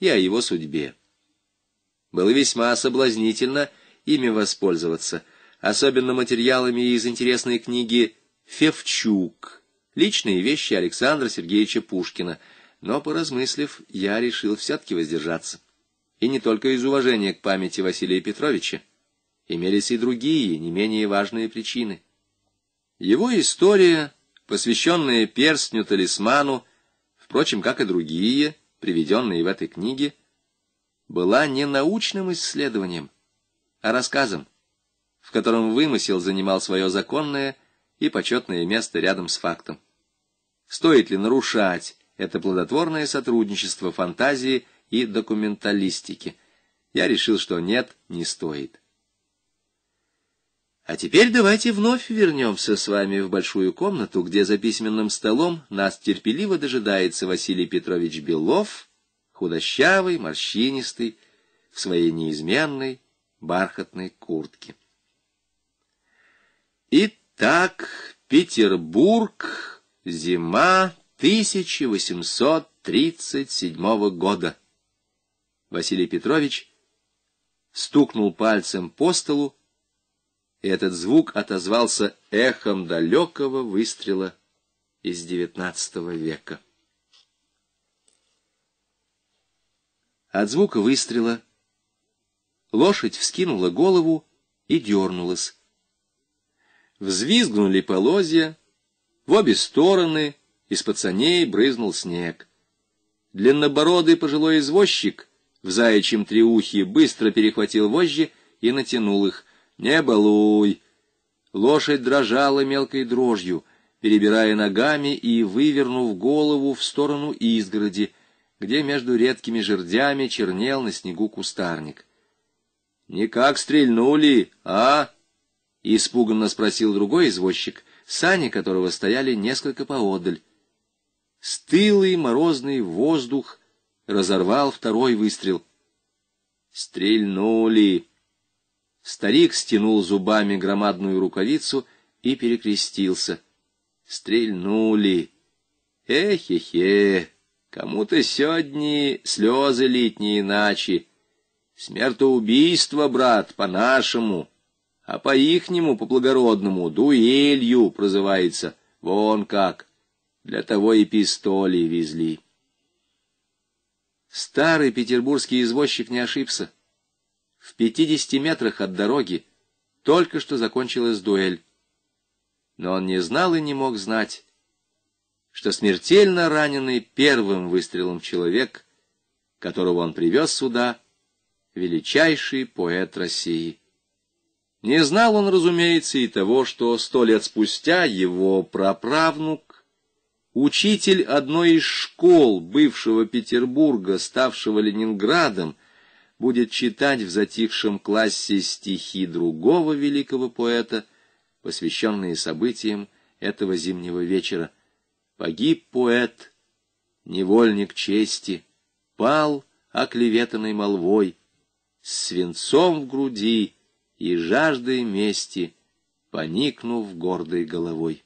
и о его судьбе. Было весьма соблазнительно ими воспользоваться, особенно материалами из интересной книги «Февчук. Личные вещи Александра Сергеевича Пушкина», но, поразмыслив, я решил все-таки воздержаться. И не только из уважения к памяти Василия Петровича. Имелись и другие, не менее важные причины. Его история, посвященная перстню-талисману, впрочем, как и другие, приведенные в этой книге, была не научным исследованием, а рассказом, в котором вымысел занимал свое законное и почетное место рядом с фактом. Стоит ли нарушать это плодотворное сотрудничество фантазии и документалистики? Я решил, что нет, не стоит. А теперь давайте вновь вернемся с вами в большую комнату, где за письменным столом нас терпеливо дожидается Василий Петрович Белов, худощавый, морщинистый, в своей неизменной бархатной куртке. Итак, Петербург, зима 1837 года. Василий Петрович стукнул пальцем по столу, и этот звук отозвался эхом далекого выстрела из девятнадцатого века. От звука выстрела лошадь вскинула голову и дернулась. Взвизгнули полозья, в обе стороны из-под саней брызнул снег. Длиннобородый пожилой извозчик в заячьем треухе быстро перехватил вожжи и натянул их. «Не балуй!» Лошадь дрожала мелкой дрожью, перебирая ногами и вывернув голову в сторону изгороди, где между редкими жердями чернел на снегу кустарник. «Никак стрельнули, а?» — испуганно спросил другой извозчик, сани которого стояли несколько поодаль. Стылый морозный воздух разорвал второй выстрел. «Стрельнули!» Старик стянул зубами громадную рукавицу и перекрестился. Стрельнули. Эхе-хе, кому-то сегодня слезы лить не иначе. Смертоубийство, брат, по-нашему, а по-ихнему, по-благородному, дуэлью прозывается. Вон как. Для того и пистоли везли. Старый петербургский извозчик не ошибся. Пятидесяти метрах от дороги только что закончилась дуэль. Но он не знал и не мог знать, что смертельно раненый первым выстрелом человек, которого он привез сюда, величайший поэт России. Не знал он, разумеется, и того, что сто лет спустя его праправнук, учитель одной из школ бывшего Петербурга, ставшего Ленинградом, будет читать в затихшем классе стихи другого великого поэта, посвященные событиям этого зимнего вечера. Погиб поэт, невольник чести, пал оклеветанной молвой, с свинцом в груди и жаждой мести, поникнув гордой головой.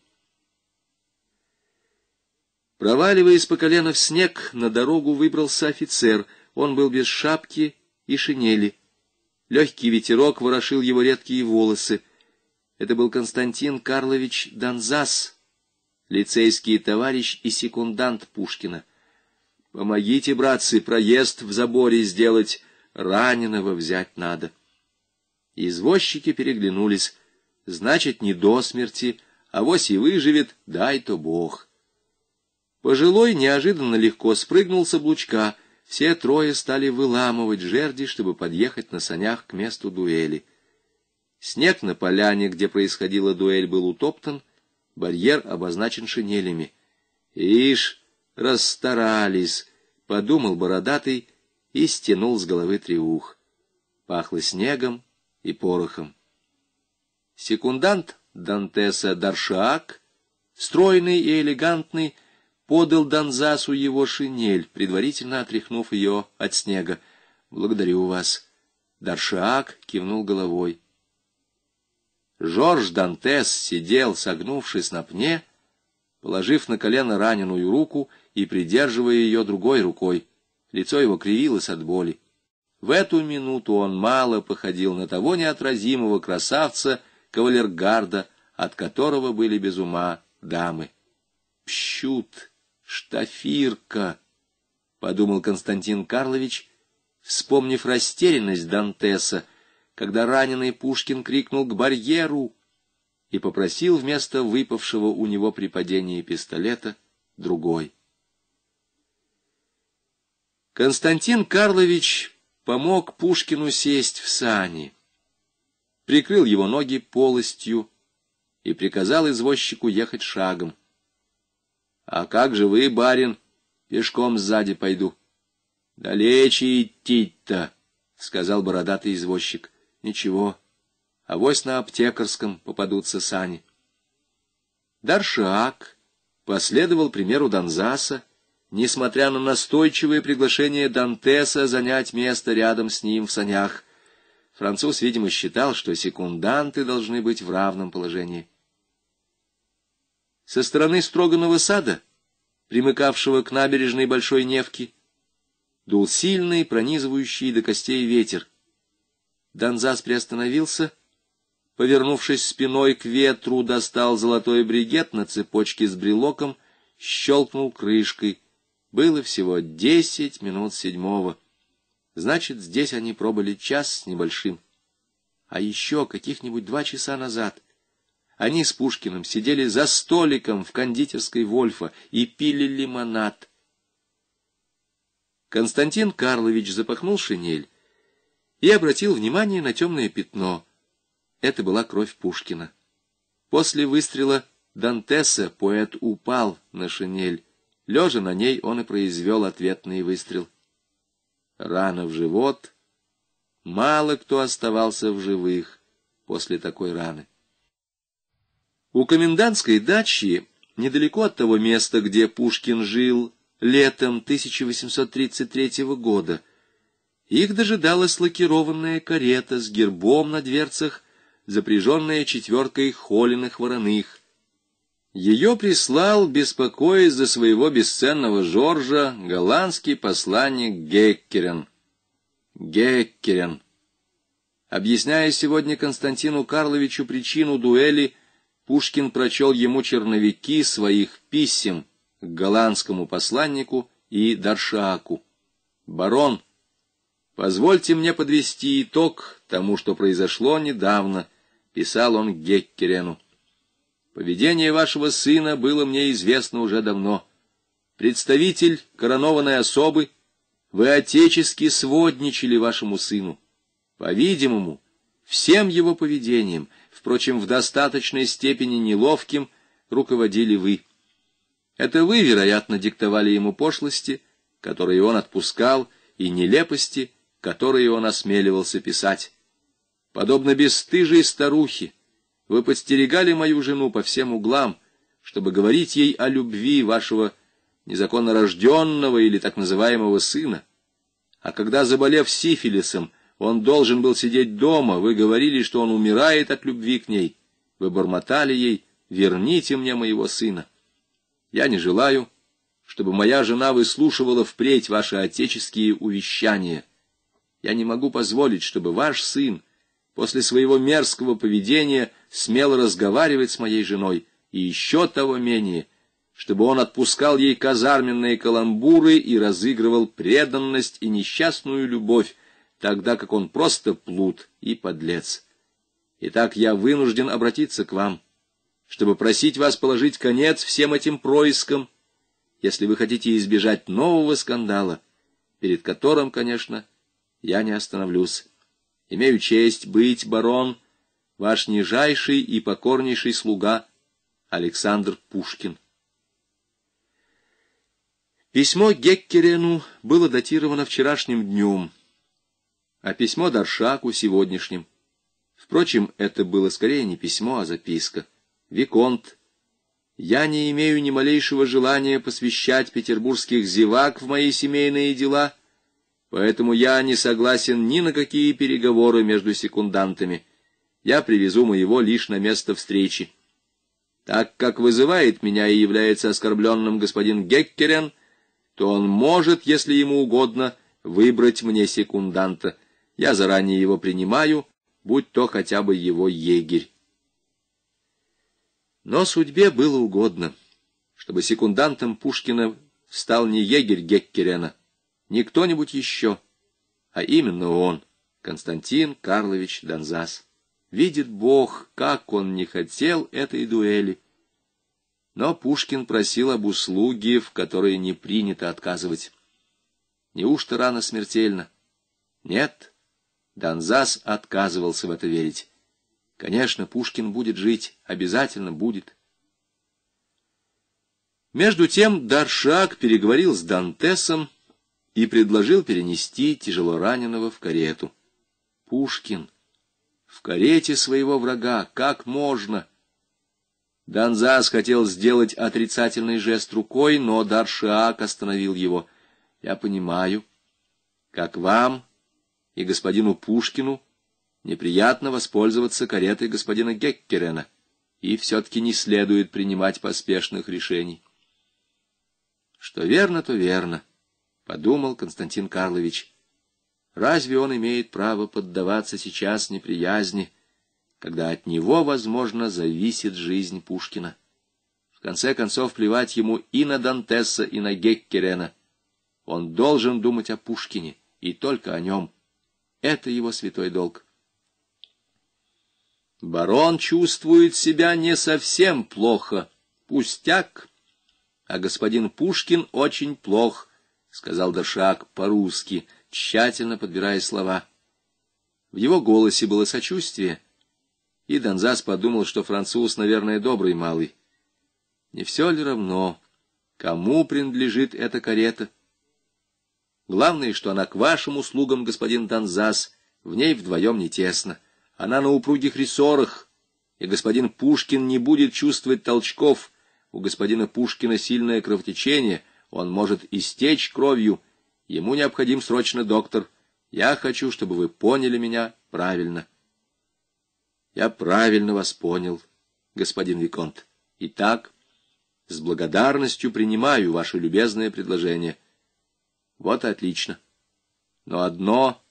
Проваливаясь по колено в снег, на дорогу выбрался офицер. Он был без шапки и шинели. Легкий ветерок ворошил его редкие волосы. Это был Константин Карлович Донзас, лицейский товарищ и секундант Пушкина. «Помогите, братцы, проезд в заборе сделать, раненого взять надо». Извозчики переглянулись. «Значит, не до смерти, а вось и выживет, дай-то Бог». Пожилой неожиданно легко спрыгнул с облучка — все трое стали выламывать жерди, чтобы подъехать на санях к месту дуэли. Снег на поляне, где происходила дуэль, был утоптан, барьер обозначен шинелями. «Ишь, расстарались!» — подумал бородатый и стянул с головы треух. Пахло снегом и порохом. Секундант Дантеса Даршаак, стройный и элегантный, подал Донзасу его шинель, предварительно отряхнув ее от снега. «Благодарю вас». Даршак кивнул головой. Жорж Дантес сидел, согнувшись на пне, положив на колено раненую руку и придерживая ее другой рукой. Лицо его кривилось от боли. В эту минуту он мало походил на того неотразимого красавца кавалергарда, от которого были без ума дамы. «Пщут, штафирка!» — подумал Константин Карлович, вспомнив растерянность Дантеса, когда раненый Пушкин крикнул к барьеру и попросил вместо выпавшего у него при падении пистолета другой. Константин Карлович помог Пушкину сесть в сани, прикрыл его ноги полостью и приказал извозчику ехать шагом. — А как же вы, барин? Пешком сзади пойду. — Далече идти-то, — сказал бородатый извозчик. — Ничего, авось на аптекарском попадутся сани. Даршак последовал примеру Донзаса, несмотря на настойчивое приглашение Дантеса занять место рядом с ним в санях. Француз, видимо, считал, что секунданты должны быть в равном положении. Со стороны строганного сада, примыкавшего к набережной Большой Невки, дул сильный, пронизывающий до костей ветер. Донзас приостановился, повернувшись спиной к ветру, достал золотой бригет на цепочке с брелоком, щелкнул крышкой — было всего десять минут седьмого. Значит, здесь они пробыли час с небольшим. А еще каких-нибудь два часа назад они с Пушкиным сидели за столиком в кондитерской Вольфа и пили лимонад. Константин Карлович запахнул шинель и обратил внимание на темное пятно. Это была кровь Пушкина. После выстрела Дантеса поэт упал на шинель. Лежа на ней, он и произвел ответный выстрел. Рана в живот. Мало кто оставался в живых после такой раны. У комендантской дачи, недалеко от того места, где Пушкин жил летом 1833 года, их дожидалась лакированная карета с гербом на дверцах, запряженная четверкой холиных вороных. Ее прислал, беспокоясь за своего бесценного Жоржа, голландский посланник Геккерен. Геккерен. Объясняя сегодня Константину Карловичу причину дуэли, Пушкин прочел ему черновики своих писем к голландскому посланнику и Даршаку. «Барон, позвольте мне подвести итог тому, что произошло недавно», — писал он Геккерену. Поведение вашего сына было мне известно уже давно. Представитель коронованной особы, вы отечески сводничали вашему сыну. По-видимому, всем его поведением, впрочем, в достаточной степени неловким, руководили вы. Это вы, вероятно, диктовали ему пошлости, которые он отпускал, и нелепости, которые он осмеливался писать. Подобно бесстыжей старухе, вы подстерегали мою жену по всем углам, чтобы говорить ей о любви вашего незаконно рожденного или так называемого сына. А когда, заболев сифилисом, он должен был сидеть дома, вы говорили, что он умирает от любви к ней. Вы бормотали ей «Верните мне моего сына». Я не желаю, чтобы моя жена выслушивала впредь ваши отеческие увещания. Я не могу позволить, чтобы ваш сын после своего мерзкого поведения смел разговаривать с моей женой, и еще того менее, чтобы он отпускал ей казарменные каламбуры и разыгрывал преданность и несчастную любовь, тогда как он просто плут и подлец. Итак, я вынужден обратиться к вам, чтобы просить вас положить конец всем этим проискам, если вы хотите избежать нового скандала, перед которым, конечно, я не остановлюсь. Имею честь быть, барон, ваш нижайший и покорнейший слуга Александр Пушкин. Письмо Геккерену было датировано вчерашним днем, а письмо Даршаку — сегодняшним. Впрочем, это было скорее не письмо, а записка. «Виконт, я не имею ни малейшего желания посвящать петербургских зевак в мои семейные дела» поэтому я не согласен ни на какие переговоры между секундантами. Я привезу моего лишь на место встречи. Так как вызывает меня и является оскорбленным господин Геккерен, то он может, если ему угодно, выбрать мне секунданта. Я заранее его принимаю, будь то хотя бы его егерь. Но судьбе было угодно, чтобы секундантом Пушкина стал не егерь Геккерена, не кто-нибудь еще, а именно он, Константин Карлович Донзас. Видит Бог, как он не хотел этой дуэли. Но Пушкин просил об услуге, в которой не принято отказывать. Неужто рано смертельно? Нет, Донзас отказывался в это верить. Конечно, Пушкин будет жить, обязательно будет. Между тем Даршак переговорил с Дантесом и предложил перенести тяжело раненого в карету. Пушкин в карете своего врага, как можно? Донзас хотел сделать отрицательный жест рукой, но Даршак остановил его. Я понимаю, как вам и господину Пушкину неприятно воспользоваться каретой господина Геккерена, и все-таки не следует принимать поспешных решений. Что верно, то верно, — подумал Константин Карлович. Разве он имеет право поддаваться сейчас неприязни, когда от него, возможно, зависит жизнь Пушкина? В конце концов, плевать ему и на Дантеса, и на Геккерена. Он должен думать о Пушкине, и только о нем. Это его святой долг. Барон чувствует себя не совсем плохо, пустяк, а господин Пушкин очень плох, — сказал Дашак по-русски, тщательно подбирая слова. В его голосе было сочувствие, и Донзас подумал, что француз, наверное, добрый малый. Не все ли равно, кому принадлежит эта карета? Главное, что она к вашим услугам, господин Донзас, в ней вдвоем не тесно. Она на упругих рессорах, и господин Пушкин не будет чувствовать толчков. У господина Пушкина сильное кровотечение, он может истечь кровью. Ему необходим срочно доктор. Я хочу, чтобы вы поняли меня правильно. Я правильно вас понял, господин Виконт. Итак, с благодарностью принимаю ваше любезное предложение. Вот и отлично. Но одно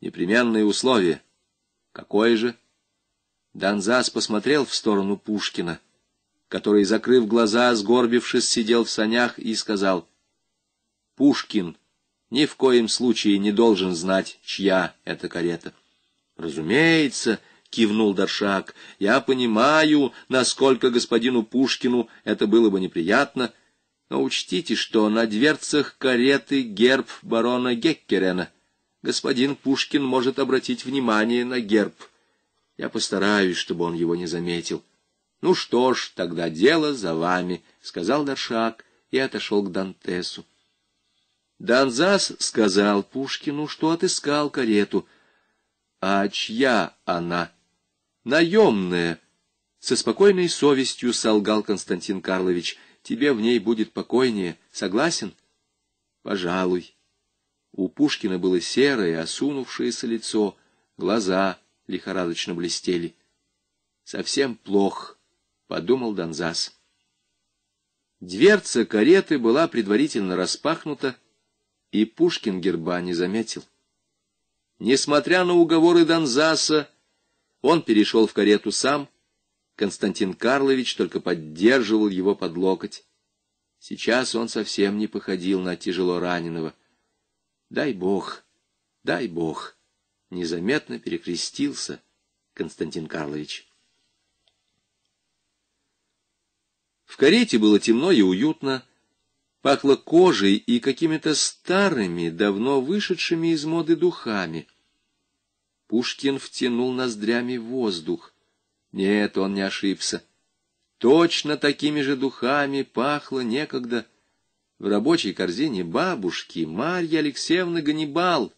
непременное условие — Какое же? Донзас посмотрел в сторону Пушкина, который, закрыв глаза, сгорбившись, сидел в санях и сказал, «Пушкин ни в коем случае не должен знать, чья это карета». «Разумеется», — кивнул Даршак, — «я понимаю, насколько господину Пушкину это было бы неприятно, но учтите, что на дверцах кареты герб барона Геккерена» господин Пушкин может обратить внимание на герб. Я постараюсь, чтобы он его не заметил. Ну что ж, тогда дело за вами, — сказал Даршак и отошел к Дантесу. Донзас сказал Пушкину, что отыскал карету. А чья она? Наемная. Со спокойной совестью солгал Константин Карлович. Тебе в ней будет покойнее. Согласен? Пожалуй. У Пушкина было серое, осунувшееся лицо, глаза лихорадочно блестели. «Совсем плох», — подумал Донзас. Дверца кареты была предварительно распахнута, и Пушкин герба не заметил. Несмотря на уговоры Донзаса, он перешел в карету сам. Константин Карлович только поддерживал его под локоть. Сейчас он совсем не походил на тяжело раненого — Дай Бог, дай Бог, незаметно перекрестился Константин Карлович. В карете было темно и уютно, пахло кожей и какими-то старыми, давно вышедшими из моды духами. Пушкин втянул ноздрями воздух. Нет, он не ошибся. Точно такими же духами пахло некогда в рабочей корзине бабушки Марья Алексеевна Ганнибал.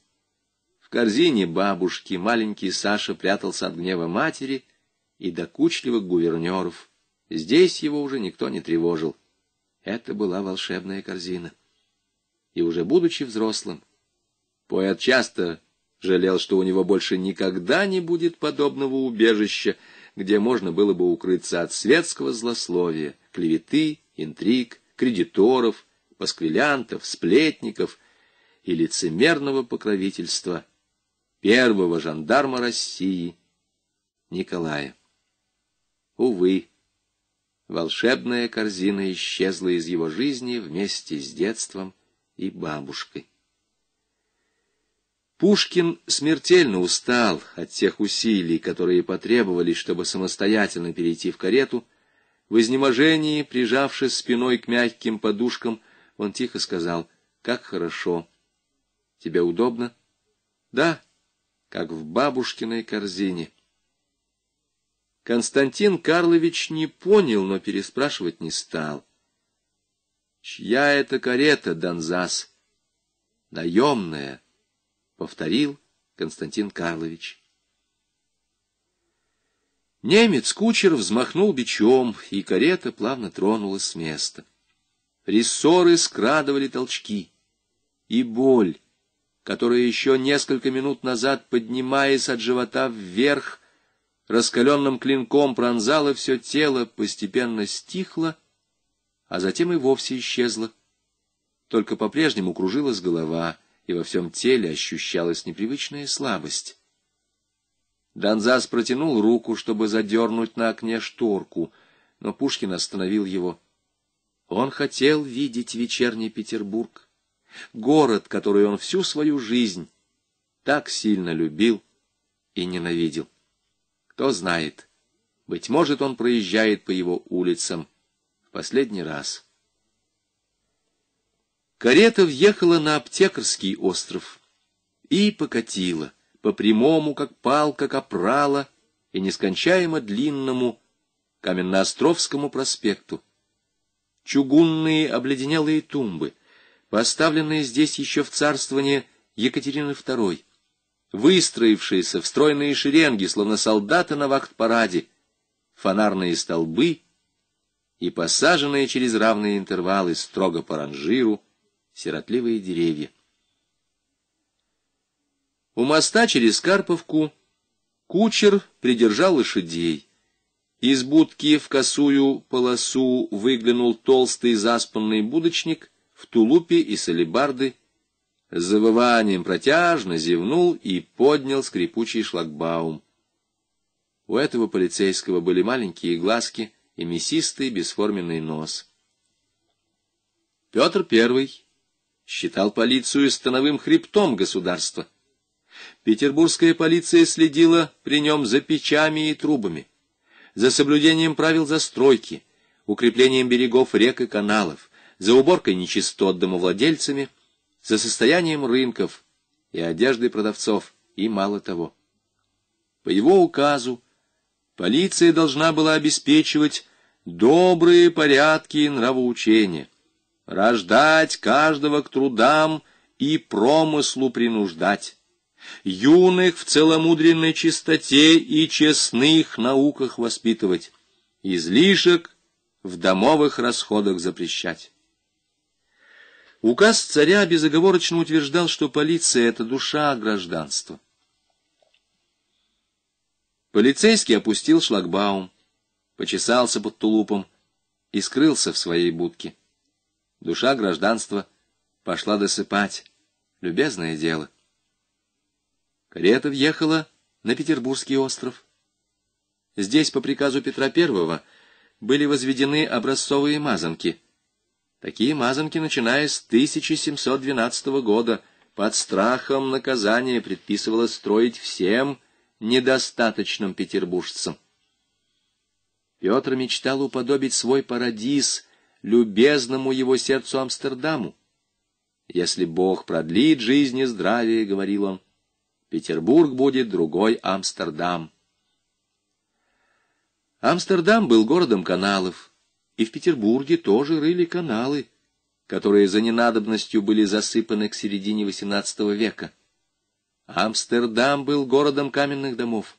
В корзине бабушки маленький Саша прятался от гнева матери и докучливых гувернеров. Здесь его уже никто не тревожил. Это была волшебная корзина. И уже будучи взрослым, поэт часто жалел, что у него больше никогда не будет подобного убежища, где можно было бы укрыться от светского злословия, клеветы, интриг, кредиторов, пасквилянтов, сплетников и лицемерного покровительства первого жандарма России Николая. Увы, волшебная корзина исчезла из его жизни вместе с детством и бабушкой. Пушкин смертельно устал от тех усилий, которые потребовались, чтобы самостоятельно перейти в карету. В изнеможении, прижавшись спиной к мягким подушкам, он тихо сказал, «Как хорошо! Тебе удобно?» «Да, как в бабушкиной корзине». Константин Карлович не понял, но переспрашивать не стал. «Чья это карета, Донзас?» «Наемная», — повторил Константин Карлович. Немец-кучер взмахнул бичом, и карета плавно тронулась с места. Рессоры скрадывали толчки, и боль, которая еще несколько минут назад, поднимаясь от живота вверх, раскаленным клинком пронзала все тело, постепенно стихла, а затем и вовсе исчезла. Только по-прежнему кружилась голова, и во всем теле ощущалась непривычная слабость. Донзас протянул руку, чтобы задернуть на окне шторку, но Пушкин остановил его. Он хотел видеть вечерний Петербург, город, который он всю свою жизнь так сильно любил и ненавидел. Кто знает, быть может, он проезжает по его улицам в последний раз. Карета въехала на аптекарский остров и покатила по прямому, как палка капрала, и нескончаемо длинному Каменноостровскому проспекту. Чугунные обледенелые тумбы, поставленные здесь еще в царствование Екатерины II, выстроившиеся в стройные шеренги, словно солдаты на вахт-параде, фонарные столбы и посаженные через равные интервалы строго по ранжиру сиротливые деревья. У моста через Карповку кучер придержал лошадей. Из будки в косую полосу выглянул толстый заспанный будочник в тулупе и солибарды с завыванием протяжно зевнул и поднял скрипучий шлагбаум. У этого полицейского были маленькие глазки и мясистый бесформенный нос. Петр I считал полицию становым хребтом государства. Петербургская полиция следила при нем за печами и трубами, за соблюдением правил застройки, укреплением берегов рек и каналов, за уборкой нечистот домовладельцами — за состоянием рынков и одеждой продавцов, и мало того. По его указу полиция должна была обеспечивать добрые порядки и нравоучения, рождать каждого к трудам и промыслу принуждать, юных в целомудренной чистоте и честных науках воспитывать, излишек в домовых расходах запрещать. Указ царя безоговорочно утверждал, что полиция — это душа гражданства. Полицейский опустил шлагбаум, почесался под тулупом и скрылся в своей будке. Душа гражданства пошла досыпать. Любезное дело. Карета въехала на Петербургский остров. Здесь, по приказу Петра I, были возведены образцовые мазанки — Такие мазанки, начиная с 1712 года, под страхом наказания предписывалось строить всем недостаточным петербуржцам. Петр мечтал уподобить свой парадиз любезному его сердцу Амстердаму. «Если Бог продлит жизнь и здравие, — говорил он, — Петербург будет другой Амстердам». Амстердам был городом каналов, и в Петербурге тоже рыли каналы, которые за ненадобностью были засыпаны к середине XVIII века. Амстердам был городом каменных домов,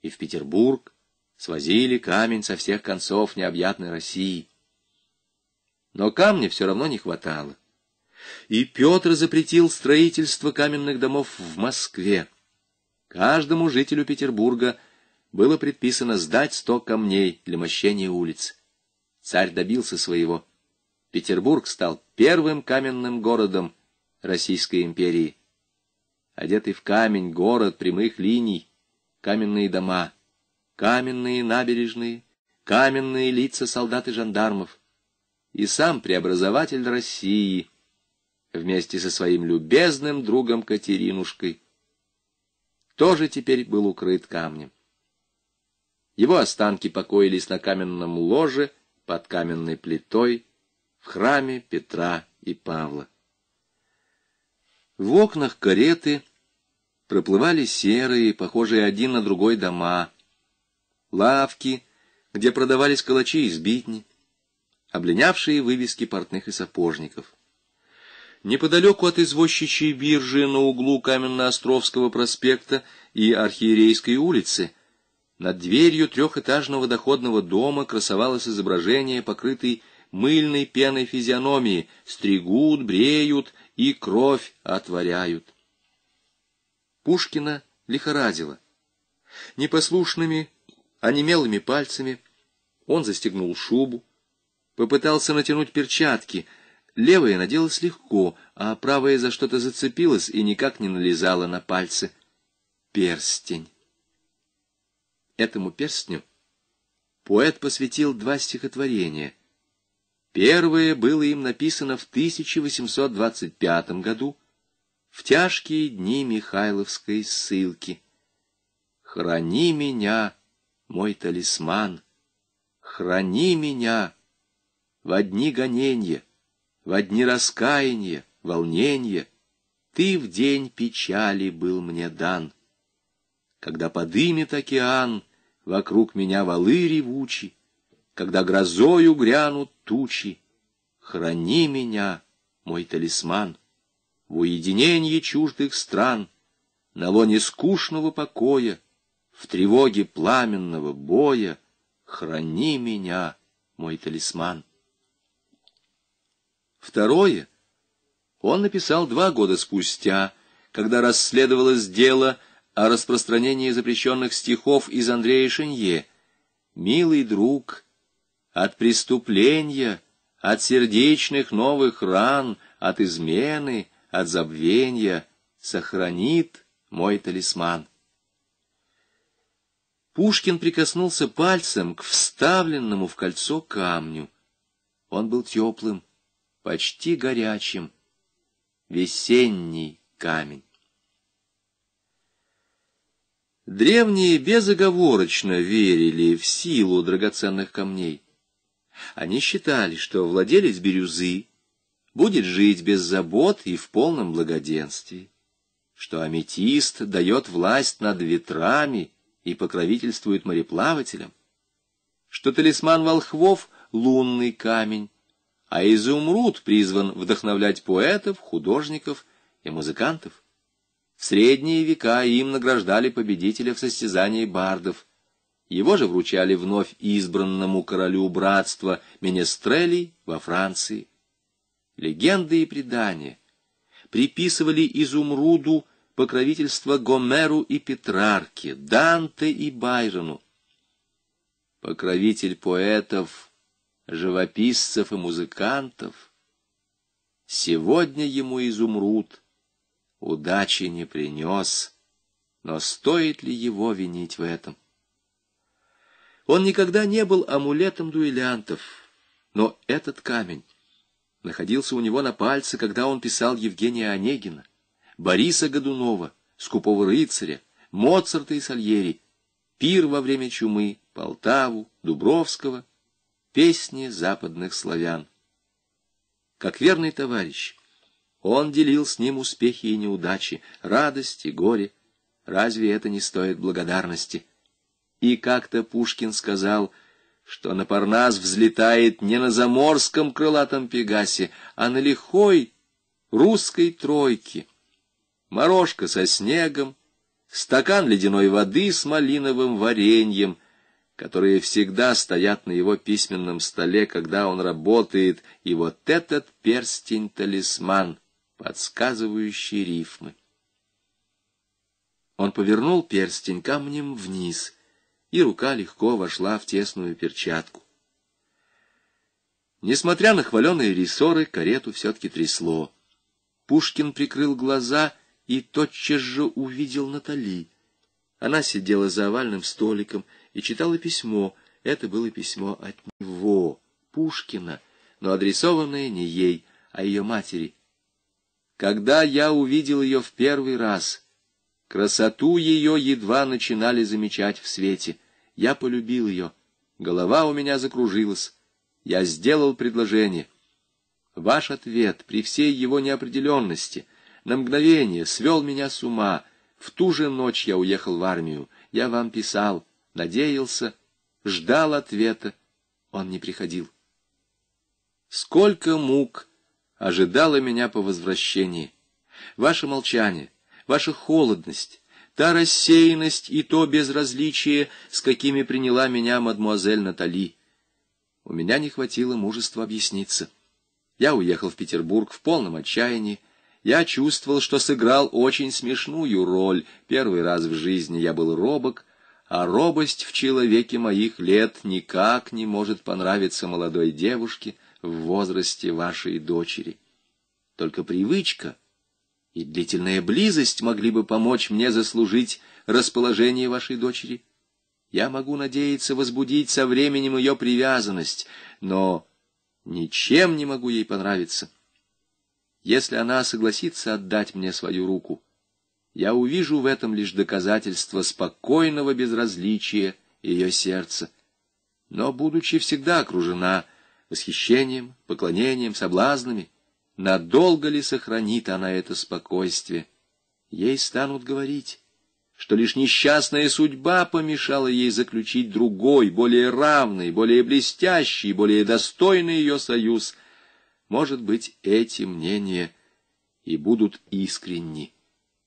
и в Петербург свозили камень со всех концов необъятной России. Но камня все равно не хватало. И Петр запретил строительство каменных домов в Москве. Каждому жителю Петербурга было предписано сдать сто камней для мощения улиц. Царь добился своего. Петербург стал первым каменным городом Российской империи. Одетый в камень город прямых линий, каменные дома, каменные набережные, каменные лица солдат и жандармов. И сам преобразователь России вместе со своим любезным другом Катеринушкой тоже теперь был укрыт камнем. Его останки покоились на каменном ложе под каменной плитой в храме Петра и Павла. В окнах кареты проплывали серые, похожие один на другой дома, лавки, где продавались калачи и сбитни, облинявшие вывески портных и сапожников. Неподалеку от извозчичьей биржи на углу Каменно-Островского проспекта и Архиерейской улицы над дверью трехэтажного доходного дома красовалось изображение, покрытой мыльной пеной физиономии, стригут, бреют и кровь отворяют. Пушкина лихорадило. Непослушными, онемелыми пальцами он застегнул шубу, попытался натянуть перчатки — Левая наделась легко, а правая за что-то зацепилась и никак не налезала на пальцы. Перстень. Этому перстню поэт посвятил два стихотворения. Первое было им написано в 1825 году, в тяжкие дни Михайловской ссылки. «Храни меня, мой талисман, храни меня в одни гонения» в одни раскаяния, волнения, ты в день печали был мне дан. Когда подымет океан, вокруг меня валы ревучи, когда грозою грянут тучи, храни меня, мой талисман, в уединении чуждых стран, на лоне скучного покоя, в тревоге пламенного боя, храни меня, мой талисман. Второе он написал два года спустя, когда расследовалось дело о распространении запрещенных стихов из Андрея Шенье. «Милый друг, от преступления, от сердечных новых ран, от измены, от забвения сохранит мой талисман». Пушкин прикоснулся пальцем к вставленному в кольцо камню. Он был теплым почти горячим, весенний камень. Древние безоговорочно верили в силу драгоценных камней. Они считали, что владелец бирюзы будет жить без забот и в полном благоденствии, что аметист дает власть над ветрами и покровительствует мореплавателям, что талисман волхвов — лунный камень, а изумруд призван вдохновлять поэтов, художников и музыкантов. В средние века им награждали победителя в состязании бардов. Его же вручали вновь избранному королю братства Менестрелей во Франции. Легенды и предания приписывали изумруду покровительство Гомеру и Петрарке, Данте и Байрону. Покровитель поэтов живописцев и музыкантов. Сегодня ему изумруд удачи не принес, но стоит ли его винить в этом? Он никогда не был амулетом дуэлянтов, но этот камень находился у него на пальце, когда он писал Евгения Онегина, Бориса Годунова, Скупого рыцаря, Моцарта и Сальери, Пир во время чумы, Полтаву, Дубровского — песни западных славян. Как верный товарищ, он делил с ним успехи и неудачи, радость и горе. Разве это не стоит благодарности? И как-то Пушкин сказал, что на Парнас взлетает не на заморском крылатом пегасе, а на лихой русской тройке. Морожка со снегом, стакан ледяной воды с малиновым вареньем — которые всегда стоят на его письменном столе, когда он работает, и вот этот перстень-талисман, подсказывающий рифмы. Он повернул перстень камнем вниз, и рука легко вошла в тесную перчатку. Несмотря на хваленые рессоры, карету все-таки трясло. Пушкин прикрыл глаза и тотчас же увидел Натали. Она сидела за овальным столиком и читала письмо. Это было письмо от него, Пушкина, но адресованное не ей, а ее матери. Когда я увидел ее в первый раз, красоту ее едва начинали замечать в свете. Я полюбил ее. Голова у меня закружилась. Я сделал предложение. Ваш ответ при всей его неопределенности на мгновение свел меня с ума. В ту же ночь я уехал в армию. Я вам писал, надеялся, ждал ответа. Он не приходил. Сколько мук ожидало меня по возвращении. Ваше молчание, ваша холодность, та рассеянность и то безразличие, с какими приняла меня мадмуазель Натали. У меня не хватило мужества объясниться. Я уехал в Петербург в полном отчаянии. Я чувствовал, что сыграл очень смешную роль. Первый раз в жизни я был робок, а робость в человеке моих лет никак не может понравиться молодой девушке в возрасте вашей дочери. Только привычка и длительная близость могли бы помочь мне заслужить расположение вашей дочери. Я могу надеяться возбудить со временем ее привязанность, но ничем не могу ей понравиться. Если она согласится отдать мне свою руку, я увижу в этом лишь доказательство спокойного безразличия ее сердца. Но, будучи всегда окружена восхищением, поклонением, соблазнами, надолго ли сохранит она это спокойствие? Ей станут говорить, что лишь несчастная судьба помешала ей заключить другой, более равный, более блестящий, более достойный ее союз. Может быть, эти мнения и будут искренни,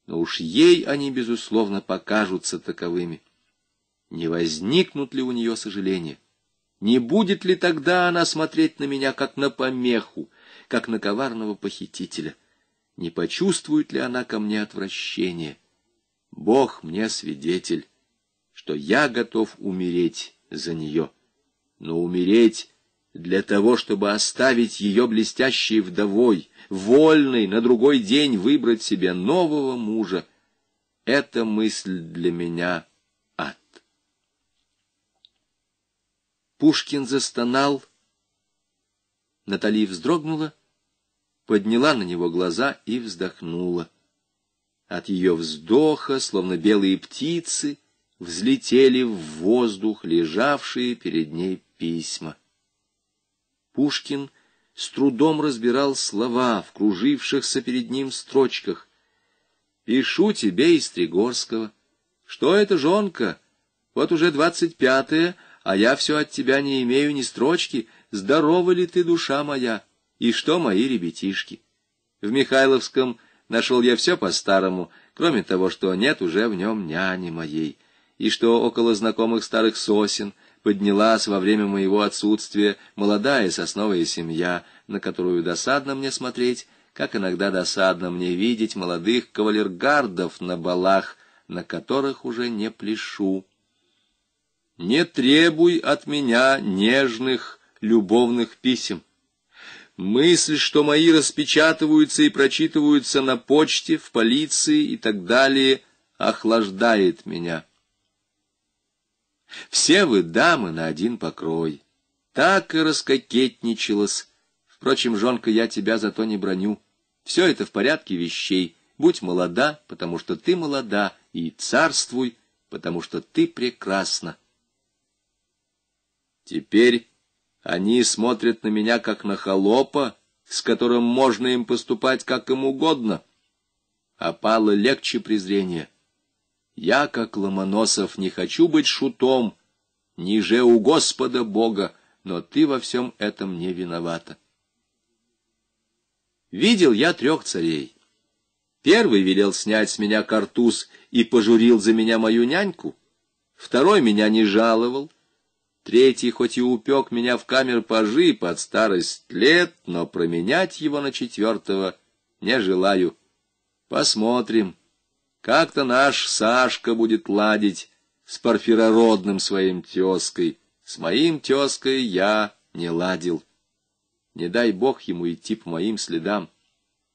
но уж ей они, безусловно, покажутся таковыми. Не возникнут ли у нее сожаления? Не будет ли тогда она смотреть на меня, как на помеху, как на коварного похитителя? Не почувствует ли она ко мне отвращение? Бог мне свидетель, что я готов умереть за нее. Но умереть для того, чтобы оставить ее блестящей вдовой, вольной на другой день выбрать себе нового мужа, эта мысль для меня ад. Пушкин застонал, Натали вздрогнула, подняла на него глаза и вздохнула. От ее вздоха, словно белые птицы, взлетели в воздух лежавшие перед ней письма. Пушкин с трудом разбирал слова в кружившихся перед ним строчках. «Пишу тебе из Тригорского. Что это, жонка? Вот уже двадцать пятое, а я все от тебя не имею ни строчки. Здорова ли ты, душа моя? И что мои ребятишки?» В Михайловском Нашел я все по-старому, кроме того, что нет уже в нем няни моей, и что около знакомых старых сосен поднялась во время моего отсутствия молодая сосновая семья, на которую досадно мне смотреть, как иногда досадно мне видеть молодых кавалергардов на балах, на которых уже не пляшу. Не требуй от меня нежных, любовных писем. Мысль, что мои распечатываются и прочитываются на почте, в полиции и так далее, охлаждает меня. Все вы дамы на один покрой. Так и раскокетничалась. Впрочем, жонка, я тебя зато не броню. Все это в порядке вещей. Будь молода, потому что ты молода, и царствуй, потому что ты прекрасна. Теперь они смотрят на меня, как на холопа, с которым можно им поступать, как им угодно. Опало легче презрения. Я, как Ломоносов, не хочу быть шутом, ниже у Господа Бога, но ты во всем этом не виновата. Видел я трех царей. Первый велел снять с меня картуз и пожурил за меня мою няньку. Второй меня не жаловал, Третий хоть и упек меня в камер пажи под старость лет, но променять его на четвертого не желаю. Посмотрим. Как-то наш Сашка будет ладить с парфирородным своим тезкой. С моим тезкой я не ладил. Не дай бог ему идти по моим следам.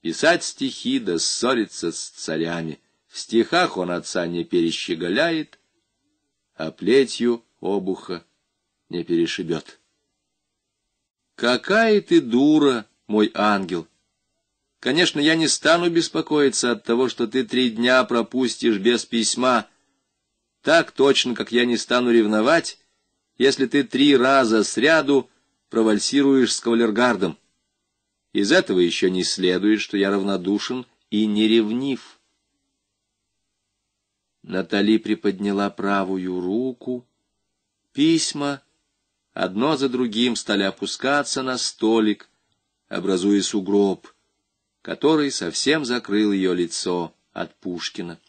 Писать стихи да ссориться с царями. В стихах он отца не перещеголяет, а плетью обуха не перешибет. Какая ты дура, мой ангел! Конечно, я не стану беспокоиться от того, что ты три дня пропустишь без письма, так точно, как я не стану ревновать, если ты три раза сряду провальсируешь с кавалергардом. Из этого еще не следует, что я равнодушен и не ревнив. Натали приподняла правую руку. Письма одно за другим стали опускаться на столик, образуя сугроб, который совсем закрыл ее лицо от Пушкина.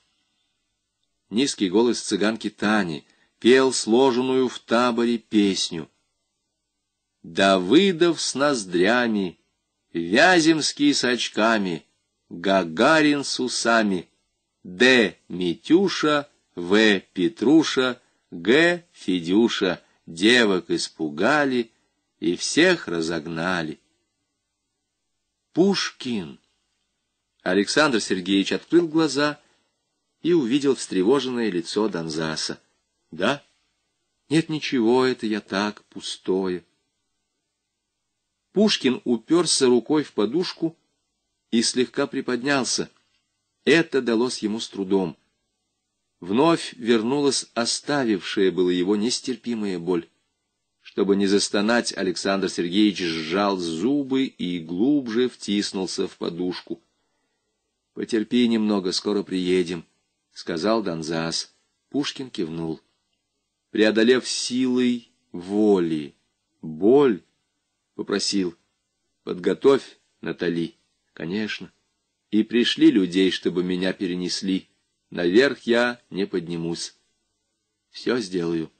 Низкий голос цыганки Тани пел сложенную в таборе песню. Давыдов с ноздрями, Вяземский с очками, Гагарин с усами, Д. Митюша, В. Петруша, Г. Федюша, девок испугали и всех разогнали. Пушкин! Александр Сергеевич открыл глаза и увидел встревоженное лицо Донзаса. Да? Нет ничего, это я так, пустое. Пушкин уперся рукой в подушку и слегка приподнялся. Это далось ему с трудом. Вновь вернулась оставившая было его нестерпимая боль. Чтобы не застонать, Александр Сергеевич сжал зубы и глубже втиснулся в подушку. — Потерпи немного, скоро приедем, — сказал Донзас. Пушкин кивнул. Преодолев силой воли боль, попросил, подготовь Натали. Конечно. И пришли людей, чтобы меня перенесли. Наверх я не поднимусь. Все сделаю.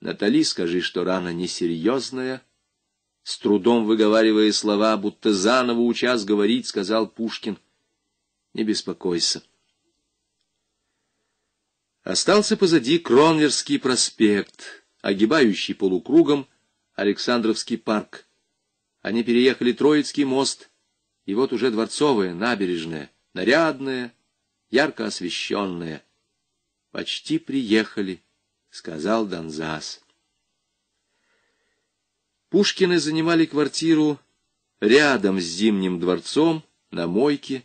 Натали, скажи, что рана несерьезная. С трудом выговаривая слова, будто заново учас говорить, сказал Пушкин. Не беспокойся. Остался позади Кронверский проспект, огибающий полукругом Александровский парк. Они переехали Троицкий мост, и вот уже дворцовая набережная, нарядная, ярко освещенная. «Почти приехали», — сказал Донзас. Пушкины занимали квартиру рядом с Зимним дворцом, на мойке,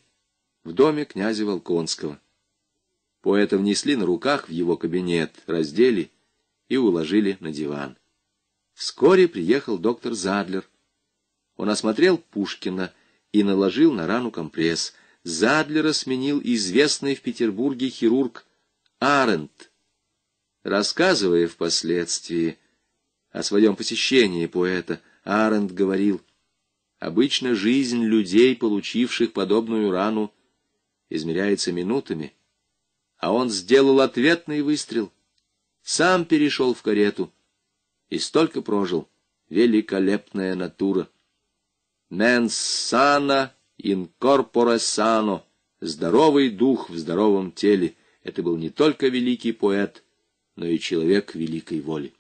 в доме князя Волконского. Поэта внесли на руках в его кабинет, раздели и уложили на диван. Вскоре приехал доктор Задлер — он осмотрел Пушкина и наложил на рану компресс. Задлера сменил известный в Петербурге хирург Арендт. Рассказывая впоследствии о своем посещении поэта, Арендт говорил, «Обычно жизнь людей, получивших подобную рану, измеряется минутами, а он сделал ответный выстрел, сам перешел в карету и столько прожил. Великолепная натура!» Sana in corpore sano. Здоровый дух в здоровом теле. Это был не только великий поэт, но и человек великой воли.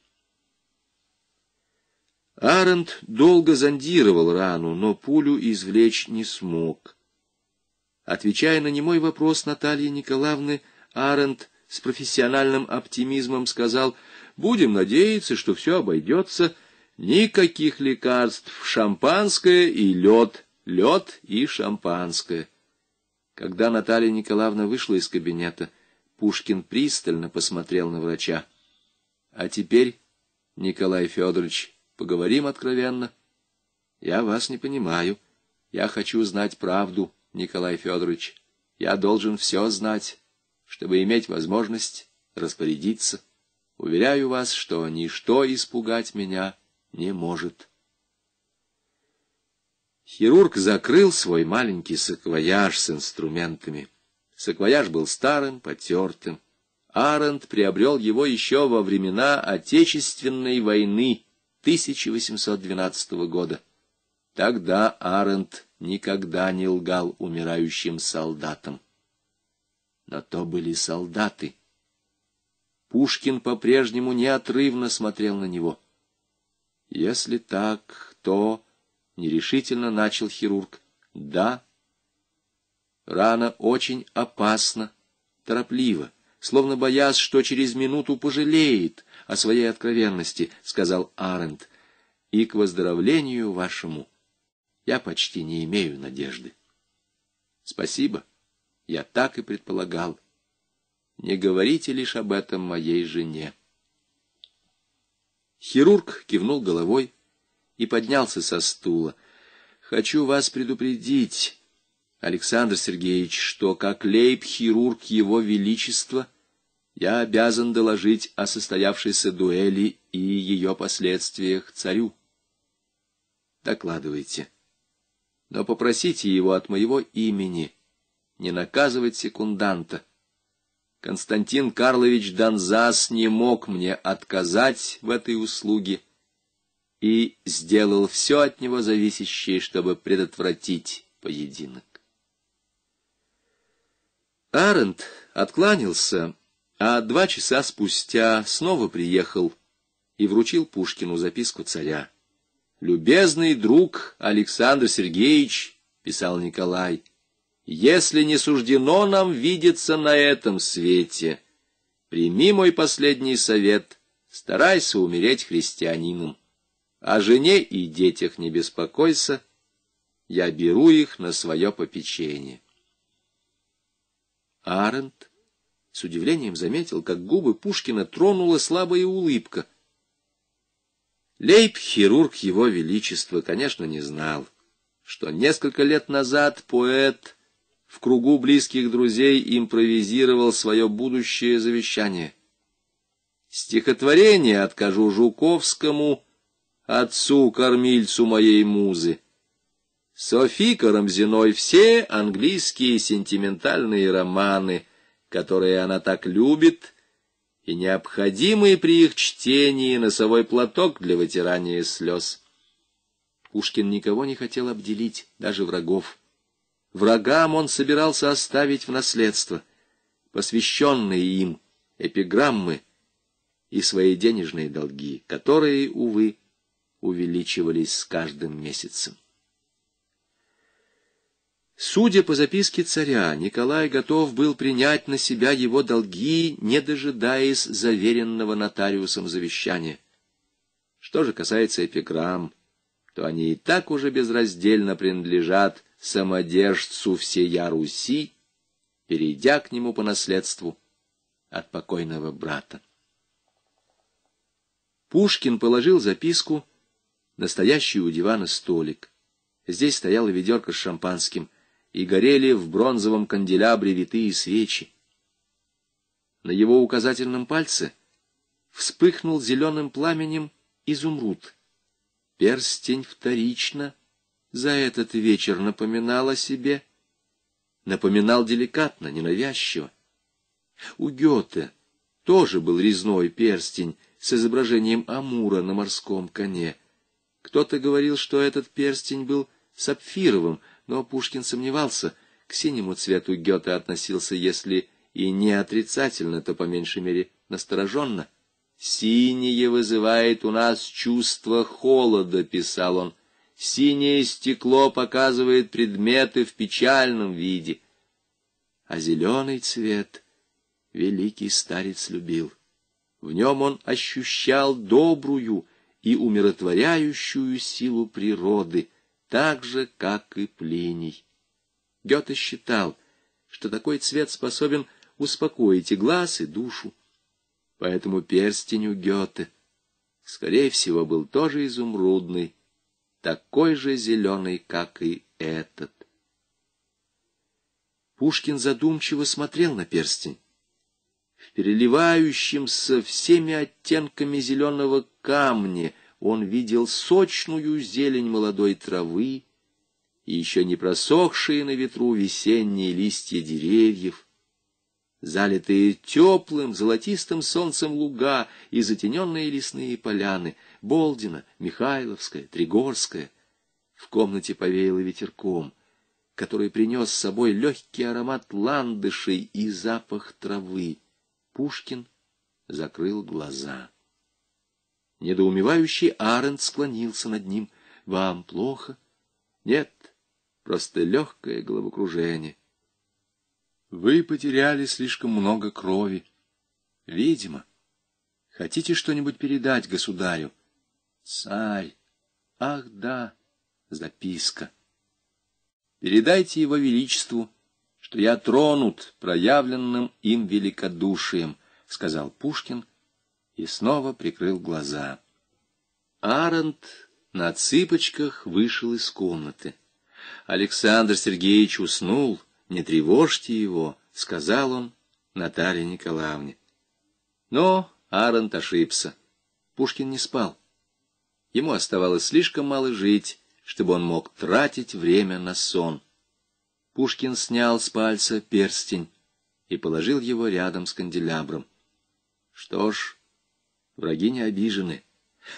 Аренд долго зондировал рану, но пулю извлечь не смог. Отвечая на немой вопрос Натальи Николаевны, Аренд с профессиональным оптимизмом сказал, «Будем надеяться, что все обойдется». Никаких лекарств, шампанское и лед, лед и шампанское. Когда Наталья Николаевна вышла из кабинета, Пушкин пристально посмотрел на врача. — А теперь, Николай Федорович, поговорим откровенно. Я вас не понимаю. Я хочу знать правду, Николай Федорович. Я должен все знать, чтобы иметь возможность распорядиться. Уверяю вас, что ничто испугать меня не может. Хирург закрыл свой маленький саквояж с инструментами. Саквояж был старым, потертым. Арент приобрел его еще во времена Отечественной войны 1812 года. Тогда Арент никогда не лгал умирающим солдатам. Но то были солдаты. Пушкин по-прежнему неотрывно смотрел на него — если так, то нерешительно начал хирург. Да. Рана очень опасна, торопливо, словно боясь, что через минуту пожалеет о своей откровенности, сказал Арент. И к выздоровлению вашему я почти не имею надежды. Спасибо, я так и предполагал. Не говорите лишь об этом моей жене. Хирург кивнул головой и поднялся со стула. Хочу вас предупредить, Александр Сергеевич, что как лейб-хирург Его Величества я обязан доложить о состоявшейся дуэли и ее последствиях царю. Докладывайте. Но попросите его от моего имени не наказывать секунданта. Константин Карлович Донзас не мог мне отказать в этой услуге и сделал все от него зависящее, чтобы предотвратить поединок. Арент откланялся, а два часа спустя снова приехал и вручил Пушкину записку царя. «Любезный друг Александр Сергеевич», — писал Николай, — «если не суждено нам видеться на этом свете, прими мой последний совет, старайся умереть христианином. О жене и детях не беспокойся, я беру их на свое попечение». Арент с удивлением заметил, как губы Пушкина тронула слабая улыбка — Лейб-хирург его величества, конечно, не знал, что несколько лет назад поэт в кругу близких друзей импровизировал свое будущее завещание. Стихотворение откажу Жуковскому, отцу-кормильцу моей музы. Софи Карамзиной все английские сентиментальные романы, которые она так любит — и необходимый при их чтении носовой платок для вытирания слез. Пушкин никого не хотел обделить, даже врагов. Врагам он собирался оставить в наследство посвященные им эпиграммы и свои денежные долги, которые, увы, увеличивались с каждым месяцем. Судя по записке царя, Николай готов был принять на себя его долги, не дожидаясь заверенного нотариусом завещания. Что же касается эпиграмм, то они и так уже безраздельно принадлежат самодержцу всея Руси, перейдя к нему по наследству от покойного брата. Пушкин положил записку, настоящий у дивана столик. Здесь стояла ведерко с шампанским — и горели в бронзовом канделябре витые свечи. На его указательном пальце вспыхнул зеленым пламенем изумруд. Перстень вторично за этот вечер напоминал о себе, напоминал деликатно, ненавязчиво. У Гёте тоже был резной перстень с изображением Амура на морском коне. Кто-то говорил, что этот перстень был сапфировым, но Пушкин сомневался, к синему цвету Гёте относился, если и не отрицательно, то по меньшей мере настороженно. «Синее вызывает у нас чувство холода», — писал он. «Синее стекло показывает предметы в печальном виде». А зеленый цвет великий старец любил. В нем он ощущал добрую и умиротворяющую силу природы — так же, как и Плиний. Гёте считал, что такой цвет способен успокоить и глаз, и душу. Поэтому перстень у Гёте, скорее всего, был тоже изумрудный, такой же зеленый, как и этот. Пушкин задумчиво смотрел на перстень. В переливающемся всеми оттенками зеленого камня — он видел сочную зелень молодой травы и еще не просохшие на ветру весенние листья деревьев, залитые теплым золотистым солнцем луга и затененные лесные поляны, Болдина, Михайловская, Тригорская. В комнате повеяло ветерком, который принес с собой легкий аромат ландышей и запах травы. Пушкин закрыл глаза. Недоумевающий Арент склонился над ним. «Вам плохо?» Нет, просто легкое головокружение. Вы потеряли слишком много крови. Видимо. Хотите что-нибудь передать государю? Царь. Ах, да, записка. Передайте его величеству, что я тронут проявленным им великодушием, — сказал Пушкин и снова прикрыл глаза. Арент на цыпочках вышел из комнаты. Александр Сергеевич уснул, не тревожьте его, — сказал он Наталье Николаевне. Но Арент ошибся. Пушкин не спал. Ему оставалось слишком мало жить, чтобы он мог тратить время на сон. Пушкин снял с пальца перстень и положил его рядом с канделябром. Что ж, враги не обижены.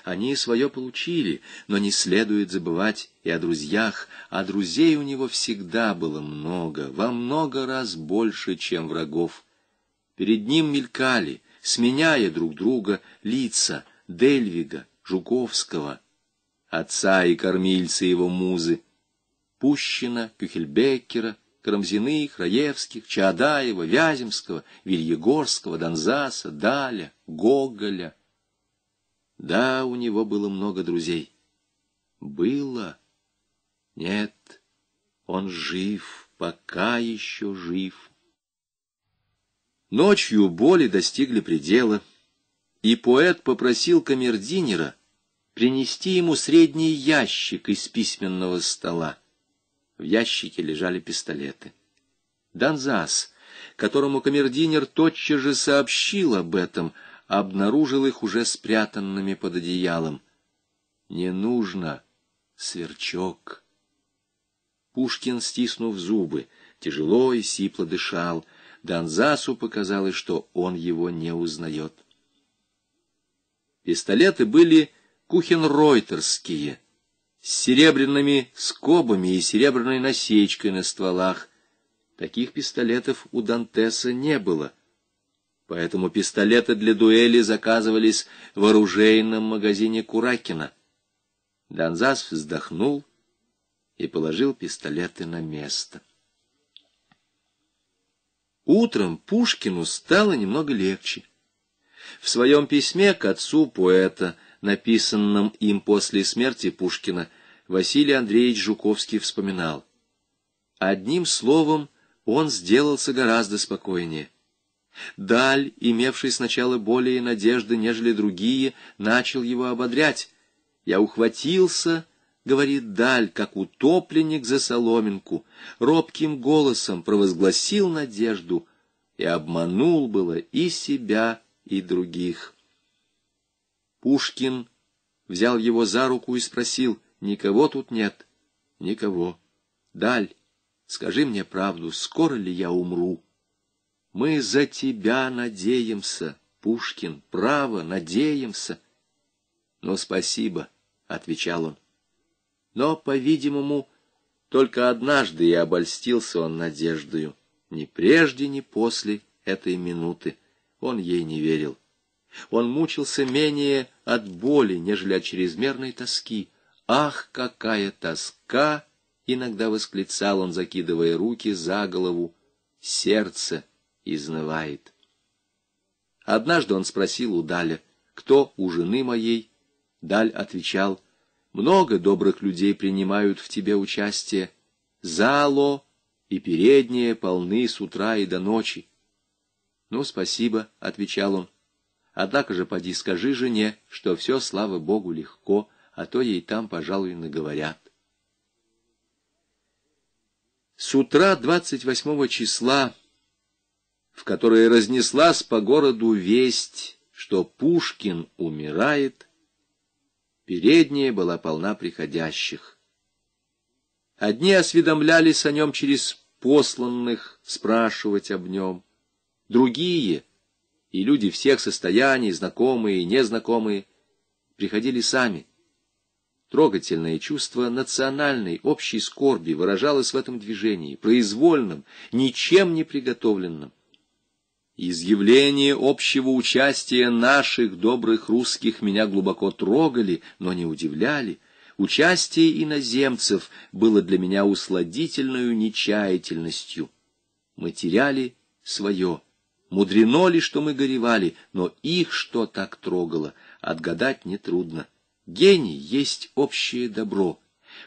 Они свое получили, но не следует забывать и о друзьях, а друзей у него всегда было много, во много раз больше, чем врагов. Перед ним мелькали, сменяя друг друга, лица Дельвига, Жуковского, отца и кормильца его музы, Пущина, Кюхельбеккера, Карамзиных, Раевских, Чаадаева, Вяземского, Вильегорского, Донзаса, Даля, Гоголя — да, у него было много друзей. Было. Нет, он жив, пока еще жив. Ночью боли достигли предела, и поэт попросил камердинера принести ему средний ящик из письменного стола. В ящике лежали пистолеты. Донзас, которому камердинер тотчас же сообщил об этом, — обнаружил их уже спрятанными под одеялом. «Не нужно, сверчок!» Пушкин, стиснув зубы, тяжело и сипло дышал. Донзасу показалось, что он его не узнает. Пистолеты были кухенройтерские, с серебряными скобами и серебряной насечкой на стволах. Таких пистолетов у Дантеса не было — поэтому пистолеты для дуэли заказывались в оружейном магазине Куракина. Донзас вздохнул и положил пистолеты на место. Утром Пушкину стало немного легче. В своем письме к отцу поэта, написанном им после смерти Пушкина, Василий Андреевич Жуковский вспоминал. Одним словом, он сделался гораздо спокойнее. Даль, имевший сначала более надежды, нежели другие, начал его ободрять. «Я ухватился», — говорит Даль, как утопленник за соломинку, робким голосом провозгласил надежду и обманул было и себя, и других. Пушкин взял его за руку и спросил, «Никого тут нет?» «Никого. Даль, скажи мне правду, скоро ли я умру?» Мы за тебя надеемся, Пушкин, право, надеемся. Но спасибо, — отвечал он. Но, по-видимому, только однажды и обольстился он надеждою. Ни прежде, ни после этой минуты он ей не верил. Он мучился менее от боли, нежели от чрезмерной тоски. «Ах, какая тоска!» — иногда восклицал он, закидывая руки за голову. «Сердце изнывает. Однажды он спросил у Даля, кто у жены моей? Даль отвечал, много добрых людей принимают в тебе участие. Зало и передние полны с утра и до ночи. Ну, спасибо, — отвечал он. Однако же поди скажи жене, что все, слава Богу, легко, а то ей там, пожалуй, наговорят. С утра 28 числа в которой разнеслась по городу весть, что Пушкин умирает, передняя была полна приходящих. Одни осведомлялись о нем через посланных спрашивать об нем, другие, и люди всех состояний, знакомые и незнакомые, приходили сами. Трогательное чувство национальной общей скорби выражалось в этом движении, произвольном, ничем не приготовленном. Изъявления общего участия наших добрых русских меня глубоко трогали, но не удивляли. Участие иноземцев было для меня усладительной нечаятельностью. Мы теряли свое. Мудрено ли, что мы горевали, но их что так трогало, отгадать нетрудно. Гений есть общее добро.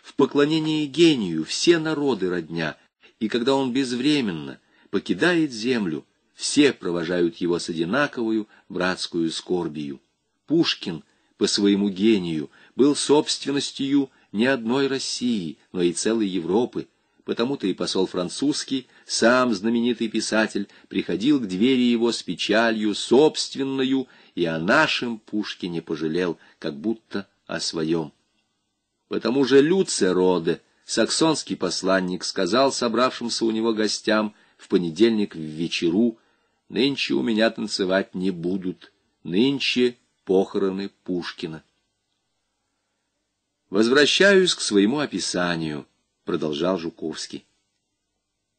В поклонении гению все народы родня, и когда он безвременно покидает землю, все провожают его с одинаковую братскую скорбию. Пушкин по своему гению был собственностью не одной России, но и целой Европы, потому-то и посол французский, сам знаменитый писатель, приходил к двери его с печалью собственную, и о нашем Пушкине пожалел, как будто о своем. Потому же Люце Роде, саксонский посланник, сказал собравшимся у него гостям в понедельник в вечеру, «Нынче у меня танцевать не будут, нынче похороны Пушкина». Возвращаюсь к своему описанию, продолжал Жуковский.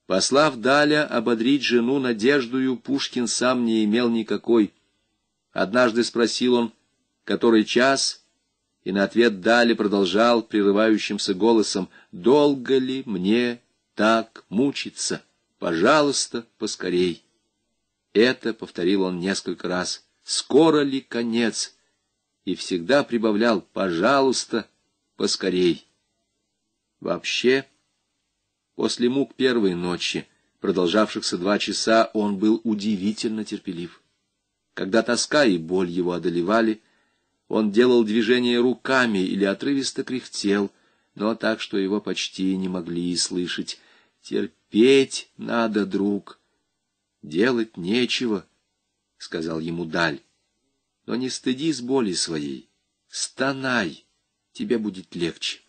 Послав Даля ободрить жену надеждою, Пушкин сам не имел никакой. Однажды спросил он, который час, и на ответ Дали продолжал прерывающимся голосом, «Долго ли мне так мучиться? Пожалуйста, поскорей». Это повторил он несколько раз. «Скоро ли конец?» И всегда прибавлял, «Пожалуйста, поскорей». Вообще, после мук первой ночи, продолжавшихся два часа, он был удивительно терпелив. Когда тоска и боль его одолевали, он делал движения руками или отрывисто кряхтел, но так, что его почти не могли и слышать. «Терпеть надо, друг. Делать нечего», — сказал ему Даль. «Но не стыдись боли своей. Стонай, тебе будет легче».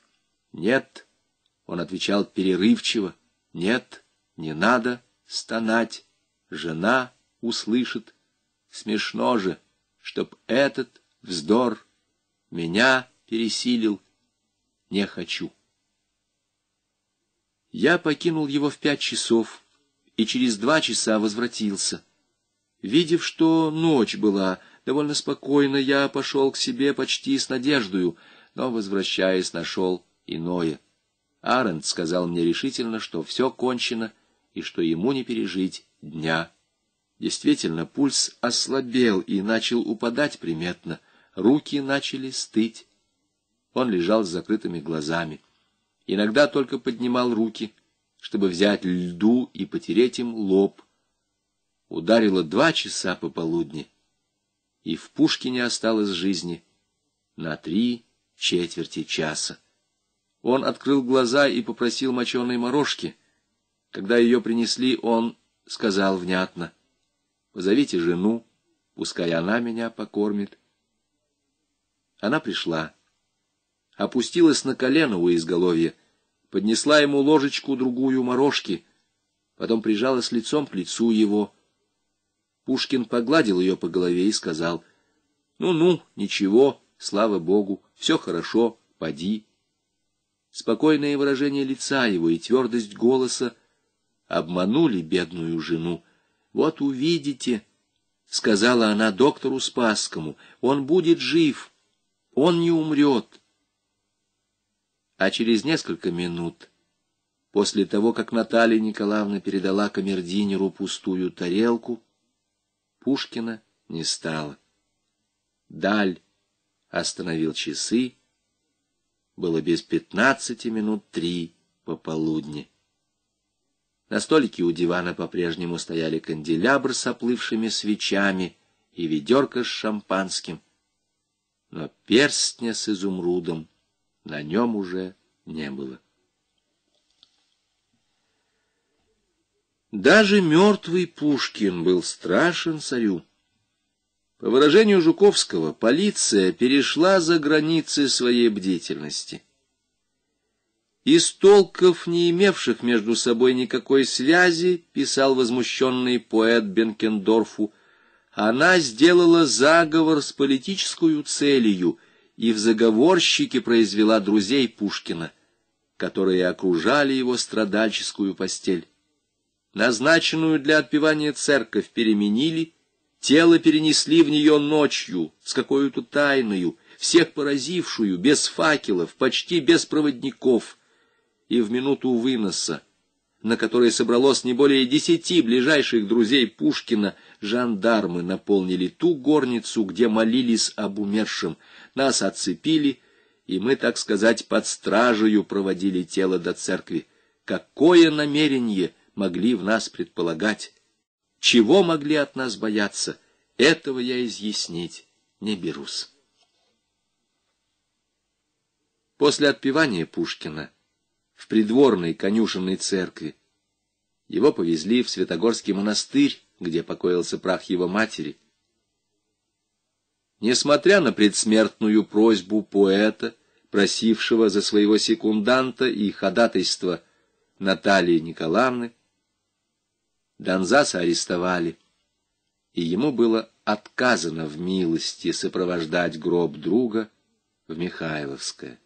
«Нет», — он отвечал перерывчиво, — «нет, не надо стонать. Жена услышит. Смешно же, чтоб этот вздор меня пересилил. Не хочу». Я покинул его в пять часов и через два часа возвратился. Видев, что ночь была довольно спокойна, я пошел к себе почти с надеждою, но, возвращаясь, нашел иное. Арент сказал мне решительно, что все кончено и что ему не пережить дня. Действительно, пульс ослабел и начал упадать приметно, руки начали стыть. Он лежал с закрытыми глазами. Иногда только поднимал руки, чтобы взять льду и потереть им лоб. Ударило два часа пополудни, и в Пушкине осталось жизни на три четверти часа. Он открыл глаза и попросил моченой морожки. Когда ее принесли, он сказал внятно, «Позовите жену, пускай она меня покормит». Она пришла, опустилась на колено у изголовья, поднесла ему ложечку-другую морожки, потом прижалась лицом к лицу его. Пушкин погладил ее по голове и сказал, «Ну-ну, ничего, слава богу, все хорошо, поди». Спокойное выражение лица его и твердость голоса обманули бедную жену. «Вот увидите», — сказала она доктору Спасскому, — «он будет жив, он не умрет». А через несколько минут, после того, как Наталья Николаевна передала камердинеру пустую тарелку, Пушкина не стало. Даль остановил часы, было без пятнадцати минут три пополудни. На столике у дивана по-прежнему стояли канделябр с оплывшими свечами и ведерко с шампанским, но перстня с изумрудом на нем уже не было. Даже мертвый Пушкин был страшен царю. По выражению Жуковского, полиция перешла за границы своей бдительности. Из толков, не имевших между собой никакой связи, писал возмущенный поэт Бенкендорфу, она сделала заговор с политической целью и в заговорщике произвела друзей Пушкина, которые окружали его страдальческую постель. Назначенную для отпевания церковь переменили, Тело перенесли в нее ночью, с какой-то тайною, всех поразившую, без факелов, почти без проводников. И в минуту выноса, на которой собралось не более десяти ближайших друзей Пушкина, жандармы наполнили ту горницу, где молились об умершем. Нас отцепили, и мы, так сказать, под стражею проводили тело до церкви. Какое намерение могли в нас предполагать? Чего могли от нас бояться? Этого я изъяснить не берусь. После отпевания Пушкина в придворной конюшенной церкви его повезли в Святогорский монастырь, где покоился прах его матери. Несмотря на предсмертную просьбу поэта, просившего за своего секунданта и ходатайство Натальи Николаевны, Донзаса арестовали, и ему было отказано в милости сопровождать гроб друга в Михайловское.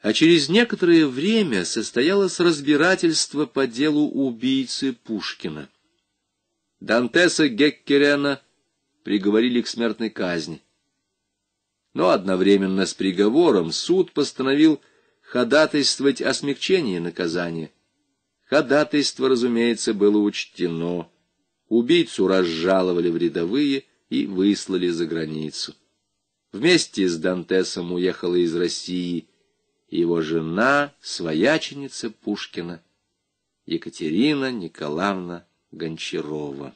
А через некоторое время состоялось разбирательство по делу убийцы Пушкина. Дантеса Геккерена приговорили к смертной казни. Но одновременно с приговором суд постановил ходатайствовать о смягчении наказания. Ходатайство, разумеется, было учтено. Убийцу разжаловали в рядовые и выслали за границу. Вместе с Дантесом уехала из России его жена, свояченица Пушкина, Екатерина Николаевна Гончарова.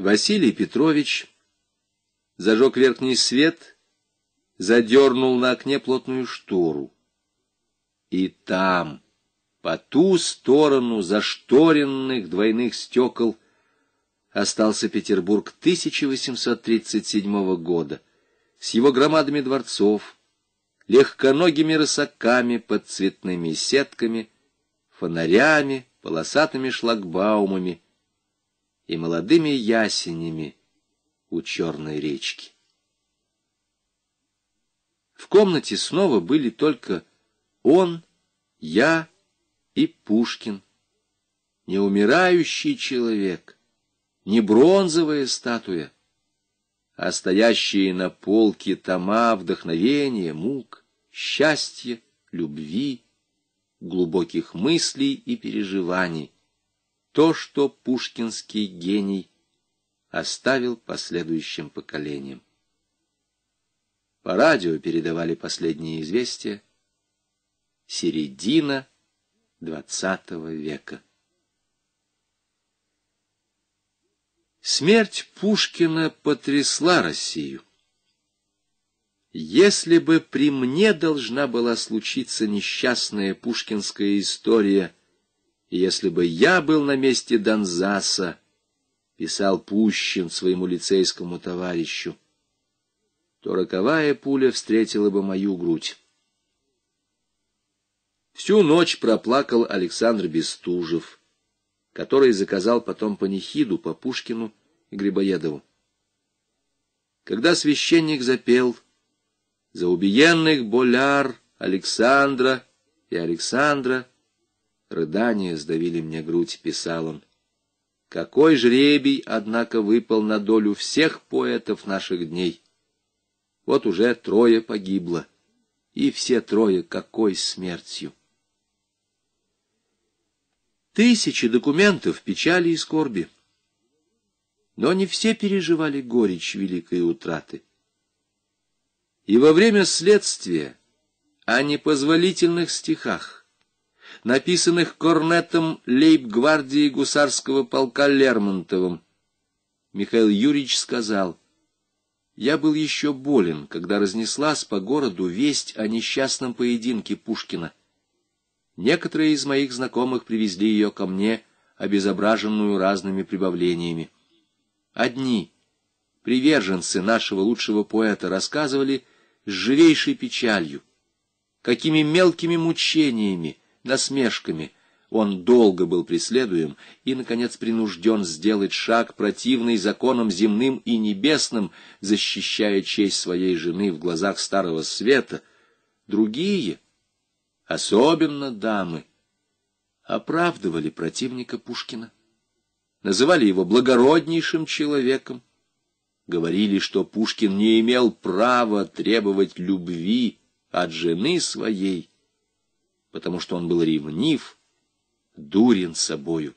Василий Петрович зажег верхний свет, задернул на окне плотную штору. И там, по ту сторону зашторенных двойных стекол, остался Петербург 1837 года с его громадами дворцов, легконогими рысаками под цветными сетками, фонарями, полосатыми шлагбаумами и молодыми ясенями у черной речки. В комнате снова были только он, я и Пушкин, неумирающий человек, не бронзовая статуя, а стоящие на полке тома вдохновения, мук, счастья, любви, глубоких мыслей и переживаний, то, что пушкинский гений оставил последующим поколениям. По радио передавали последние известия. Середина двадцатого века. Смерть Пушкина потрясла Россию. Если бы при мне должна была случиться несчастная пушкинская история, если бы я был на месте Донзаса, писал Пущин своему лицейскому товарищу, то роковая пуля встретила бы мою грудь. Всю ночь проплакал Александр Бестужев, который заказал потом панихиду по Пушкину и Грибоедову. Когда священник запел «За убиенных боляр Александра и Александра», рыдания сдавили мне грудь, писал он. Какой жребий, однако, выпал на долю всех поэтов наших дней. Вот уже трое погибло, и все трое какой смертью. Тысячи документов печали и скорби. Но не все переживали горечь великой утраты. И во время следствия о непозволительных стихах, написанных корнетом лейб-гвардии гусарского полка Лермонтовым, Михаил Юрьевич сказал, «Я был еще болен, когда разнеслась по городу весть о несчастном поединке Пушкина. Некоторые из моих знакомых привезли ее ко мне, обезображенную разными прибавлениями. Одни, приверженцы нашего лучшего поэта, рассказывали с живейшей печалью, какими мелкими мучениями, насмешками он долго был преследуем и, наконец, принужден сделать шаг, противный законам земным и небесным, защищая честь своей жены в глазах Старого Света. Другие — особенно дамы, оправдывали противника Пушкина. называли его благороднейшим человеком, говорили, что Пушкин не имел права требовать любви от жены своей, потому что он был ревнив, дурен собою.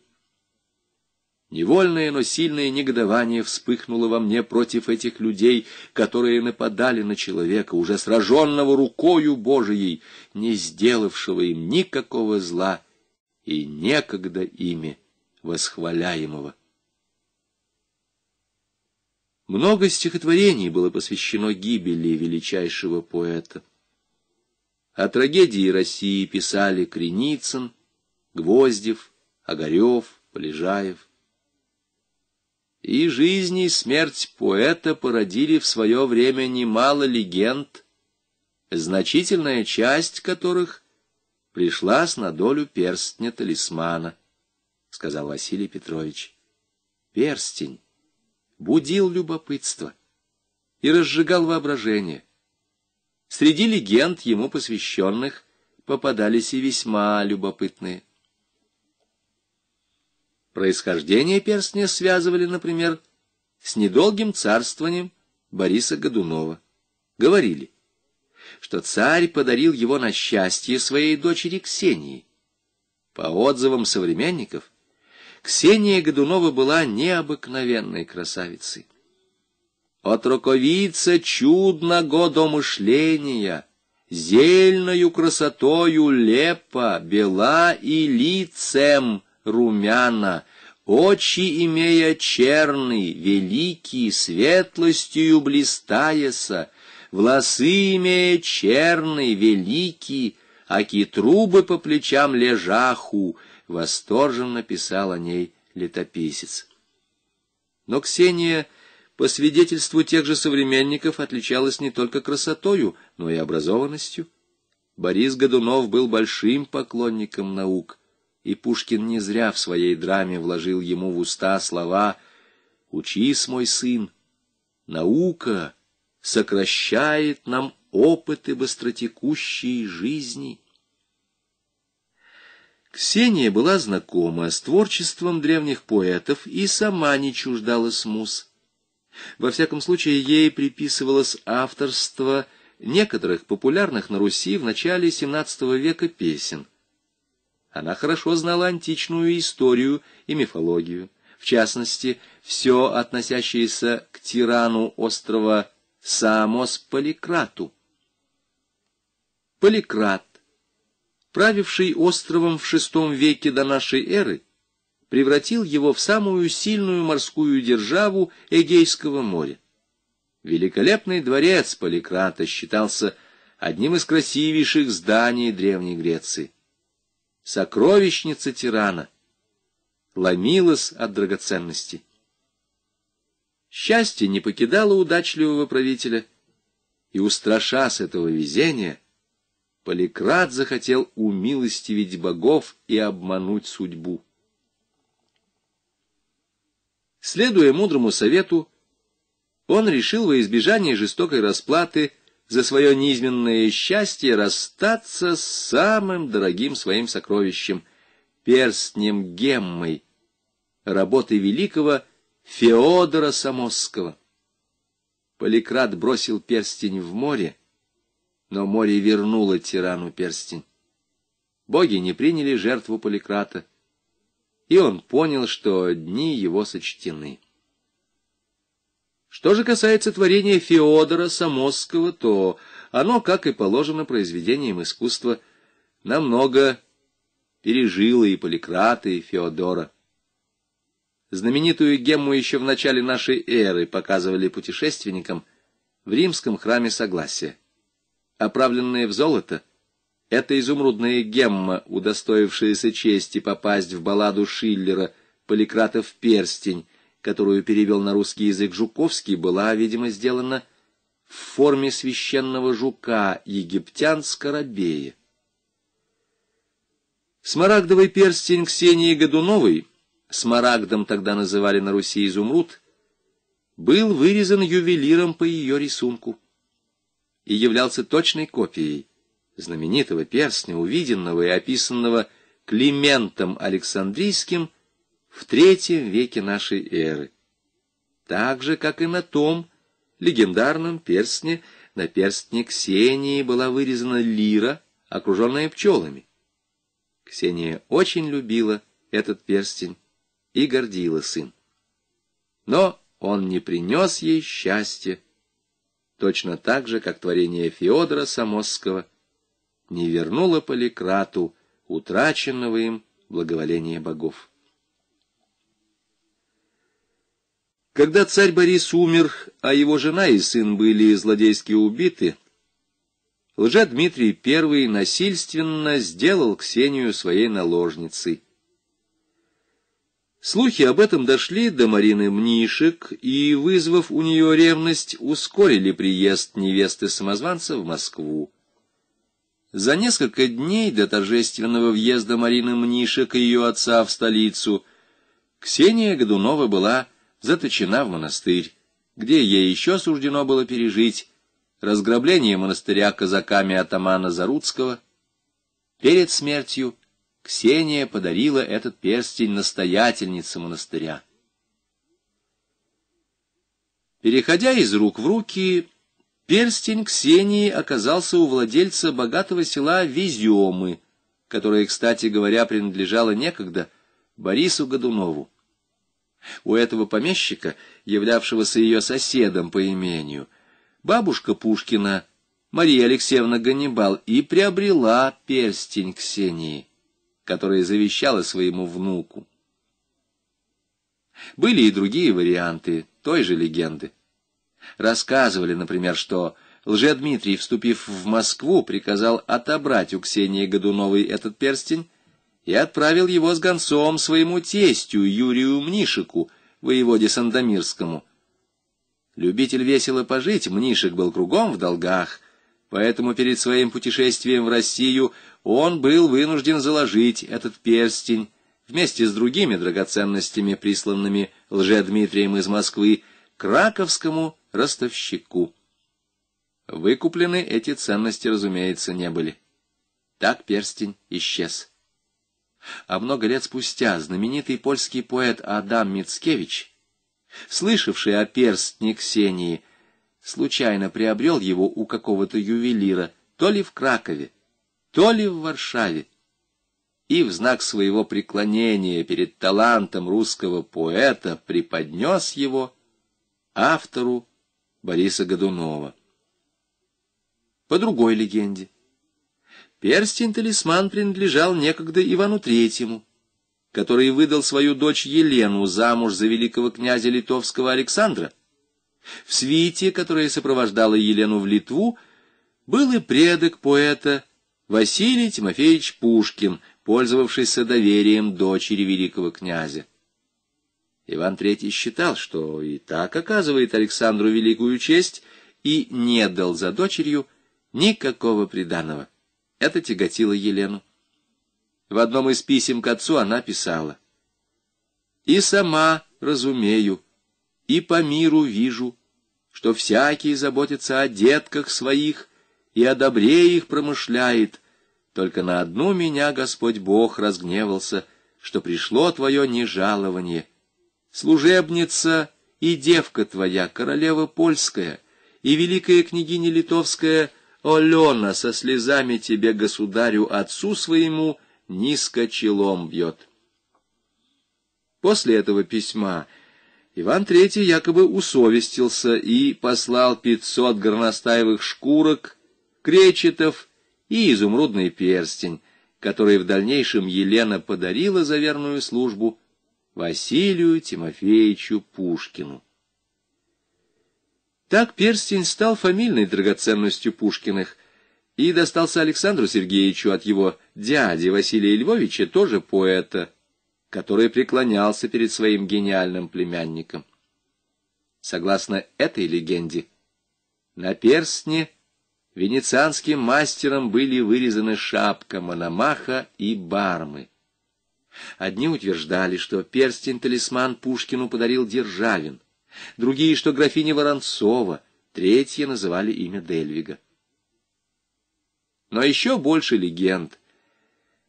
Невольное, но сильное негодование вспыхнуло во мне против этих людей, которые нападали на человека, уже сраженного рукою Божией, не сделавшего им никакого зла и некогда ими восхваляемого. Много стихотворений было посвящено гибели величайшего поэта. О трагедии России писали Креницын, Гвоздев, Огарев, Полежаев. И жизнь и смерть поэта породили в свое время немало легенд, значительная часть которых пришлась на долю перстня-талисмана, — сказал Василий Петрович. Перстень будил любопытство и разжигал воображение. Среди легенд ему посвященных попадались и весьма любопытные. Происхождение перстня связывали, например, с недолгим царствованием Бориса Годунова. Говорили, что царь подарил его на счастье своей дочери Ксении. По отзывам современников, Ксения Годунова была необыкновенной красавицей. Отроковица чудно годомышления, зельною красотою лепа, бела и лицем — румяна, очи имея черный, великий, светлостью блистаяся, волосы имея черный, великий, аки трубы по плечам лежаху, восторженно писал о ней летописец. Но Ксения, по свидетельству тех же современников, отличалась не только красотою, но и образованностью. Борис Годунов был большим поклонником наук — и Пушкин не зря в своей драме вложил ему в уста слова «Учись, мой сын, наука сокращает нам опыты быстротекущей жизни». Ксения была знакома с творчеством древних поэтов и сама не чуждалась муз. Во всяком случае, ей приписывалось авторство некоторых популярных на Руси в начале XVII века песен — она хорошо знала античную историю и мифологию, в частности, все относящееся к тирану острова Самос Поликрату. Поликрат, правивший островом в VI веке до нашей эры, превратил его в самую сильную морскую державу Эгейского моря. Великолепный дворец Поликрата считался одним из красивейших зданий Древней Греции сокровищница тирана, ломилась от драгоценностей. Счастье не покидало удачливого правителя, и, устрашась этого везения, Поликрат захотел умилостивить богов и обмануть судьбу. Следуя мудрому совету, он решил во избежание жестокой расплаты за свое низменное счастье расстаться с самым дорогим своим сокровищем — перстнем Геммой, работы великого Феодора Самосского. Поликрат бросил перстень в море, но море вернуло тирану перстень. Боги не приняли жертву Поликрата, и он понял, что дни его сочтены. Что же касается творения Феодора Самосского, то оно, как и положено произведениям искусства, намного пережило и Поликрата, и Феодора. Знаменитую гемму еще в начале нашей эры показывали путешественникам в римском храме Согласия. Оправленная в золото, эта изумрудная гемма, удостоившаяся чести попасть в балладу Шиллера «Поликратов перстень», которую перевел на русский язык Жуковский, была, видимо, сделана в форме священного жука египтян-скоробея. Смарагдовый перстень Ксении Годуновой, смарагдом тогда называли на Руси изумруд, был вырезан ювелиром по ее рисунку и являлся точной копией знаменитого перстня, увиденного и описанного Климентом Александрийским в третьем веке нашей эры. Так же, как и на том легендарном перстне, на перстне Ксении была вырезана лира, окруженная пчелами. Ксения очень любила этот перстень и гордилась им. Но он не принес ей счастья, точно так же, как творение Феодора Самосского не вернуло Поликрату утраченного им благоволения богов. Когда царь Борис умер, а его жена и сын были злодейски убиты, Лжедмитрий I насильственно сделал Ксению своей наложницей. Слухи об этом дошли до Марины Мнишек и, вызвав у нее ревность, ускорили приезд невесты-самозванца в Москву. За несколько дней до торжественного въезда Марины Мнишек и ее отца в столицу Ксения Годунова была заточена в монастырь, где ей еще суждено было пережить разграбление монастыря казаками атамана Заруцкого. Перед смертью Ксения подарила этот перстень настоятельнице монастыря. Переходя из рук в руки, перстень Ксении оказался у владельца богатого села Виземы, которое, кстати говоря, принадлежало некогда Борису Годунову. У этого помещика, являвшегося ее соседом по имению, бабушка Пушкина, Мария Алексеевна Ганнибал, и приобрела перстень Ксении, который завещала своему внуку. Были и другие варианты той же легенды. Рассказывали, например, что Лжедмитрий, вступив в Москву, приказал отобрать у Ксении Годуновой этот перстень, и отправил его с гонцом своему тестю Юрию Мнишику, воеводе Сандомирскому. Любитель весело пожить, Мнишек был кругом в долгах, поэтому перед своим путешествием в Россию он был вынужден заложить этот перстень вместе с другими драгоценностями, присланными Лжедмитрием из Москвы, краковскому ростовщику. Выкуплены эти ценности, разумеется, не были. Так перстень исчез. А много лет спустя знаменитый польский поэт Адам Мицкевич, слышавший о перстне Ксении, случайно приобрел его у какого-то ювелира, то ли в Кракове, то ли в Варшаве, и в знак своего преклонения перед талантом русского поэта преподнес его автору Бориса Годунова. По другой легенде, Перстень-талисман принадлежал некогда Ивану Третьему, который выдал свою дочь Елену замуж за великого князя литовского Александра. В свите, которая сопровождала Елену в Литву, был и предок поэта Василий Тимофеевич Пушкин, пользовавшийся доверием дочери великого князя. Иван III считал, что и так оказывает Александру великую честь, и не дал за дочерью никакого приданого. Это тяготило Елену. В одном из писем к отцу она писала. «И сама разумею, и по миру вижу, что всякий заботится о детках своих и о добре их промышляет. Только на одну меня Господь Бог разгневался, что пришло твое нежалование. Служебница и девка твоя, королева польская, и великая княгиня литовская — Олена со слезами тебе, государю, отцу своему, низко челом бьет. После этого письма Иван Третий якобы усовестился и послал пятьсот горностаевых шкурок, кречетов и изумрудный перстень, который в дальнейшем Елена подарила за верную службу Василию Тимофеевичу Пушкину. Так перстень стал фамильной драгоценностью Пушкиных и достался Александру Сергеевичу от его дяди Василия Львовича, тоже поэта, который преклонялся перед своим гениальным племянником. Согласно этой легенде, на перстне венецианским мастером были вырезаны шапка Мономаха и Бармы. Одни утверждали, что перстень-талисман Пушкину подарил Державин, другие, что графиня Воронцова, третьи называли имя Дельвига. Но еще больше легенд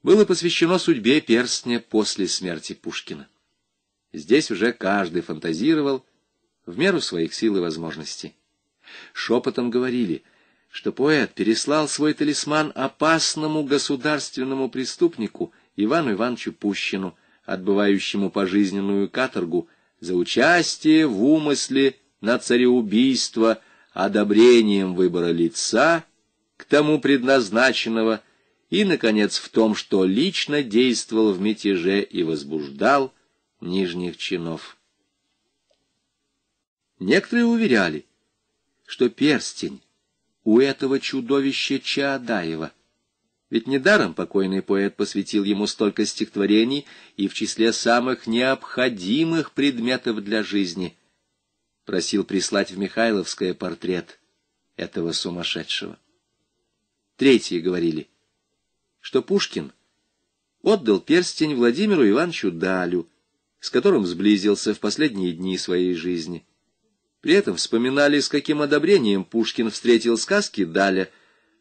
было посвящено судьбе перстня после смерти Пушкина. Здесь уже каждый фантазировал в меру своих сил и возможностей. Шепотом говорили, что поэт переслал свой талисман опасному государственному преступнику Ивану Ивановичу Пущину, отбывающему пожизненную каторгу за участие в умысле на цареубийство одобрением выбора лица, к тому предназначенного, и, наконец, в том, что лично действовал в мятеже и возбуждал нижних чинов. Некоторые уверяли, что перстень у этого чудовища Чаадаева. Ведь недаром покойный поэт посвятил ему столько стихотворений и в числе самых необходимых предметов для жизни просил прислать в Михайловское портрет этого сумасшедшего. Третьи говорили, что Пушкин отдал перстень Владимиру Ивановичу Далю, с которым сблизился в последние дни своей жизни. При этом вспоминали, с каким одобрением Пушкин встретил сказки Даля,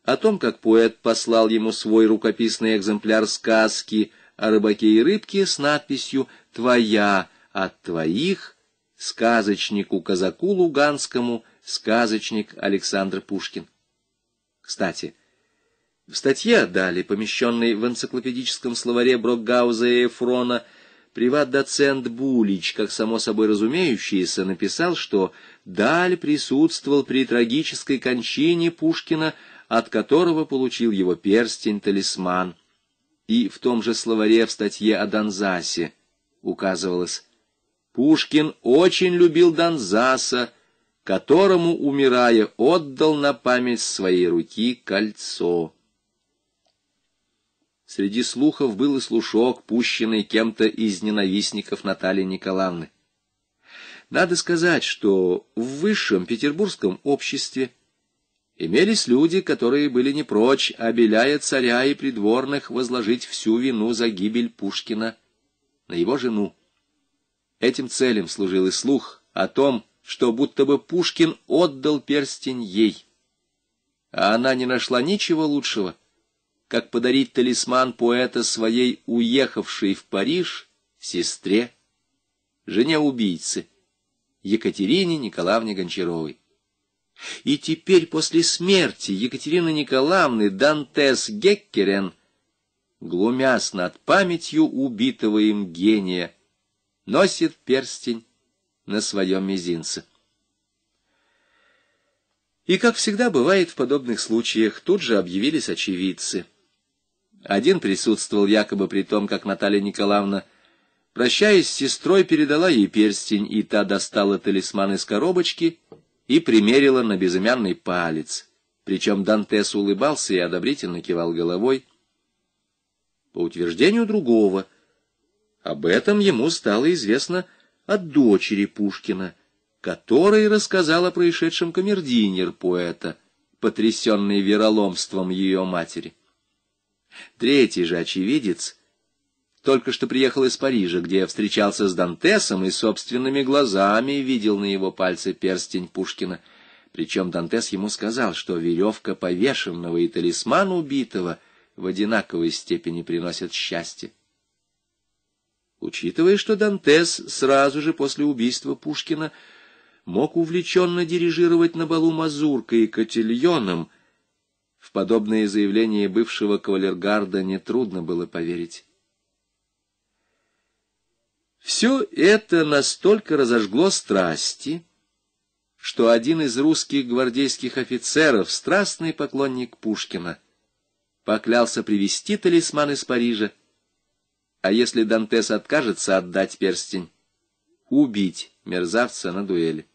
о том, как поэт послал ему свой рукописный экземпляр сказки о рыбаке и рыбке с надписью «Твоя от твоих» сказочнику-казаку Луганскому, сказочник Александр Пушкин. Кстати, в статье Дали, помещенной в энциклопедическом словаре Брокгауза и Эфрона, приват-доцент Булич, как само собой разумеющееся, написал, что Даль присутствовал при трагической кончине Пушкина, от которого получил его перстень-талисман. И в том же словаре в статье о Донзасе указывалось, Пушкин очень любил Донзаса, которому, умирая, отдал на память своей руки кольцо. Среди слухов был и слушок, пущенный кем-то из ненавистников Натальи Николаевны. Надо сказать, что в высшем петербургском обществе имелись люди, которые были не прочь, обеляя царя и придворных, возложить всю вину за гибель Пушкина на его жену. Этим целям служил и слух о том, что будто бы Пушкин отдал перстень ей. А она не нашла ничего лучшего — как подарить талисман поэта своей уехавшей в Париж сестре, жене убийцы, Екатерине Николаевне Гончаровой. И теперь после смерти Екатерины Николаевны Дантес Геккерен, глумясь над памятью убитого им гения, носит перстень на своем мизинце. И, как всегда бывает в подобных случаях, тут же объявились очевидцы — один присутствовал якобы при том, как Наталья Николаевна, прощаясь с сестрой, передала ей перстень, и та достала талисман из коробочки и примерила на безымянный палец. Причем Дантес улыбался и одобрительно кивал головой. По утверждению другого, об этом ему стало известно от дочери Пушкина, которой рассказала о происшедшем камердинер поэта, потрясенный вероломством ее матери. Третий же очевидец только что приехал из Парижа, где встречался с Дантесом и собственными глазами видел на его пальце перстень Пушкина. Причем Дантес ему сказал, что веревка повешенного и талисман убитого в одинаковой степени приносят счастье. Учитывая, что Дантес сразу же после убийства Пушкина мог увлеченно дирижировать на балу мазуркой и котельоном, в подобное заявление бывшего кавалергарда нетрудно было поверить. Все это настолько разожгло страсти, что один из русских гвардейских офицеров, страстный поклонник Пушкина, поклялся привезти талисман из Парижа, а если Дантес откажется отдать перстень, убить мерзавца на дуэли.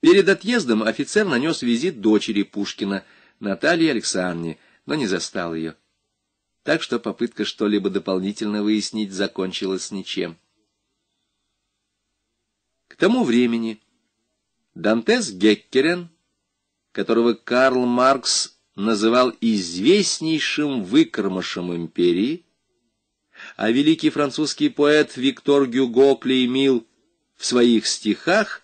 Перед отъездом офицер нанес визит дочери Пушкина, Наталье Александровне, но не застал ее. Так что попытка что-либо дополнительно выяснить закончилась ничем. К тому времени Дантес Геккерен, которого Карл Маркс называл известнейшим выкормышем империи, а великий французский поэт Виктор Гюго клеймил в своих стихах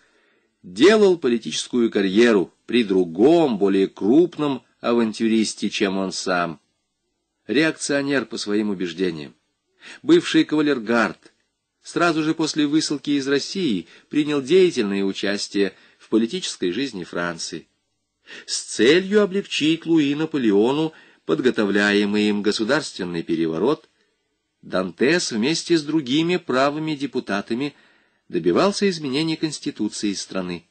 делал политическую карьеру при другом, более крупном авантюристе, чем он сам. Реакционер по своим убеждениям, бывший кавалергард, сразу же после высылки из России принял деятельное участие в политической жизни Франции. С целью облегчить Луи Наполеону подготовляемый им государственный переворот, Дантес вместе с другими правыми депутатами добивался изменения Конституции страны.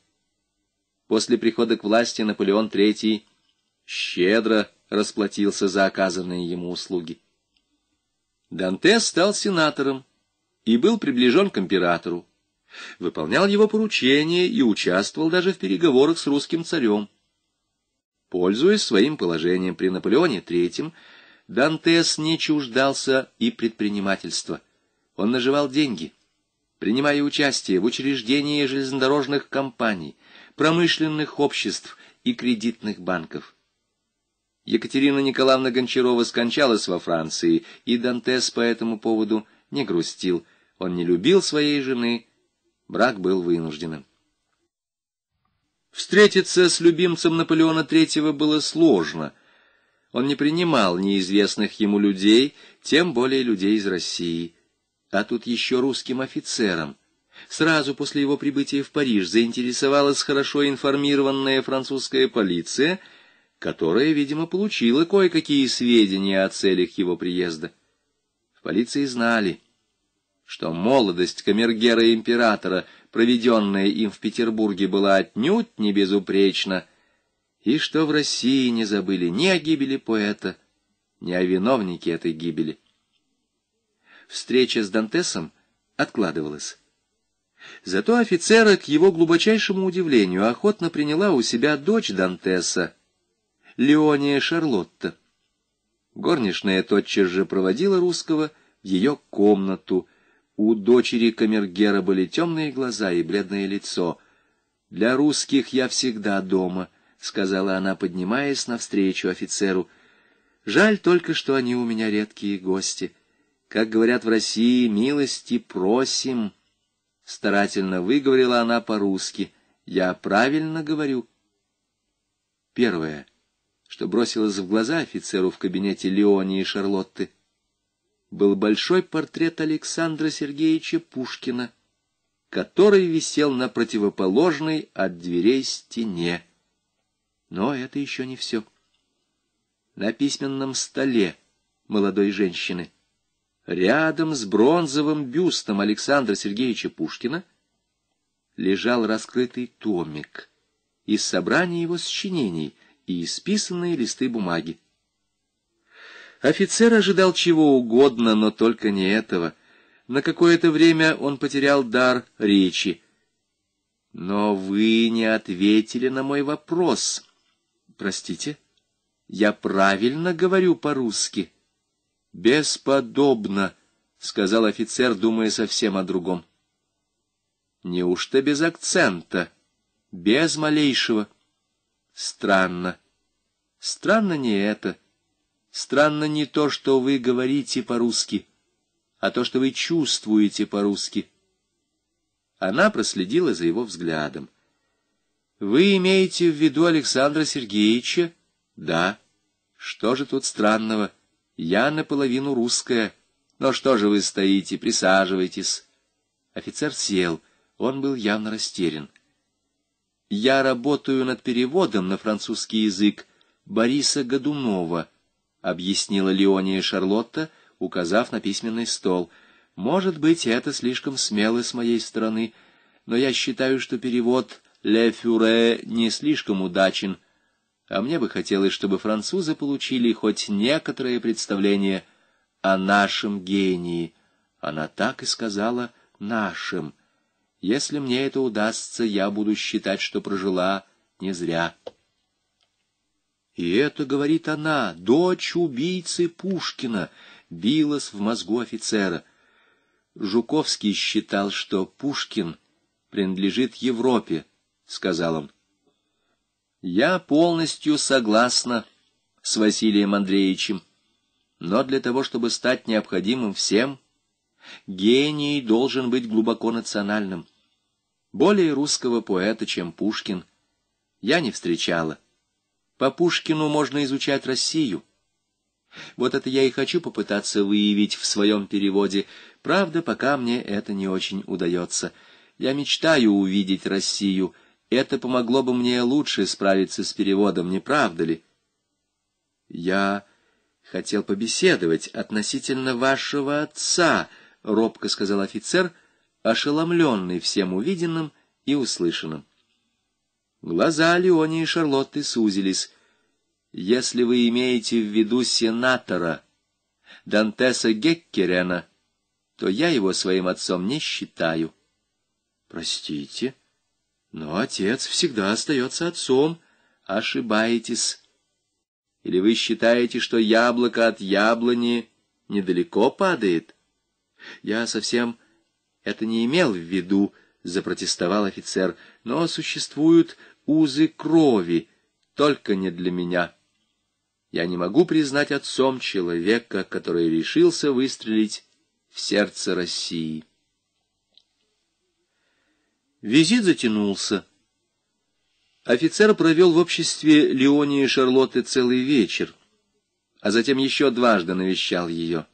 После прихода к власти Наполеон III щедро расплатился за оказанные ему услуги. Дантес стал сенатором и был приближен к императору, выполнял его поручения и участвовал даже в переговорах с русским царем. Пользуясь своим положением при Наполеоне III, Дантес не чуждался и предпринимательства. Он наживал деньги, принимая участие в учреждении железнодорожных компаний, промышленных обществ и кредитных банков. Екатерина Николаевна Гончарова скончалась во Франции, и Дантес по этому поводу не грустил. Он не любил своей жены, брак был вынужденным. Встретиться с любимцем Наполеона III было сложно. Он не принимал неизвестных ему людей, тем более людей из России. А тут еще русским офицерам. Сразу после его прибытия в Париж заинтересовалась хорошо информированная французская полиция — которая, видимо, получила кое-какие сведения о целях его приезда. В полиции знали, что молодость камергера императора, проведенная им в Петербурге, была отнюдь не безупречна, и что в России не забыли ни о гибели поэта, ни о виновнике этой гибели. Встреча с Дантесом откладывалась. Зато офицера, к его глубочайшему удивлению, охотно приняла у себя дочь Дантеса, Леония Шарлотта. Горничная тотчас же проводила русского в ее комнату. У дочери камергера были темные глаза и бледное лицо. «Для русских я всегда дома», — сказала она, поднимаясь навстречу офицеру. «Жаль только, что они у меня редкие гости. Как говорят в России, милости просим». Старательно выговорила она по-русски. «Я правильно говорю?» Первое что бросилось в глаза офицеру в кабинете Леонии и Шарлотты, был большой портрет Александра Сергеевича Пушкина, который висел на противоположной от дверей стене. Но это еще не все. На письменном столе молодой женщины, рядом с бронзовым бюстом Александра Сергеевича Пушкина, лежал раскрытый томик из собрания его сочинений — и исписанные листы бумаги. Офицер ожидал чего угодно, но только не этого. На какое-то время он потерял дар речи. «Но вы не ответили на мой вопрос. Простите, я правильно говорю по-русски?» «Бесподобно», — сказал офицер, думая совсем о другом. «Неужто без акцента? Без малейшего?» Странно. Странно не это. Странно не то, что вы говорите по-русски, а то, что вы чувствуете по-русски. Она проследила за его взглядом. Вы имеете в виду Александра Сергеевича? Да. Что же тут странного? Я наполовину русская. Но что же вы стоите? Присаживайтесь. Офицер сел. Он был явно растерян. Я работаю над переводом на французский язык Бориса Годунова, объяснила Леония Шарлотта, указав на письменный стол. Может быть, это слишком смело с моей стороны, но я считаю, что перевод «Ле Фюре» не слишком удачен, а мне бы хотелось, чтобы французы получили хоть некоторое представление о нашем гении. Она так и сказала «нашем». Если мне это удастся, я буду считать, что прожила не зря. И это, говорит она, дочь убийцы Пушкина, билась в мозгу офицера. Жуковский считал, что Пушкин принадлежит Европе, — сказал он. Я полностью согласна с Василием Андреевичем, но для того, чтобы стать необходимым всем, Гений должен быть глубоко национальным. Более русского поэта, чем Пушкин, я не встречала. По Пушкину можно изучать Россию, Вот это я и хочу попытаться выявить в своем переводе. Правда, пока мне это не очень удается. Я мечтаю увидеть Россию. Это помогло бы мне лучше справиться с переводом, не правда ли? Я хотел побеседовать относительно вашего отца, — робко сказал офицер, ошеломленный всем увиденным и услышанным. Глаза Леонии и Шарлотты сузились. «Если вы имеете в виду сенатора Дантеса Геккерена, то я его своим отцом не считаю». «Простите, но отец всегда остается отцом. Ошибаетесь. Или вы считаете, что яблоко от яблони недалеко падает?» «Я совсем это не имел в виду», — запротестовал офицер, — «но существуют узы крови, только не для меня. Я не могу признать отцом человека, который решился выстрелить в сердце России». Визит затянулся. Офицер провел в обществе Леонии Шарлотты целый вечер, а затем еще дважды навещал ее.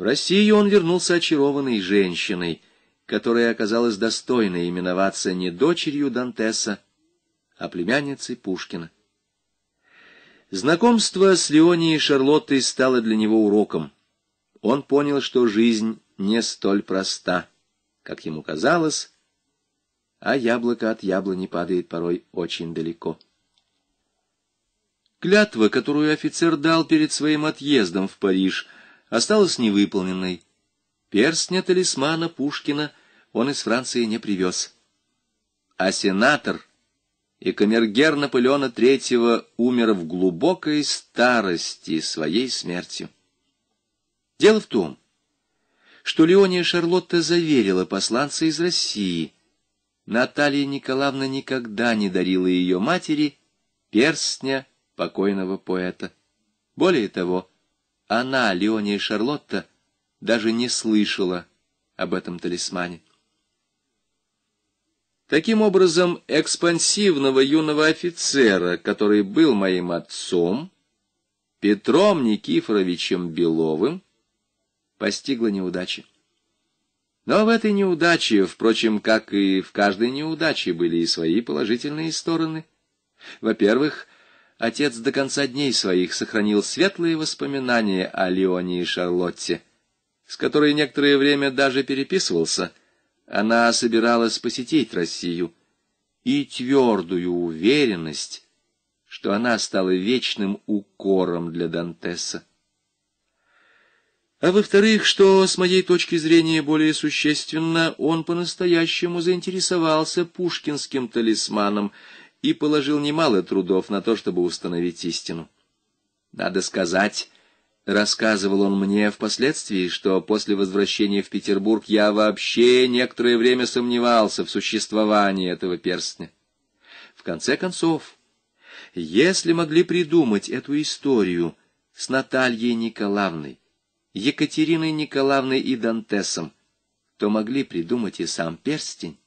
В Россию он вернулся очарованной женщиной, которая оказалась достойной именоваться не дочерью Дантеса, а племянницей Пушкина. Знакомство с Леонией Шарлоттой стало для него уроком. Он понял, что жизнь не столь проста, как ему казалось, а яблоко от яблони падает порой очень далеко. Клятва, которую офицер дал перед своим отъездом в Париж — осталась невыполненной. Перстня-талисмана Пушкина он из Франции не привез. А сенатор и камергер Наполеона III умер в глубокой старости своей смертью. Дело в том, что Леония Шарлотта заверила посланца из России. Наталья Николаевна никогда не дарила ее матери перстня покойного поэта. Более того, она, Леония Шарлотта, даже не слышала об этом талисмане. Таким образом, экспансивного юного офицера, который был моим отцом, Петром Никифоровичем Беловым, постигла неудача. Но в этой неудаче, впрочем, как и в каждой неудаче, были и свои положительные стороны. Во-первых, отец до конца дней своих сохранил светлые воспоминания о Леоне и Шарлотте, с которой некоторое время даже переписывался. Она собиралась посетить Россию, и твердую уверенность, что она стала вечным укором для Дантеса. А во-вторых, что, с моей точки зрения, более существенно, он по-настоящему заинтересовался пушкинским талисманом — и положил немало трудов на то, чтобы установить истину. Надо сказать, рассказывал он мне впоследствии, что после возвращения в Петербург я вообще некоторое время сомневался в существовании этого перстня. В конце концов, если могли придумать эту историю с Натальей Николаевной, Екатериной Николаевной и Дантесом, то могли придумать и сам перстень.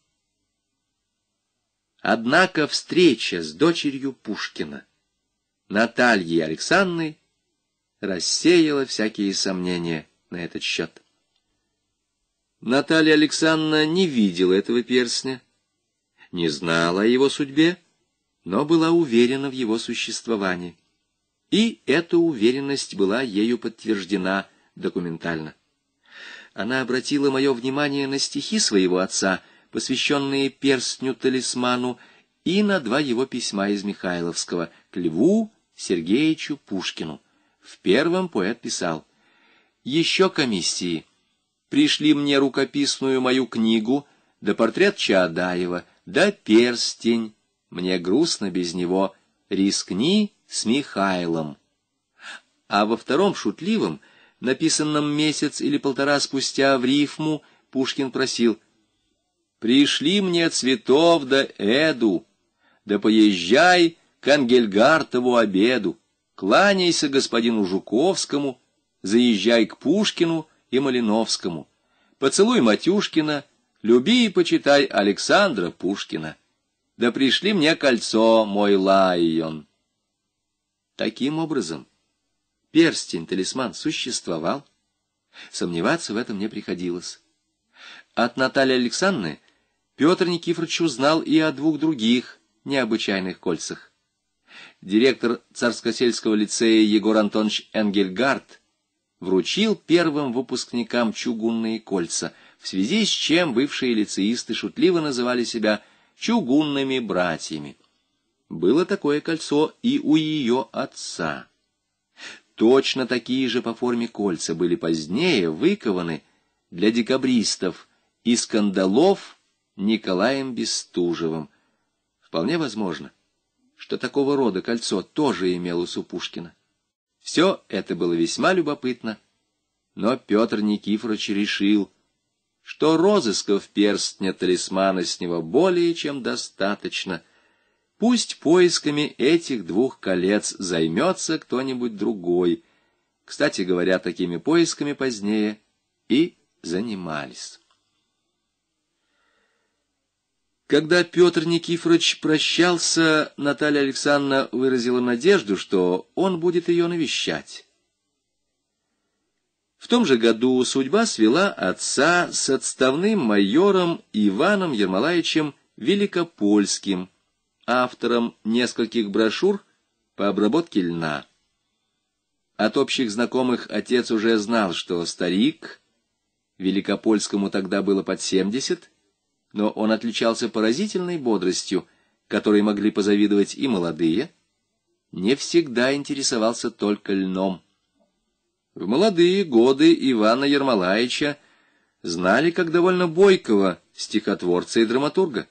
Однако встреча с дочерью Пушкина, Натальей Александрой, рассеяла всякие сомнения на этот счет. Наталья Александровна не видела этого перстня, не знала о его судьбе, но была уверена в его существовании. И эта уверенность была ею подтверждена документально. Она обратила мое внимание на стихи своего отца — посвященные перстню-талисману, и на два его письма из Михайловского к Льву Сергеевичу Пушкину. В первом поэт писал «Еще комиссии. Пришли мне рукописную мою книгу, да портрет Чаадаева, да перстень. Мне грустно без него. Рискни с Михайлом». А во втором шутливом, написанном месяц или полтора спустя в рифму, Пушкин просил Пришли мне цветов да эду, да поезжай к Ангельгартову обеду, кланяйся господину Жуковскому, заезжай к Пушкину и Малиновскому, поцелуй Матюшкина, люби и почитай Александра Пушкина. Да пришли мне кольцо, мой лайон. Таким образом, перстень-талисман существовал, сомневаться в этом не приходилось. От Натальи Александровны Петр Никифорович узнал и о двух других необычайных кольцах. Директор Царскосельского лицея Егор Антонович Энгельгард вручил первым выпускникам чугунные кольца, в связи с чем бывшие лицеисты шутливо называли себя чугунными братьями. Было такое кольцо и у ее отца. Точно такие же по форме кольца были позднее выкованы для декабристов из кандалов Николаем Бестужевым. Вполне возможно, что такого рода кольцо тоже имелось у Пушкина. Все это было весьма любопытно, но Петр Никифорович решил, что розысков перстня талисмана с него более чем достаточно. Пусть поисками этих двух колец займется кто-нибудь другой. Кстати говоря, такими поисками позднее и занимались. Когда Петр Никифорович прощался, Наталья Александровна выразила надежду, что он будет ее навещать. В том же году судьба свела отца с отставным майором Иваном Ермолаевичем Великопольским, автором нескольких брошюр по обработке льна. От общих знакомых отец уже знал, что старик, Великопольскому тогда было под семьдесят, но он отличался поразительной бодростью, которой могли позавидовать и молодые, не всегда интересовался только льном. В молодые годы Ивана Ермолаевича знали как довольно бойкого стихотворца и драматурга.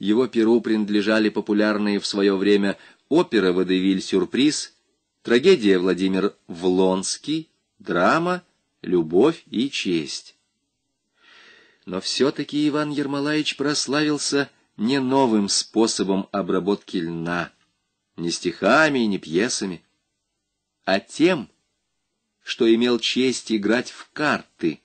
Его перу принадлежали популярные в свое время опера «Водевиль Сюрприз», трагедия Владимир Влонский, драма «Любовь и честь». Но все-таки Иван Ермолаевич прославился не новым способом обработки льна, не стихами и не пьесами, а тем, что имел честь играть в карты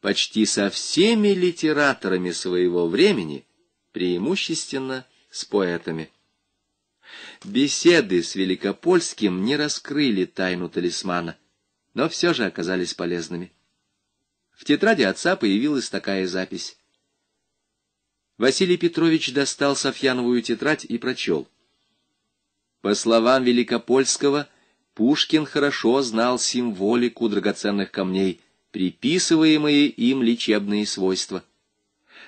почти со всеми литераторами своего времени, преимущественно с поэтами. Беседы с Великопольским не раскрыли тайну талисмана, но все же оказались полезными. В тетради отца появилась такая запись. Василий Петрович достал Софьяновую тетрадь и прочел. По словам Великопольского, Пушкин хорошо знал символику драгоценных камней, приписываемые им лечебные свойства.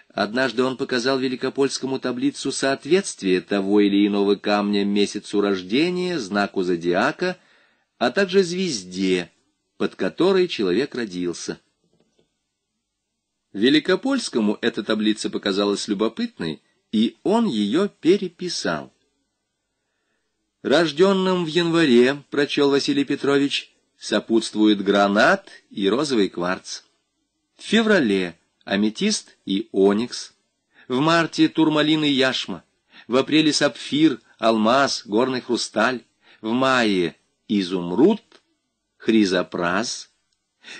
Однажды он показал Великопольскому таблицу соответствия того или иного камня месяцу рождения, знаку зодиака, а также звезде, под которой человек родился. Великопольскому эта таблица показалась любопытной, и он ее переписал. Рожденным в январе, прочел Василий Петрович, сопутствует гранат и розовый кварц. В феврале аметист и оникс. В марте турмалин и яшма. В апреле сапфир, алмаз, горный хрусталь. В мае изумруд, хризопраз.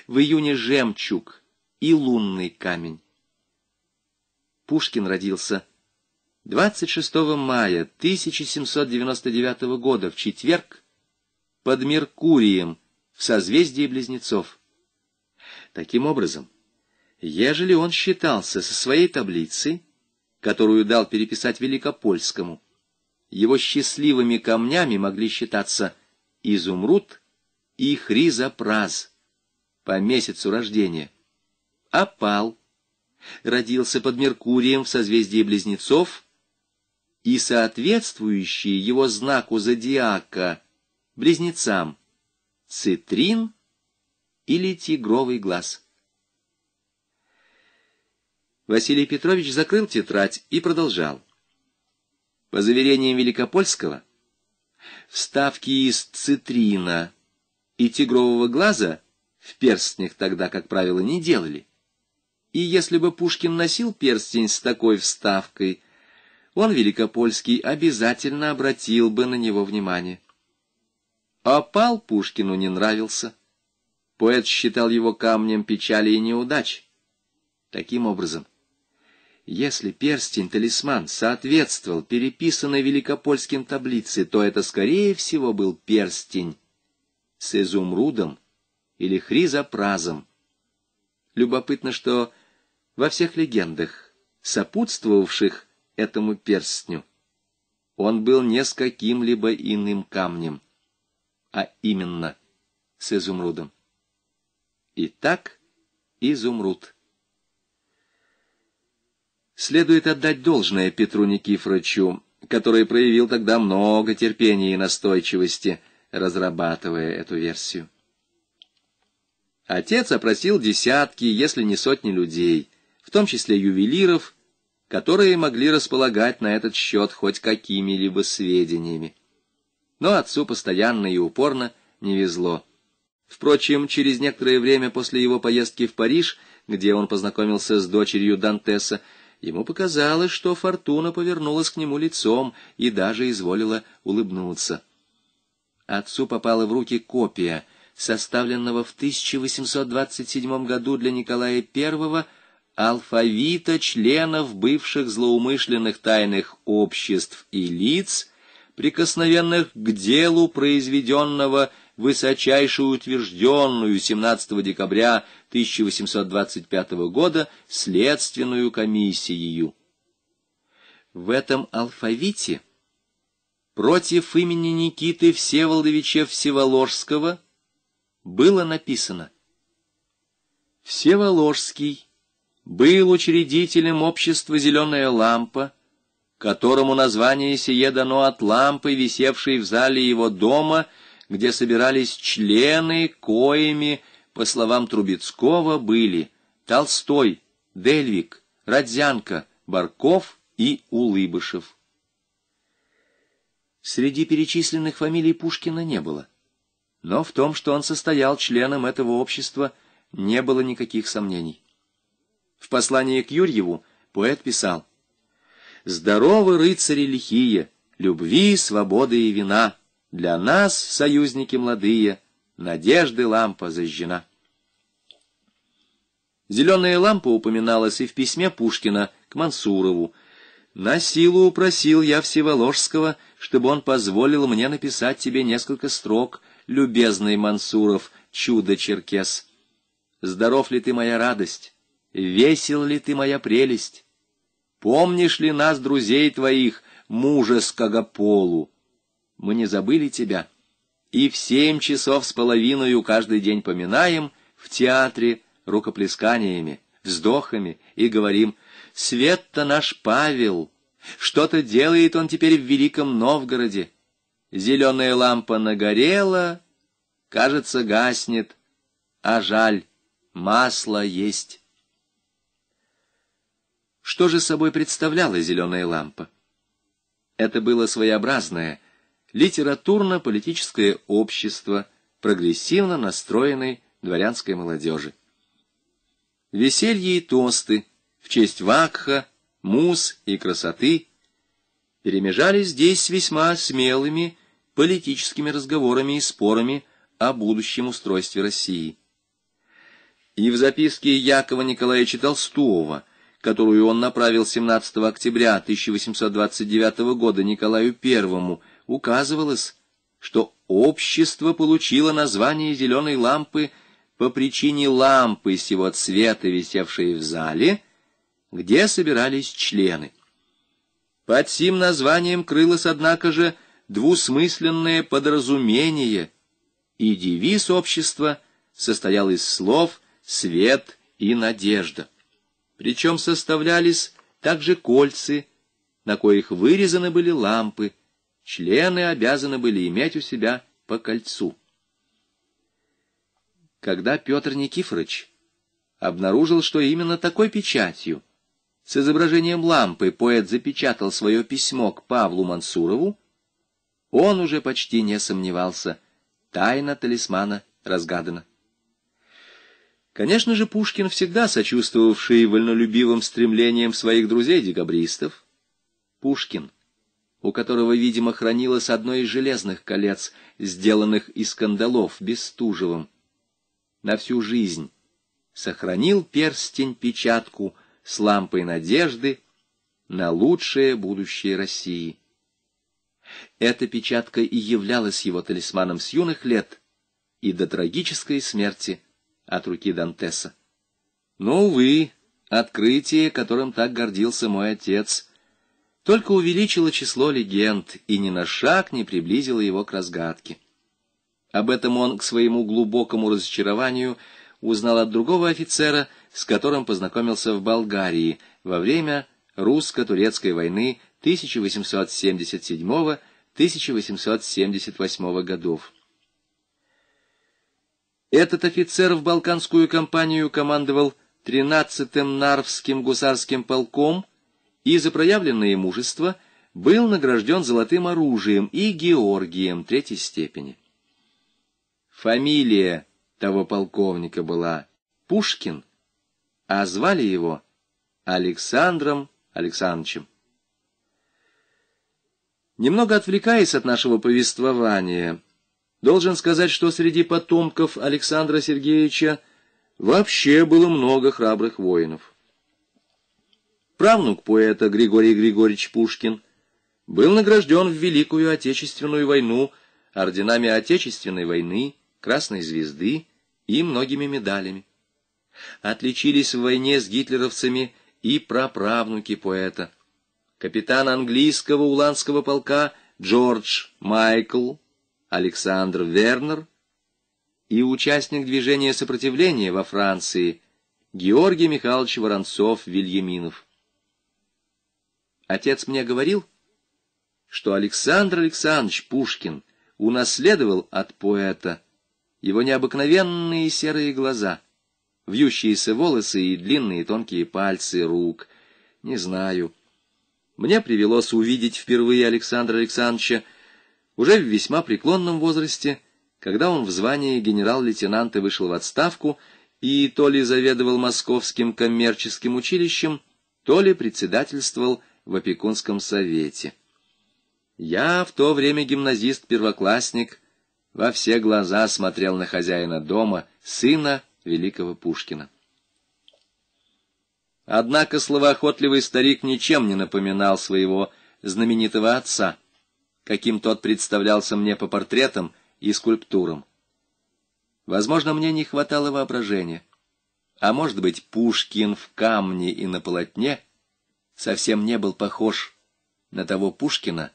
В июне жемчуг, и лунный камень. Пушкин родился 26 мая 1799 года в четверг под Меркурием в созвездии Близнецов. Таким образом, ежели он считался со своей таблицей, которую дал переписать Великопольскому, его счастливыми камнями могли считаться изумруд и хризопраз по месяцу рождения опал, родился под Меркурием в созвездии Близнецов, и соответствующие его знаку зодиака, близнецам, цитрин или тигровый глаз. Василий Петрович закрыл тетрадь и продолжал. По заверениям Великопольского, вставки из цитрина и тигрового глаза в перстнях тогда, как правило, не делали и если бы Пушкин носил перстень с такой вставкой, он, Великопольский, обязательно обратил бы на него внимание. Опал Пушкину не нравился. Поэт считал его камнем печали и неудач. Таким образом, если перстень-талисман соответствовал переписанной Великопольским таблице, то это, скорее всего, был перстень с изумрудом или хризопразом. Любопытно, что во всех легендах, сопутствовавших этому перстню, он был не с каким-либо иным камнем, а именно с изумрудом. Итак, изумруд. Следует отдать должное Петру Никифоровичу, который проявил тогда много терпения и настойчивости, разрабатывая эту версию. Отец опросил десятки, если не сотни людей, в том числе ювелиров, которые могли располагать на этот счет хоть какими-либо сведениями. Но отцу постоянно и упорно не везло. Впрочем, через некоторое время после его поездки в Париж, где он познакомился с дочерью Дантеса, Ему показалось, что фортуна повернулась к нему лицом и даже изволила улыбнуться. Отцу попала в руки копия, составленного в 1827 году для Николая I алфавита членов бывших злоумышленных тайных обществ и лиц, прикосновенных к делу, произведенного высочайшую утвержденную 17 декабря 1825 года следственную комиссией. В этом алфавите против имени Никиты Всеволодовича Всеволожского было написано «Всеволожский был учредителем общества «Зеленая лампа», которому название сие дано от лампы, висевшей в зале его дома, где собирались члены, коими по словам Трубецкого, были Толстой, Дельвик, Родзянко, Барков и Улыбышев. Среди перечисленных фамилий Пушкина не было. Но в том, что он состоял членом этого общества, не было никаких сомнений. В послании к Юрьеву поэт писал «Здоровы рыцари лихие, любви, свободы и вина, для нас, союзники молодые, надежды лампа зажжена». Зеленая лампа упоминалась и в письме Пушкина к Мансурову. «На силу упросил я Всеволожского, чтобы он позволил мне написать тебе несколько строк, любезный Мансуров, чудо-черкес. Здоров ли ты, моя радость? Весел ли ты, моя прелесть? Помнишь ли нас, друзей твоих, мужа с Кагополу? Мы не забыли тебя, и в семь часов с половиной каждый день поминаем в театре, рукоплесканиями, вздохами и говорим «Свет-то наш Павел! Что-то делает он теперь в Великом Новгороде. Зеленая лампа нагорела, кажется, гаснет, а жаль, масло есть». Что же собой представляла зеленая лампа? Это было своеобразное литературно-политическое общество прогрессивно настроенной дворянской молодежи. Веселье и тосты в честь вакха, мус и красоты перемежались здесь с весьма смелыми политическими разговорами и спорами о будущем устройстве России. И в записке Якова Николаевича Толстого, которую он направил 17 октября 1829 года Николаю I, указывалось, что общество получило название «зеленой лампы» по причине лампы сего цвета, висевшей в зале, где собирались члены. Под сим названием крылось, однако же, двусмысленное подразумение, и девиз общества состоял из слов «свет» и «надежда». Причем составлялись также кольцы, на коих вырезаны были лампы, члены обязаны были иметь у себя по кольцу. Когда Петр Никифорович обнаружил, что именно такой печатью, с изображением лампы, поэт запечатал свое письмо к Павлу Мансурову, он уже почти не сомневался, тайна талисмана разгадана. Конечно же, Пушкин, всегда сочувствовавший вольнолюбивым стремлениям своих друзей-декабристов, Пушкин, у которого, видимо, хранилось одно из железных колец, сделанных из кандалов Бестужевым, на всю жизнь сохранил перстень-печатку с лампой надежды на лучшее будущее России. Эта печатка и являлась его талисманом с юных лет, и до трагической смерти от руки Дантеса. Но, увы, открытие, которым так гордился мой отец, только увеличило число легенд и ни на шаг не приблизило его к разгадке. Об этом он, к своему глубокому разочарованию, узнал от другого офицера, с которым познакомился в Болгарии во время русско-турецкой войны 1877-1878 годов. Этот офицер в Балканскую кампанию командовал 13-м Нарвским гусарским полком и за проявленное мужество был награжден золотым оружием и Георгием третьей степени. Фамилия того полковника была Пушкин, а звали его Александром Александровичем. Немного отвлекаясь от нашего повествования, должен сказать, что среди потомков Александра Сергеевича вообще было много храбрых воинов. Правнук поэта Григорий Григорьевич Пушкин был награжден в Великую Отечественную войну орденами Отечественной войны, Красной Звезды и многими медалями. Отличились в войне с гитлеровцами и праправнуки поэта. Капитан английского уланского полка Джордж Майкл, Александр Вернер и участник движения сопротивления во Франции Георгий Михайлович Воронцов-Вильяминов. Отец мне говорил, что Александр Александрович Пушкин унаследовал от поэта его необыкновенные серые глаза, вьющиеся волосы и длинные тонкие пальцы рук. Не знаю. Мне привелось увидеть впервые Александра Александровича уже в весьма преклонном возрасте, когда он в звании генерал-лейтенанта вышел в отставку и то ли заведовал Московским коммерческим училищем, то ли председательствовал в опекунском совете. Я в то время гимназист-первоклассник — во все глаза смотрел на хозяина дома, сына великого Пушкина. Однако словоохотливый старик ничем не напоминал своего знаменитого отца, каким тот представлялся мне по портретам и скульптурам. Возможно, мне не хватало воображения, а может быть, Пушкин в камне и на полотне совсем не был похож на того Пушкина,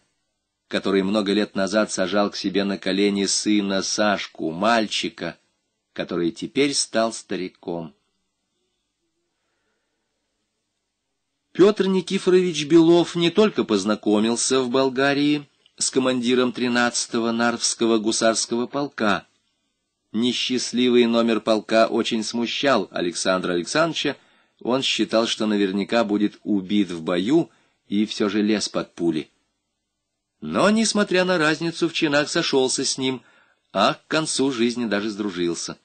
который много лет назад сажал к себе на колени сына Сашку, мальчика, который теперь стал стариком. Петр Никифорович Белов не только познакомился в Болгарии с командиром 13-го Нарвского гусарского полка. Несчастливый номер полка очень смущал Александра Александровича, он считал, что наверняка будет убит в бою, и все же лез под пули но, несмотря на разницу в чинах, сошелся с ним, а к концу жизни даже сдружился.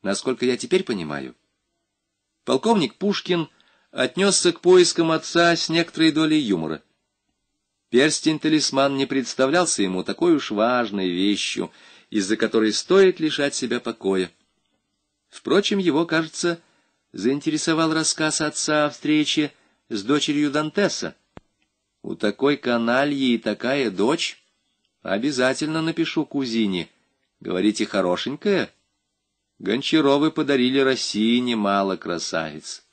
Насколько я теперь понимаю, полковник Пушкин отнесся к поискам отца с некоторой долей юмора. Перстень-талисман не представлялся ему такой уж важной вещью, из-за которой стоит лишать себя покоя. Впрочем, его, кажется, заинтересовал рассказ отца о встрече с дочерью Дантеса, у такой канальи и такая дочь? Обязательно напишу кузине. Говорите, хорошенькая? Гончаровы подарили России немало красавиц.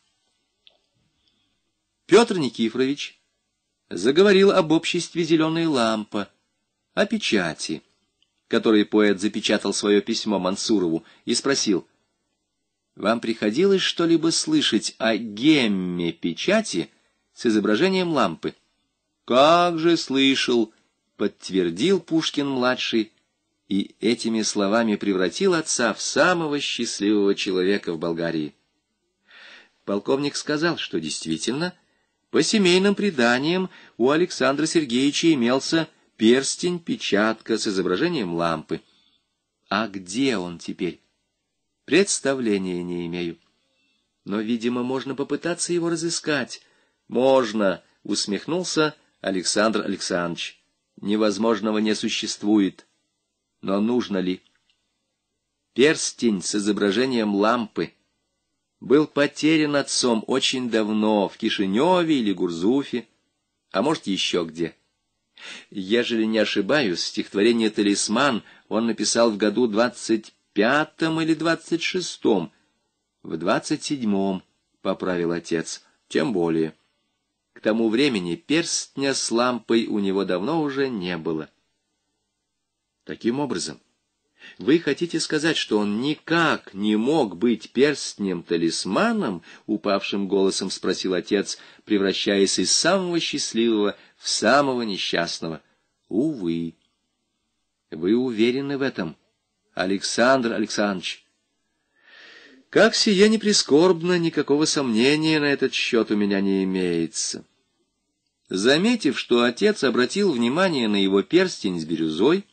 Петр Никифорович заговорил об обществе «Зеленая лампа», о печати, которой поэт запечатал свое письмо Мансурову, и спросил, «Вам приходилось что-либо слышать о гемме печати с изображением лампы?» «Как же слышал!» — подтвердил Пушкин-младший, и этими словами превратил отца в самого счастливого человека в Болгарии. Полковник сказал, что действительно, по семейным преданиям, у Александра Сергеевича имелся перстень-печатка с изображением лампы. А где он теперь? Представления не имею. Но, видимо, можно попытаться его разыскать. Можно, усмехнулся Александр Александрович, невозможного не существует. Но нужно ли? Перстень с изображением лампы был потерян отцом очень давно, в Кишиневе или Гурзуфе, а может, еще где. Ежели не ошибаюсь, стихотворение «Талисман» он написал в году двадцать пятом или двадцать шестом. В двадцать седьмом, — поправил отец, — тем более. К тому времени перстня с лампой у него давно уже не было. Таким образом, вы хотите сказать, что он никак не мог быть перстнем-талисманом? Упавшим голосом спросил отец, превращаясь из самого счастливого в самого несчастного. Увы. Вы уверены в этом, Александр Александрович? Как сие не прискорбно, никакого сомнения на этот счет у меня не имеется. Заметив, что отец обратил внимание на его перстень с бирюзой,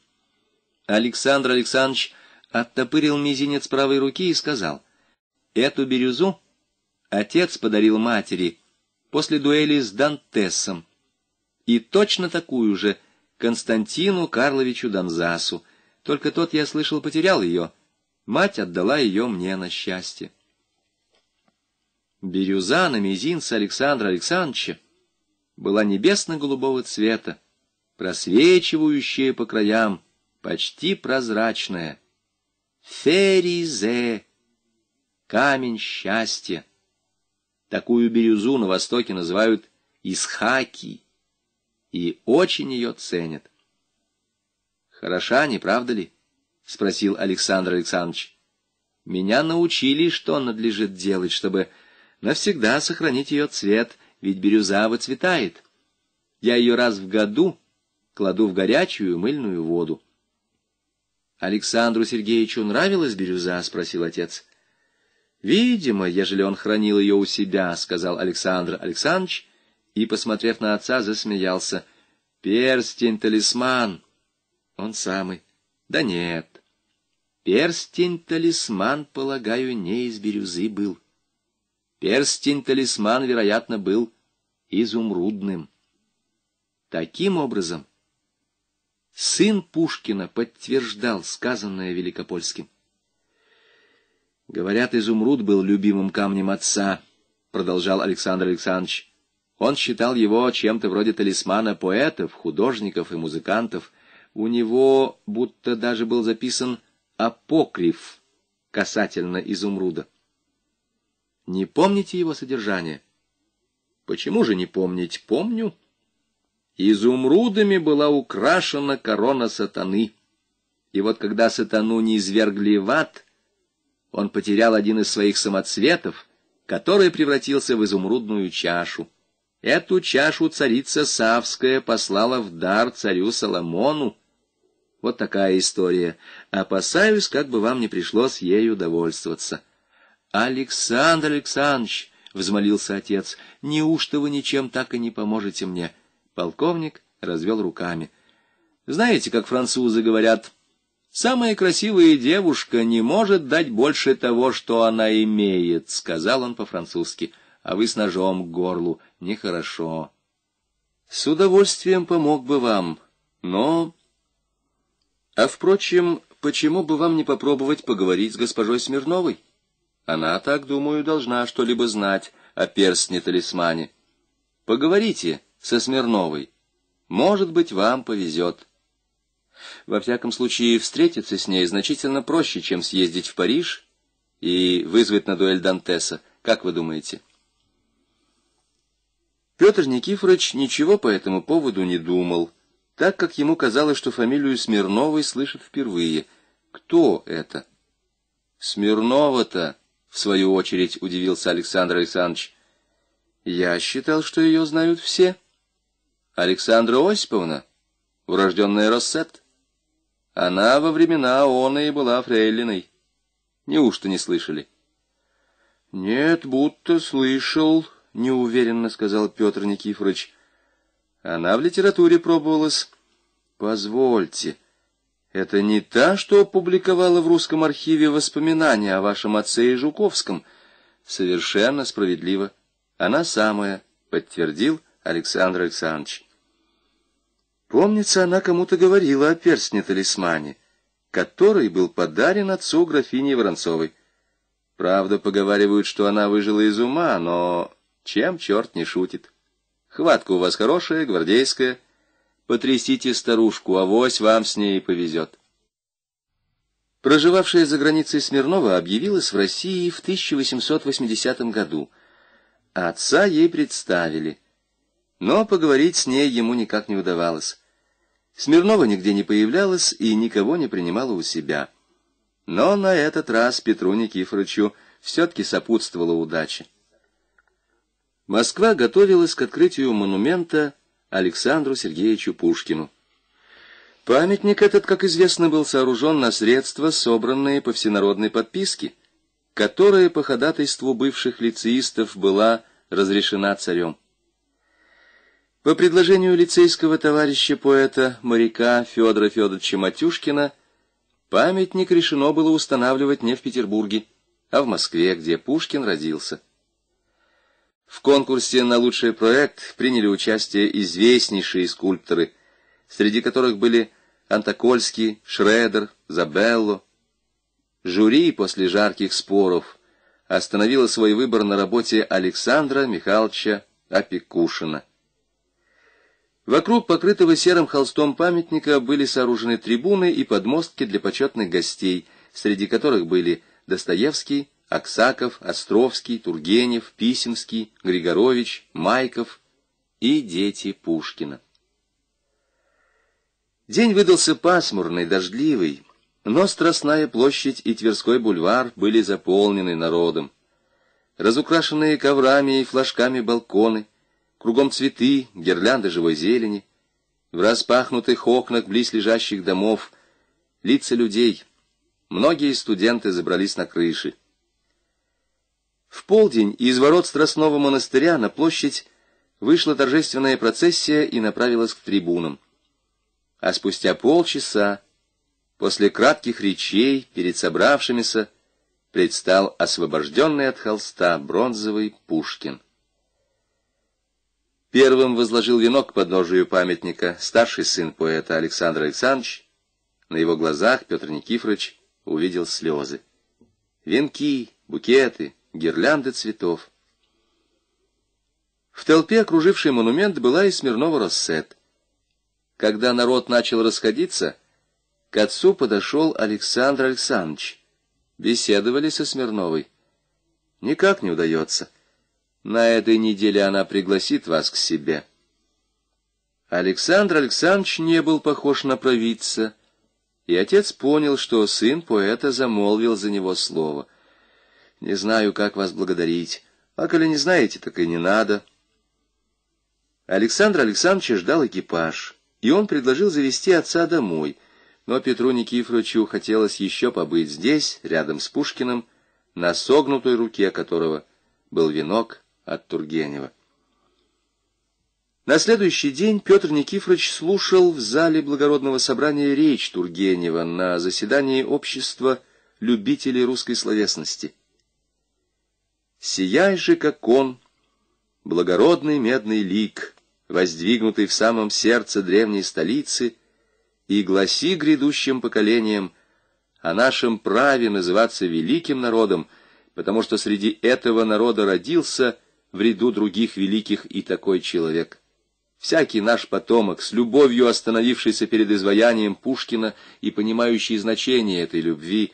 Александр Александрович оттопырил мизинец правой руки и сказал, «Эту бирюзу отец подарил матери после дуэли с Дантесом, и точно такую же Константину Карловичу Донзасу, только тот, я слышал, потерял ее. Мать отдала ее мне на счастье». Бирюза на мизинце Александра Александровича была небесно-голубого цвета, просвечивающая по краям, почти прозрачная. Феризе, камень счастья. Такую бирюзу на Востоке называют исхаки, и очень ее ценят. «Хороша, не правда ли?» — спросил Александр Александрович. «Меня научили, что надлежит делать, чтобы навсегда сохранить ее цвет, ведь бирюза выцветает. Я ее раз в году кладу в горячую мыльную воду. Александру Сергеевичу нравилась бирюза? — спросил отец. — Видимо, ежели он хранил ее у себя, — сказал Александр Александрович, и, посмотрев на отца, засмеялся. — Перстень-талисман. Он самый. Да нет. Перстень-талисман, полагаю, не из бирюзы был. Перстень-талисман, вероятно, был изумрудным. Таким образом, — сын Пушкина подтверждал сказанное Великопольским. «Говорят, изумруд был любимым камнем отца», — продолжал Александр Александрович. «Он считал его чем-то вроде талисмана поэтов, художников и музыкантов. У него будто даже был записан апокриф касательно изумруда. Не помните его содержание?» «Почему же не помнить? Помню». Изумрудами была украшена корона сатаны. И вот когда сатану не извергли в ад, он потерял один из своих самоцветов, который превратился в изумрудную чашу. Эту чашу царица Савская послала в дар царю Соломону. Вот такая история. Опасаюсь, как бы вам не пришлось ею довольствоваться. Александр Александрович, — взмолился отец, — неужто вы ничем так и не поможете мне? — Полковник развел руками. Знаете, как французы говорят, «Самая красивая девушка не может дать больше того, что она имеет», — сказал он по-французски, «а вы с ножом к горлу. Нехорошо». «С удовольствием помог бы вам, но...» «А, впрочем, почему бы вам не попробовать поговорить с госпожой Смирновой? Она, так думаю, должна что-либо знать о перстне-талисмане. Поговорите со Смирновой. Может быть, вам повезет. Во всяком случае, встретиться с ней значительно проще, чем съездить в Париж и вызвать на дуэль Дантеса. Как вы думаете? Петр Никифорович ничего по этому поводу не думал, так как ему казалось, что фамилию Смирновой слышит впервые. Кто это? Смирнова-то, в свою очередь, удивился Александр Александрович. Я считал, что ее знают все. — Александра Осиповна, урожденная Россет. Она во времена она и была фрейлиной. Неужто не слышали? — Нет, будто слышал, — неуверенно сказал Петр Никифорович. Она в литературе пробовалась. — Позвольте, это не та, что опубликовала в русском архиве воспоминания о вашем отце и Жуковском? — Совершенно справедливо. Она самая, — подтвердил Александр Александрович. Помнится, она кому-то говорила о перстне-талисмане, который был подарен отцу графини Воронцовой. Правда, поговаривают, что она выжила из ума, но чем черт не шутит. Хватка у вас хорошая, гвардейская. Потрясите старушку, авось вам с ней повезет. Проживавшая за границей Смирнова объявилась в России в 1880 году. Отца ей представили, но поговорить с ней ему никак не удавалось. Смирнова нигде не появлялась и никого не принимала у себя. Но на этот раз Петру Никифоровичу все-таки сопутствовала удача. Москва готовилась к открытию монумента Александру Сергеевичу Пушкину. Памятник этот, как известно, был сооружен на средства, собранные по всенародной подписке, которая по ходатайству бывших лицеистов была разрешена царем. По предложению лицейского товарища поэта, моряка Федора Федоровича Матюшкина, памятник решено было устанавливать не в Петербурге, а в Москве, где Пушкин родился. В конкурсе на лучший проект приняли участие известнейшие скульпторы, среди которых были Антокольский, Шредер, Забелло. Жюри после жарких споров остановило свой выбор на работе Александра Михайловича Опекушина. Вокруг покрытого серым холстом памятника были сооружены трибуны и подмостки для почетных гостей, среди которых были Достоевский, Аксаков, Островский, Тургенев, Писемский, Григорович, Майков и дети Пушкина. День выдался пасмурный, дождливый, но Страстная площадь и Тверской бульвар были заполнены народом. Разукрашенные коврами и флажками балконы, кругом цветы, гирлянды живой зелени, в распахнутых окнах близлежащих домов, лица людей. Многие студенты забрались на крыши. В полдень из ворот Страстного монастыря на площадь вышла торжественная процессия и направилась к трибунам. А спустя полчаса, после кратких речей перед собравшимися, предстал освобожденный от холста бронзовый Пушкин. Первым возложил венок к подножию памятника старший сын поэта Александр Александрович. На его глазах Петр Никифорович увидел слезы. Венки, букеты, гирлянды цветов. В толпе, окружившей монумент, была и Смирнова Россет. Когда народ начал расходиться, к отцу подошел Александр Александрович. Беседовали со Смирновой. Никак не удается. На этой неделе она пригласит вас к себе. Александр Александрович не был похож на провидца, и отец понял, что сын поэта замолвил за него слово — не знаю, как вас благодарить. А коли не знаете, так и не надо. Александр Александрович ждал экипаж, и он предложил завести отца домой. Но Петру Никифоровичу хотелось еще побыть здесь, рядом с Пушкиным, на согнутой руке которого был венок от Тургенева. На следующий день Петр Никифорович слушал в зале благородного собрания речь Тургенева на заседании общества любителей русской словесности. Сияй же, как он, благородный медный лик, воздвигнутый в самом сердце древней столицы, и гласи грядущим поколениям о нашем праве называться великим народом, потому что среди этого народа родился в ряду других великих и такой человек. Всякий наш потомок, с любовью остановившийся перед изваянием Пушкина и понимающий значение этой любви,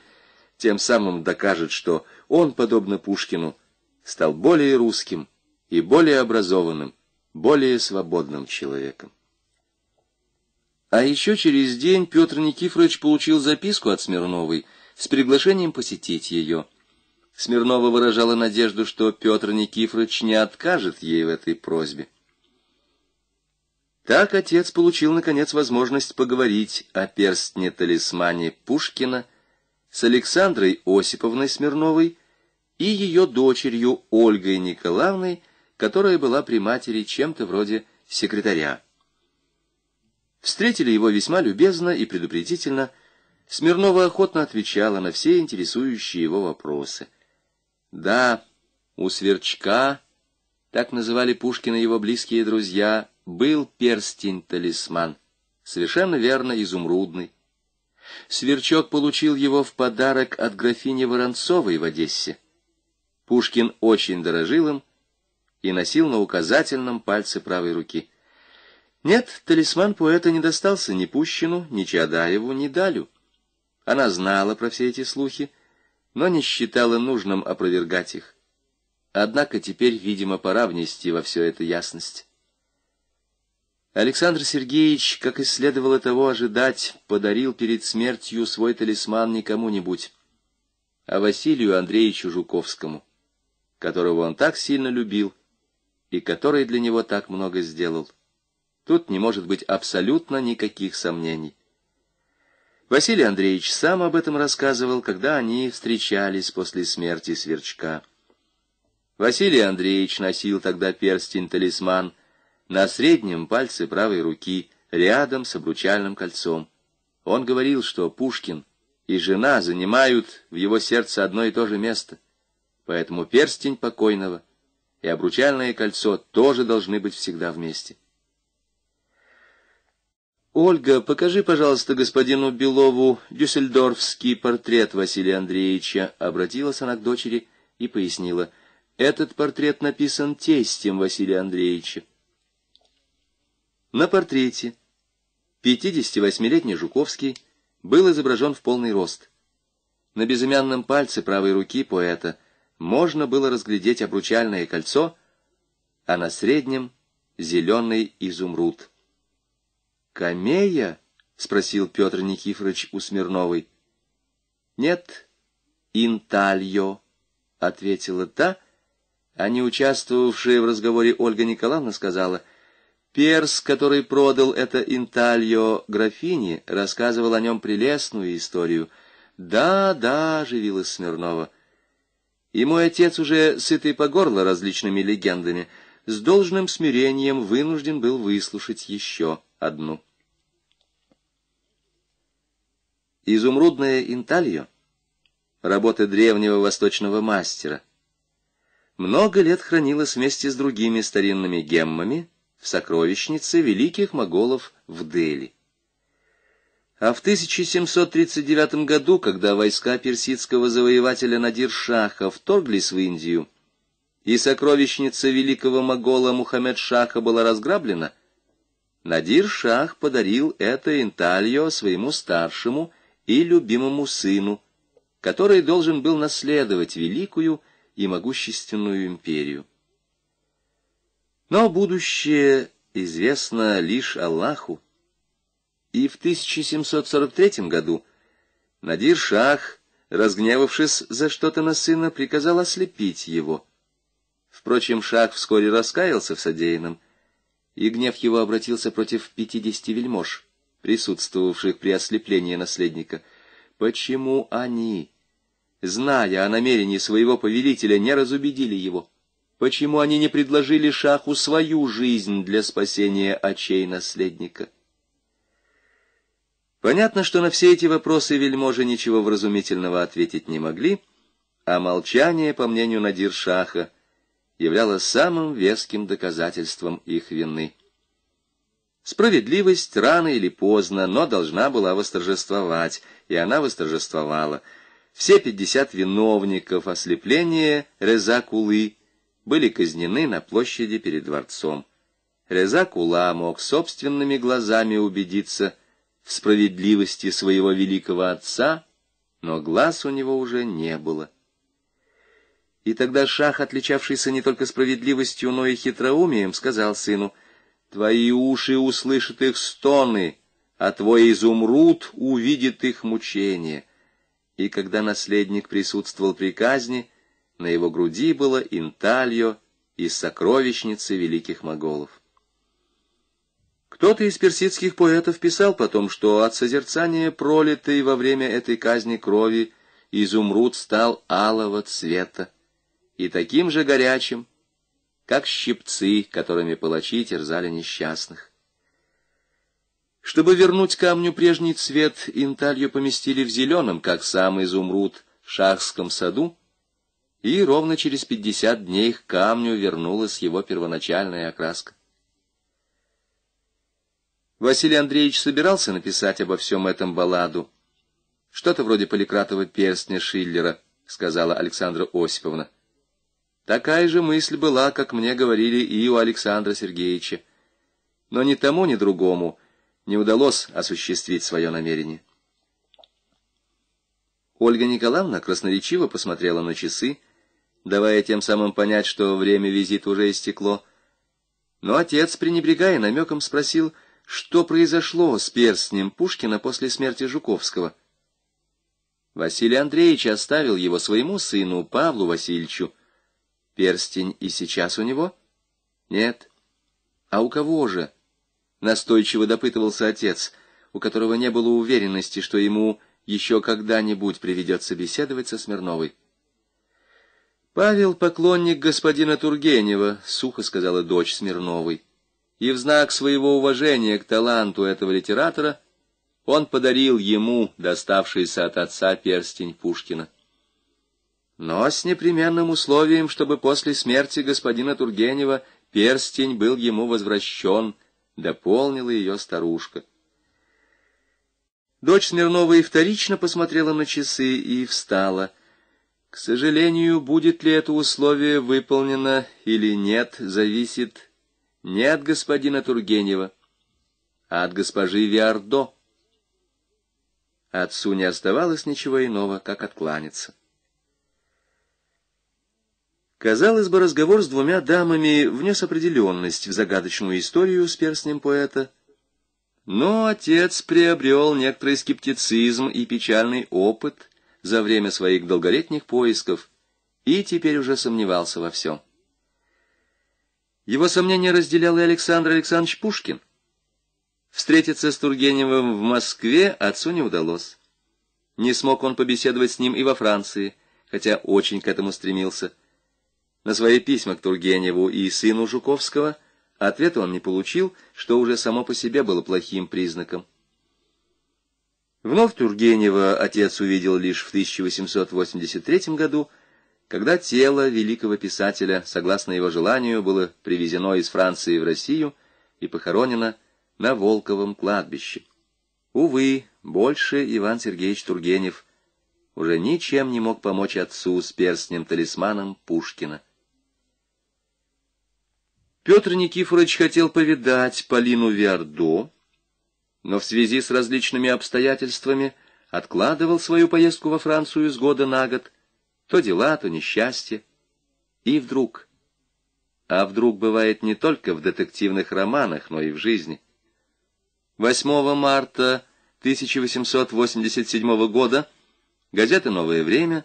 тем самым докажет, что он, подобно Пушкину, стал более русским и более образованным, более свободным человеком. А еще через день Петр Никифорович получил записку от Смирновой с приглашением посетить ее. Смирнова выражала надежду, что Петр Никифорович не откажет ей в этой просьбе. Так отец получил, наконец, возможность поговорить о перстне-талисмане Пушкина с Александрой Осиповной Смирновой и ее дочерью Ольгой Николаевной, которая была при матери чем-то вроде секретаря. Встретили его весьма любезно и предупредительно. Смирнова охотно отвечала на все интересующие его вопросы. Да, у Сверчка, так называли Пушкина его близкие друзья, был перстень-талисман, совершенно верно изумрудный. Сверчок получил его в подарок от графини Воронцовой в Одессе. Пушкин очень дорожил им и носил на указательном пальце правой руки. Нет, талисман поэта не достался ни Пущину, ни Чадаеву, ни Далю. Она знала про все эти слухи, но не считала нужным опровергать их. Однако теперь, видимо, пора внести во все это ясность. Александр Сергеевич, как и следовало того ожидать, подарил перед смертью свой талисман не кому-нибудь, а Василию Андреевичу Жуковскому, которого он так сильно любил и который для него так много сделал. Тут не может быть абсолютно никаких сомнений. Василий Андреевич сам об этом рассказывал, когда они встречались после смерти Сверчка. Василий Андреевич носил тогда перстень-талисман — на среднем пальце правой руки, рядом с обручальным кольцом. Он говорил, что Пушкин и жена занимают в его сердце одно и то же место, поэтому перстень покойного и обручальное кольцо тоже должны быть всегда вместе. «Ольга, покажи, пожалуйста, господину Белову дюссельдорфский портрет Василия Андреевича», обратилась она к дочери и пояснила. «Этот портрет написан тестем Василия Андреевича. На портрете 58-летний Жуковский был изображен в полный рост. На безымянном пальце правой руки поэта можно было разглядеть обручальное кольцо, а на среднем — зеленый изумруд. «Камея?» — спросил Петр Никифорович у Смирновой. «Нет, интальо», — ответила та, а не участвовавшая в разговоре Ольга Николаевна сказала — Перс, который продал это интальо графине, рассказывал о нем прелестную историю. «Да, да», — оживилась Смирнова. И мой отец, уже сытый по горло различными легендами, с должным смирением вынужден был выслушать еще одну. Изумрудное интальо — работа древнего восточного мастера. Много лет хранилось вместе с другими старинными геммами — в сокровищнице великих моголов в Дели. А в 1739 году, когда войска персидского завоевателя Надир-Шаха вторглись в Индию, и сокровищница великого могола Мухаммед-Шаха была разграблена, Надир-Шах подарил это интальо своему старшему и любимому сыну, который должен был наследовать великую и могущественную империю. Но будущее известно лишь Аллаху. И в 1743 году Надир Шах, разгневавшись за что-то на сына, приказал ослепить его. Впрочем, Шах вскоре раскаялся в содеянном, и гнев его обратился против пятидесяти вельмож, присутствовавших при ослеплении наследника. Почему они, зная о намерении своего повелителя, не разубедили его? Почему они не предложили Шаху свою жизнь для спасения очей наследника? Понятно, что на все эти вопросы вельможи ничего вразумительного ответить не могли, а молчание, по мнению Надир Шаха, являлось самым веским доказательством их вины. Справедливость рано или поздно, но должна была восторжествовать, и она восторжествовала. Все пятьдесят виновников ослепления Резакулы были казнены на площади перед дворцом. Реза Кула мог собственными глазами убедиться в справедливости своего великого отца, но глаз у него уже не было. И тогда шах, отличавшийся не только справедливостью, но и хитроумием, сказал сыну, «Твои уши услышат их стоны, а твой изумруд увидит их мучения». И когда наследник присутствовал при казни, на его груди было интальо из сокровищницы великих моголов. Кто-то из персидских поэтов писал потом, что от созерцания пролитой во время этой казни крови изумруд стал алого цвета и таким же горячим, как щипцы, которыми палачи терзали несчастных. Чтобы вернуть камню прежний цвет, инталью поместили в зеленом, как сам изумруд, шахском саду, и ровно через пятьдесят дней к камню вернулась его первоначальная окраска. Василий Андреевич собирался написать обо всем этом балладу. Что-то вроде Поликратова перстня Шиллера, сказала Александра Осиповна. Такая же мысль была, как мне говорили, и у Александра Сергеевича. Но ни тому, ни другому не удалось осуществить свое намерение. Ольга Николаевна красноречиво посмотрела на часы, давая тем самым понять, что время визита уже истекло. Но отец, пренебрегая намеком, спросил, что произошло с перстнем Пушкина после смерти Жуковского. Василий Андреевич оставил его своему сыну Павлу Васильевичу. Перстень и сейчас у него? Нет. А у кого же? Настойчиво допытывался отец, у которого не было уверенности, что ему еще когда-нибудь приведется беседовать со Смирновой. «Павел — поклонник господина Тургенева», — сухо сказала дочь Смирновой. И в знак своего уважения к таланту этого литератора он подарил ему доставшийся от отца перстень Пушкина. Но с непременным условием, чтобы после смерти господина Тургенева перстень был ему возвращен, дополнила ее старушка. Дочь Смирновой вторично посмотрела на часы и встала. К сожалению, будет ли это условие выполнено или нет, зависит не от господина Тургенева, а от госпожи Виардо. Отцу не оставалось ничего иного, как откланяться. Казалось бы, разговор с двумя дамами внес определенность в загадочную историю с перстнем поэта — но отец приобрел некоторый скептицизм и печальный опыт за время своих долголетних поисков и теперь уже сомневался во всем. Его сомнения разделял и Александр Александрович Пушкин. Встретиться с Тургеневым в Москве отцу не удалось. Не смог он побеседовать с ним и во Франции, хотя очень к этому стремился. На свои письма к Тургеневу и сыну Жуковского – Ответа он не получил, что уже само по себе было плохим признаком. Вновь Тургенева отец увидел лишь в 1883 году, когда тело великого писателя, согласно его желанию, было привезено из Франции в Россию и похоронено на Волковом кладбище. Увы, больше Иван Сергеевич Тургенев уже ничем не мог помочь отцу с перстнем-талисманом Пушкина. Петр Никифорович хотел повидать Полину Виардо, но в связи с различными обстоятельствами откладывал свою поездку во Францию с года на год, то дела, то несчастье. И вдруг... А вдруг бывает не только в детективных романах, но и в жизни. 8 марта 1887 года газета «Новое время»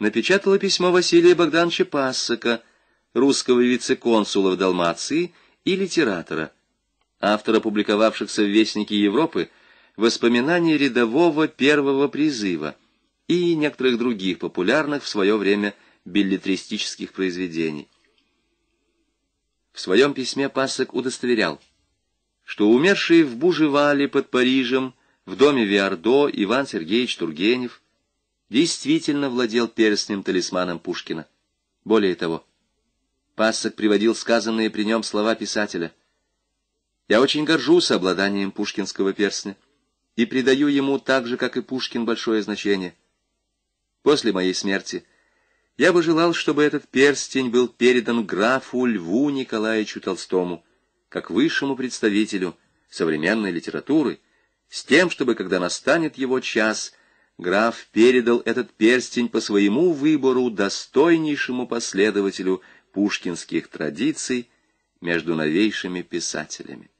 напечатала письмо Василия Богдановича Пассака, русского вице-консула в Далмации и литератора, автора публиковавшихся в Вестнике Европы воспоминаний рядового первого призыва и некоторых других популярных в свое время билетристических произведений. В своем письме Пасок удостоверял, что умерший в Бужевале под Парижем в доме Виардо Иван Сергеевич Тургенев действительно владел перстнем-талисманом Пушкина. Более того, Пассак приводил сказанные при нем слова писателя. «Я очень горжусь обладанием пушкинского перстня и придаю ему так же, как и Пушкин, большое значение. После моей смерти я бы желал, чтобы этот перстень был передан графу Льву Николаевичу Толстому, как высшему представителю современной литературы, с тем, чтобы, когда настанет его час, граф передал этот перстень по своему выбору достойнейшему последователю пушкинских традиций между новейшими писателями.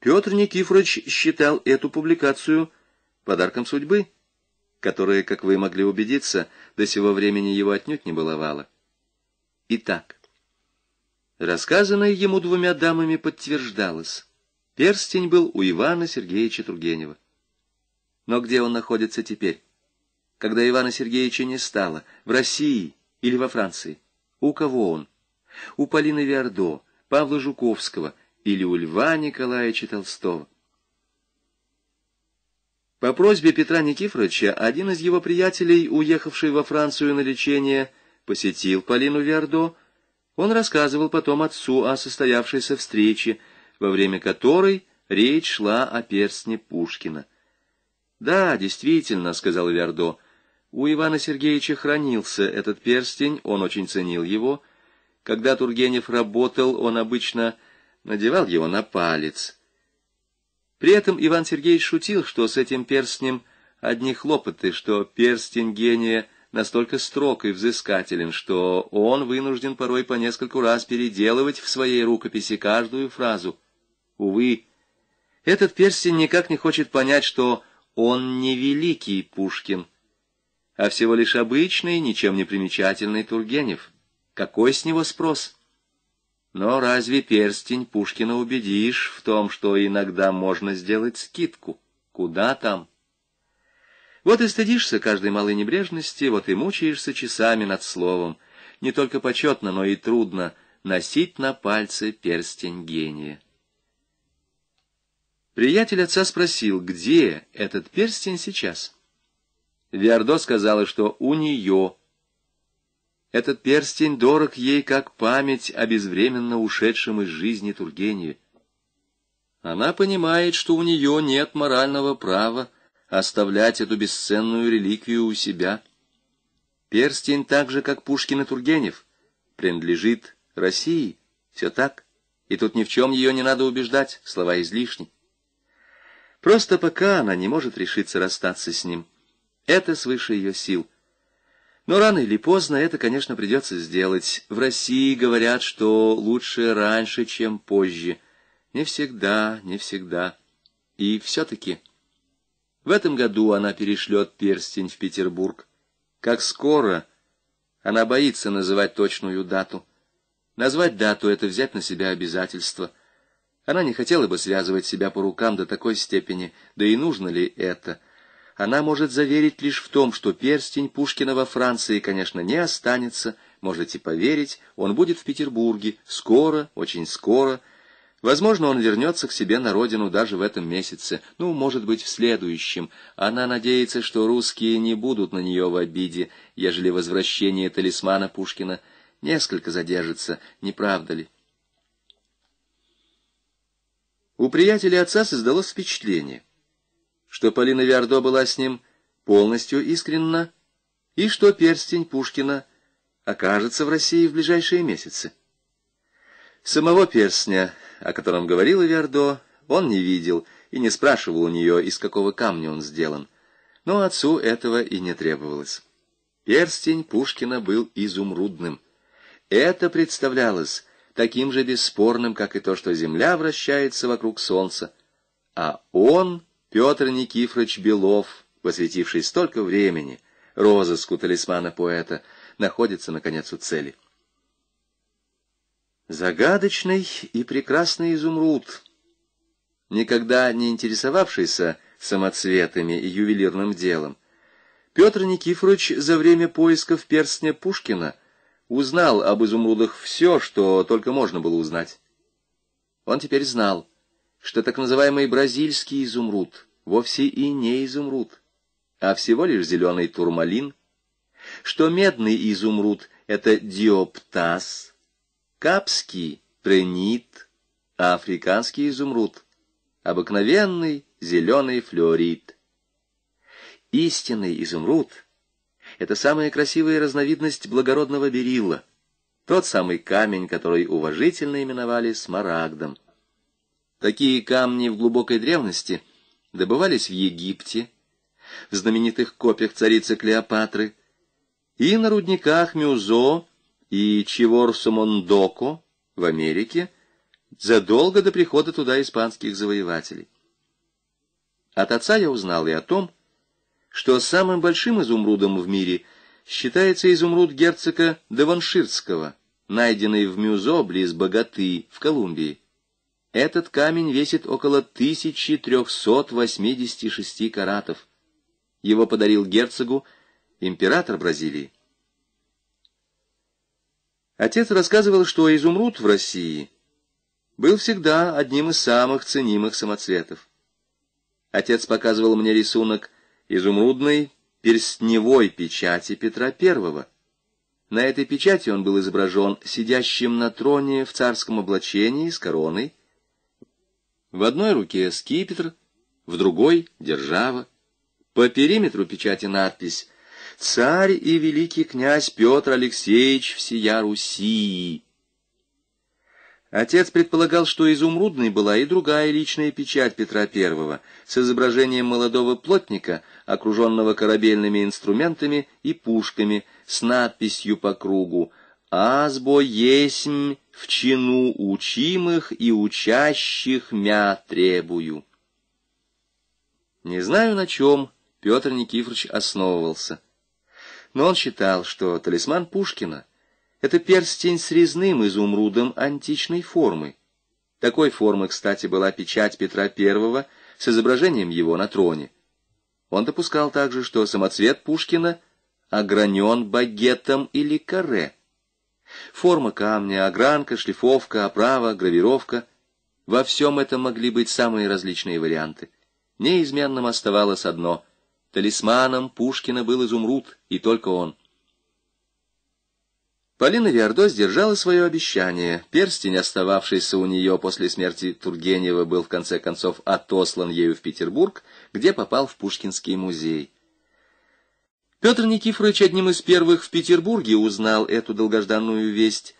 Петр Никифорович считал эту публикацию подарком судьбы, которая, как вы могли убедиться, до сего времени его отнюдь не баловала. Итак, рассказанное ему двумя дамами подтверждалось. Перстень был у Ивана Сергеевича Тургенева. Но где он находится теперь? Когда Ивана Сергеевича не стало, в России или во Франции? У кого он? У Полины Виардо, Павла Жуковского или у Льва Николаевича Толстого? По просьбе Петра Никифоровича один из его приятелей, уехавший во Францию на лечение, посетил Полину Виардо. Он рассказывал потом отцу о состоявшейся встрече, во время которой речь шла о перстне Пушкина. «Да, действительно», — сказал Виардо, — у Ивана Сергеевича хранился этот перстень, он очень ценил его. Когда Тургенев работал, он обычно надевал его на палец. При этом Иван Сергеевич шутил, что с этим перстнем одни хлопоты, что перстень гения настолько строг и взыскателен, что он вынужден порой по нескольку раз переделывать в своей рукописи каждую фразу. Увы, этот перстень никак не хочет понять, что он не великий Пушкин, а всего лишь обычный, ничем не примечательный Тургенев. Какой с него спрос? Но разве перстень Пушкина убедишь в том, что иногда можно сделать скидку? Куда там? Вот и стыдишься каждой малой небрежности, вот и мучаешься часами над словом. Не только почетно, но и трудно носить на пальце перстень гения. Приятель отца спросил, где этот перстень сейчас. Виардо сказала, что у нее этот перстень дорог ей как память о безвременно ушедшем из жизни Тургеневе. Она понимает, что у нее нет морального права оставлять эту бесценную реликвию у себя. Перстень, так же, как Пушкин и Тургенев, принадлежит России. Все так. И тут ни в чем ее не надо убеждать, слова излишни. Просто пока она не может решиться расстаться с ним. Это свыше ее сил — но рано или поздно это, конечно, придется сделать. В России говорят, что лучше раньше, чем позже. Не всегда, не всегда. И все-таки в этом году она перешлет перстень в Петербург. Как скоро? Она боится называть точную дату. Назвать дату — это взять на себя обязательство. Она не хотела бы связывать себя по рукам до такой степени, да и нужно ли это — она может заверить лишь в том, что перстень Пушкина во Франции, конечно, не останется, можете поверить, он будет в Петербурге, скоро, очень скоро. Возможно, он вернется к себе на родину даже в этом месяце, ну, может быть, в следующем. Она надеется, что русские не будут на нее в обиде, ежели возвращение талисмана Пушкина несколько задержится, не правда ли? У приятеля отца создалось впечатление, что Полина Виардо была с ним полностью искренна, и что перстень Пушкина окажется в России в ближайшие месяцы. Самого перстня, о котором говорила Виардо, он не видел и не спрашивал у нее, из какого камня он сделан, но отцу этого и не требовалось. Перстень Пушкина был изумрудным. Это представлялось таким же бесспорным, как и то, что Земля вращается вокруг Солнца, а он Петр Никифорович Белов, посвятивший столько времени розыску талисмана поэта, находится, наконец, у цели. Загадочный и прекрасный изумруд, никогда не интересовавшийся самоцветами и ювелирным делом, Петр Никифорович за время поисков перстня Пушкина узнал об изумрудах все, что только можно было узнать. Он теперь знал, что так называемый бразильский изумруд вовсе и не изумруд, а всего лишь зеленый турмалин, что медный изумруд — это диоптаз, капский — пренит, а африканский изумруд — обыкновенный зеленый флюорит. Истинный изумруд — это самая красивая разновидность благородного берилла, тот самый камень, который уважительно именовали смарагдом. Такие камни в глубокой древности добывались в Египте, в знаменитых копиях царицы Клеопатры, и на рудниках Мюзо и Чивор-Сумондоко в Америке задолго до прихода туда испанских завоевателей. От отца я узнал и о том, что самым большим изумрудом в мире считается изумруд герцога Деванширского, найденный в Мюзо близ Богаты в Колумбии. Этот камень весит около 1386 каратов. Его подарил герцогу император Бразилии. Отец рассказывал, что изумруд в России был всегда одним из самых ценимых самоцветов. Отец показывал мне рисунок изумрудной перстневой печати Петра I. На этой печати он был изображен сидящим на троне в царском облачении с короной, в одной руке скипетр, в другой — держава. По периметру печати надпись «Царь и великий князь Петр Алексеевич всея Руси». Отец предполагал, что изумрудной была и другая личная печать Петра I с изображением молодого плотника, окруженного корабельными инструментами и пушками, с надписью по кругу «Азбо есмь в чину учимых и учащих мя требую». Не знаю, на чем Петр Никифорович основывался, но он считал, что талисман Пушкина — это перстень с резным изумрудом античной формы. Такой формы, кстати, была печать Петра I с изображением его на троне. Он допускал также, что самоцвет Пушкина огранен багетом или каре. Форма камня, огранка, шлифовка, оправа, гравировка — во всем этом могли быть самые различные варианты. Неизменным оставалось одно — талисманом Пушкина был изумруд, и только он — Полина Виардо сдержала свое обещание. Перстень, остававшийся у нее после смерти Тургенева, был в конце концов отослан ею в Петербург, где попал в Пушкинский музей. Петр Никифорович одним из первых в Петербурге узнал эту долгожданную весть.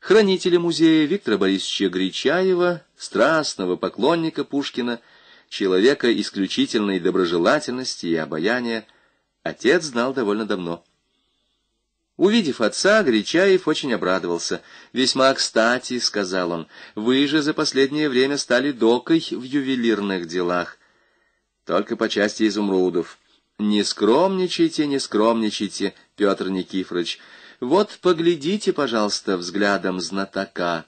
Хранителя музея Виктора Борисовича Гречаева, страстного поклонника Пушкина, человека исключительной доброжелательности и обаяния, отец знал довольно давно. Увидев отца, Гречаев очень обрадовался. «Весьма кстати», — сказал он, — «вы же за последнее время стали докой в ювелирных делах. Только по части изумрудов. Не скромничайте, не скромничайте, Петр Никифорович. Вот поглядите, пожалуйста, взглядом знатока».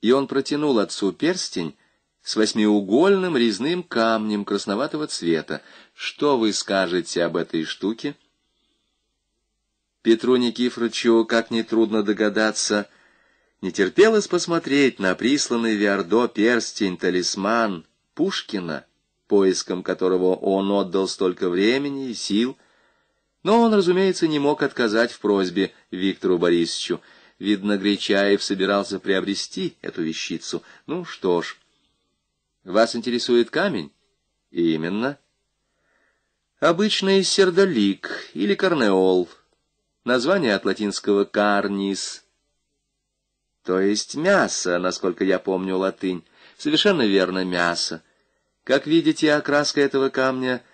И он протянул отцу перстень с восьмиугольным резным камнем красноватого цвета. «Что вы скажете об этой штуке?» Петру Никифоровичу, как нетрудно догадаться, не терпелось посмотреть на присланный Виардо перстень-талисман Пушкина, поиском которого он отдал столько времени и сил, но он, разумеется, не мог отказать в просьбе Виктору Борисовичу. Видно, Гречаев собирался приобрести эту вещицу. Ну что ж, вас интересует камень? Именно. Обычный сердолик или корнеол — Название от латинского «карнис», то есть мясо, насколько я помню латынь. Совершенно верно, мясо. Как видите, окраска этого камня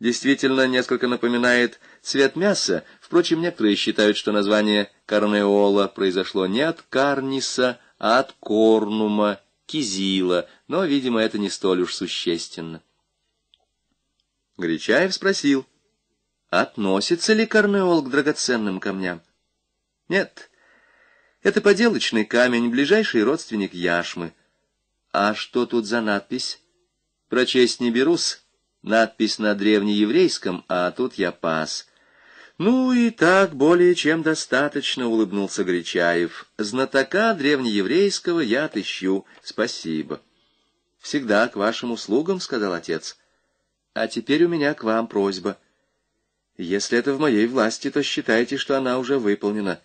действительно несколько напоминает цвет мяса. Впрочем, некоторые считают, что название карнеола произошло не от карниса, а от корнума, кизила, но, видимо, это не столь уж существенно. Гречаев спросил — Относится ли корнеол к драгоценным камням? Нет. Это поделочный камень, ближайший родственник яшмы. А что тут за надпись? Прочесть не берусь. Надпись на древнееврейском, а тут я пас. Ну и так более чем достаточно, улыбнулся Гречаев. Знатока древнееврейского я отыщу. Спасибо. Всегда к вашим услугам, сказал отец. А теперь у меня к вам просьба. Если это в моей власти, то считайте, что она уже выполнена.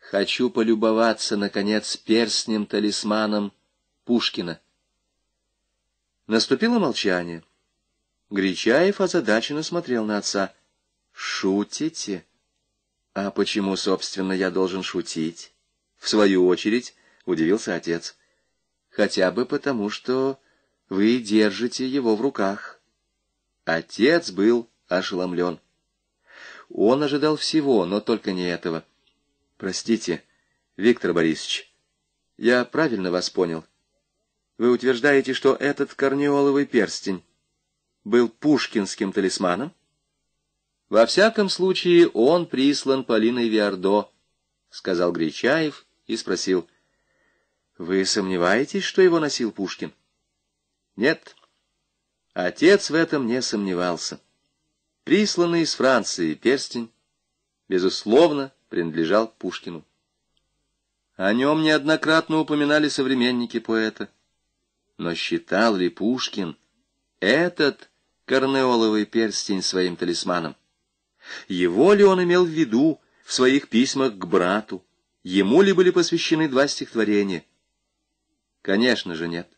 Хочу полюбоваться, наконец, перстнем-талисманом Пушкина. Наступило молчание. Гречаев озадаченно смотрел на отца. «Шутите? А почему, собственно, я должен шутить?» В свою очередь удивился отец. «Хотя бы потому, что вы держите его в руках». Отец был ошеломлен. Он ожидал всего, но только не этого. Простите, Виктор Борисович, я правильно вас понял? Вы утверждаете, что этот корнеоловый перстень был пушкинским талисманом? Во всяком случае, он прислан Полиной Виардо, сказал Гречаев и спросил, вы сомневаетесь, что его носил Пушкин? Нет, отец в этом не сомневался. Присланный из Франции перстень, безусловно, принадлежал Пушкину. О нем неоднократно упоминали современники поэта. Но считал ли Пушкин этот корнеоловый перстень своим талисманом? Его ли он имел в виду в своих письмах к брату? Ему ли были посвящены два стихотворения? Конечно же, нет.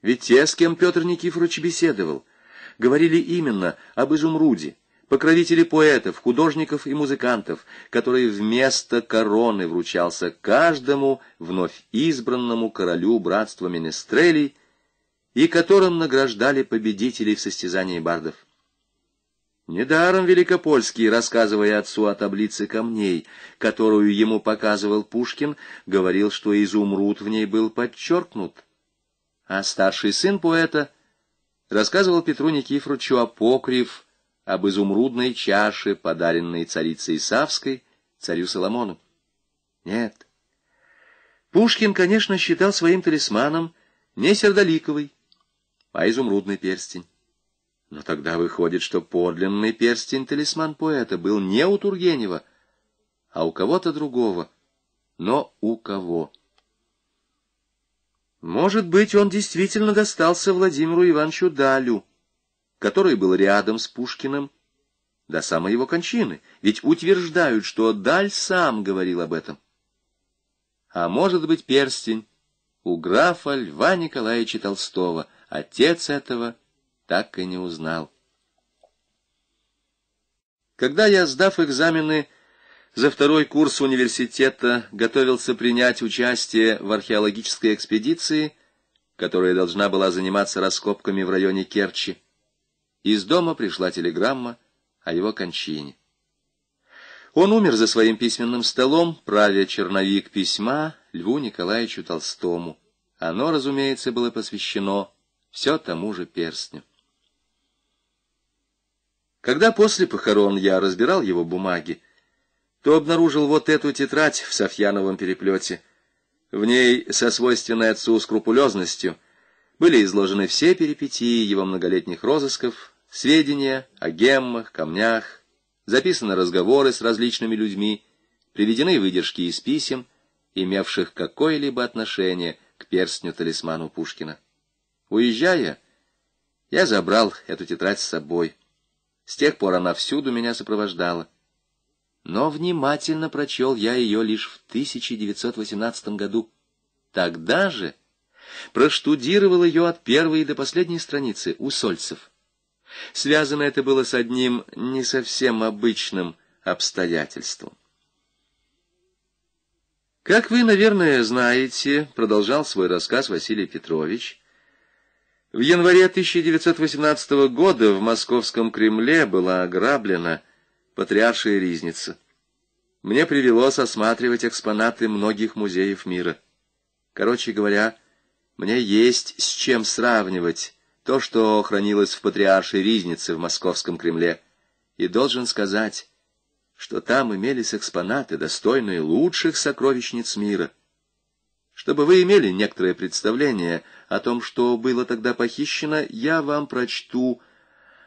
Ведь те, с кем Петр Никифорович беседовал, говорили именно об изумруде, покровители поэтов, художников и музыкантов, который вместо короны вручался каждому вновь избранному королю братства Менестрелей и которым награждали победителей в состязании бардов. Недаром Великопольский, рассказывая отцу о таблице камней, которую ему показывал Пушкин, говорил, что изумруд в ней был подчеркнут. А старший сын поэта рассказывал Петру Никифоровичу апокриф об изумрудной чаше, подаренной царицей Исавской царю Соломону. Нет. Пушкин, конечно, считал своим талисманом не сердоликовый, а изумрудный перстень. Но тогда выходит, что подлинный перстень-талисман поэта был не у Тургенева, а у кого-то другого. Но у кого? Может быть, он действительно достался Владимиру Ивановичу Далю, который был рядом с Пушкиным до самой его кончины, ведь утверждают, что Даль сам говорил об этом. А может быть, перстень у графа Льва Николаевича Толстого, отец этого — так и не узнал. Когда я, сдав экзамены за второй курс университета, готовился принять участие в археологической экспедиции, которая должна была заниматься раскопками в районе Керчи, из дома пришла телеграмма о его кончине. Он умер за своим письменным столом, правя черновик письма Льву Николаевичу Толстому. Оно, разумеется, было посвящено все тому же перстню. Когда после похорон я разбирал его бумаги, то обнаружил вот эту тетрадь в Софьяновом переплете. В ней, со свойственной отцу скрупулезностью, были изложены все перипетии его многолетних розысков, сведения о геммах, камнях, записаны разговоры с различными людьми, приведены выдержки из писем, имевших какое-либо отношение к перстню-талисману Пушкина. Уезжая, я забрал эту тетрадь с собой. С тех пор она всюду меня сопровождала. Но внимательно прочел я ее лишь в 1918 году. Тогда же проштудировал ее от первой до последней страницы у Сольцев. Связано это было с одним не совсем обычным обстоятельством. Как вы, наверное, знаете, продолжал свой рассказ Василий Петрович, в январе 1918 года в московском Кремле была ограблена патриаршая ризница. Мне привелось осматривать экспонаты многих музеев мира. Короче говоря, мне есть с чем сравнивать то, что хранилось в патриаршей ризнице в московском Кремле. И должен сказать, что там имелись экспонаты, достойные лучших сокровищниц мира. Чтобы вы имели некоторое представление о том, что было тогда похищено, я вам прочту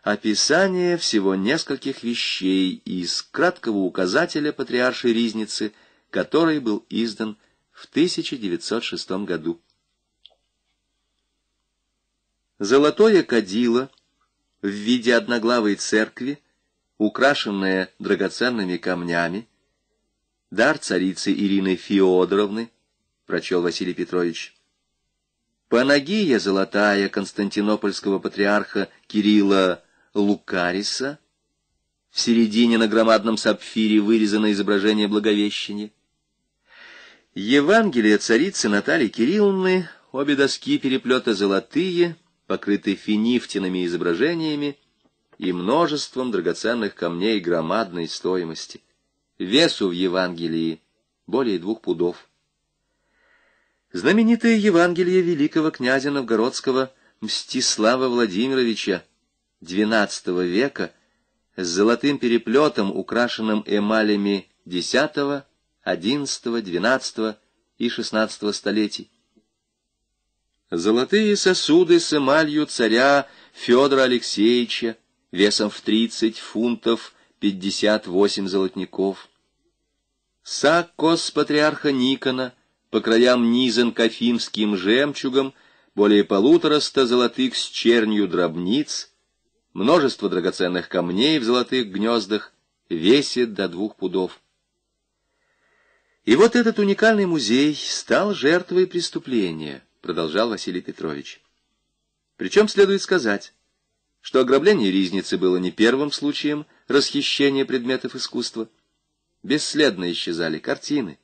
описание всего нескольких вещей из краткого указателя патриаршей Ризницы, который был издан в 1906 году. Золотое кадило в виде одноглавой церкви, украшенное драгоценными камнями, дар царицы Ирины Феодоровны, прочел Василий Петрович. Панагия золотая константинопольского патриарха Кирилла Лукариса, в середине на громадном сапфире вырезано изображение Благовещения. Евангелие царицы Натальи Кирилловны, обе доски переплета золотые, покрыты финифтиными изображениями и множеством драгоценных камней громадной стоимости. Весу в Евангелии более двух пудов. Знаменитое Евангелие великого князя Новгородского Мстислава Владимировича XII века с золотым переплетом, украшенным эмалями X, XI, XII и XVI столетий. Золотые сосуды с эмалью царя Федора Алексеевича весом в 30 фунтов 58 золотников. Саккос патриарха Никона — по краям низан кафимским жемчугом, более полутораста золотых с чернью дробниц, множество драгоценных камней в золотых гнездах, весит до двух пудов. И вот этот уникальный музей стал жертвой преступления, продолжал Василий Петрович. Причем следует сказать, что ограбление ризницы было не первым случаем расхищения предметов искусства. Бесследно исчезали картины,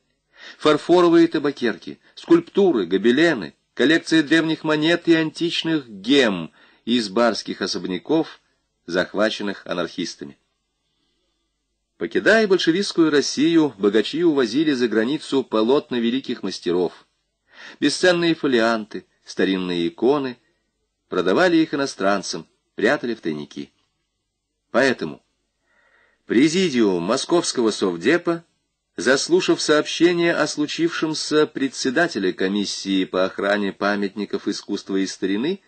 фарфоровые табакерки, скульптуры, гобелены, коллекции древних монет и античных гем из барских особняков, захваченных анархистами. Покидая большевистскую Россию, богачи увозили за границу полотна великих мастеров. Бесценные фолианты, старинные иконы, продавали их иностранцам, прятали в тайники. Поэтому президиум Московского совдепа заслушав сообщение о случившемся председателя комиссии по охране памятников искусства и старины,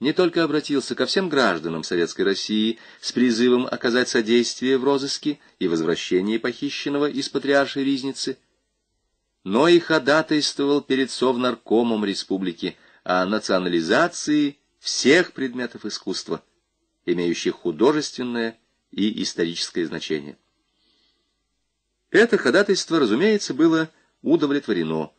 не только обратился ко всем гражданам Советской России с призывом оказать содействие в розыске и возвращении похищенного из патриаршей Ризницы, но и ходатайствовал перед Совнаркомом республики о национализации всех предметов искусства, имеющих художественное и историческое значение. Это ходатайство, разумеется, было удовлетворено.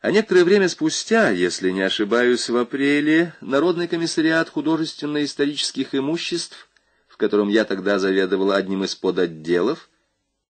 А некоторое время спустя, если не ошибаюсь, в апреле, Народный комиссариат художественно-исторических имуществ, в котором я тогда заведовал одним из подотделов,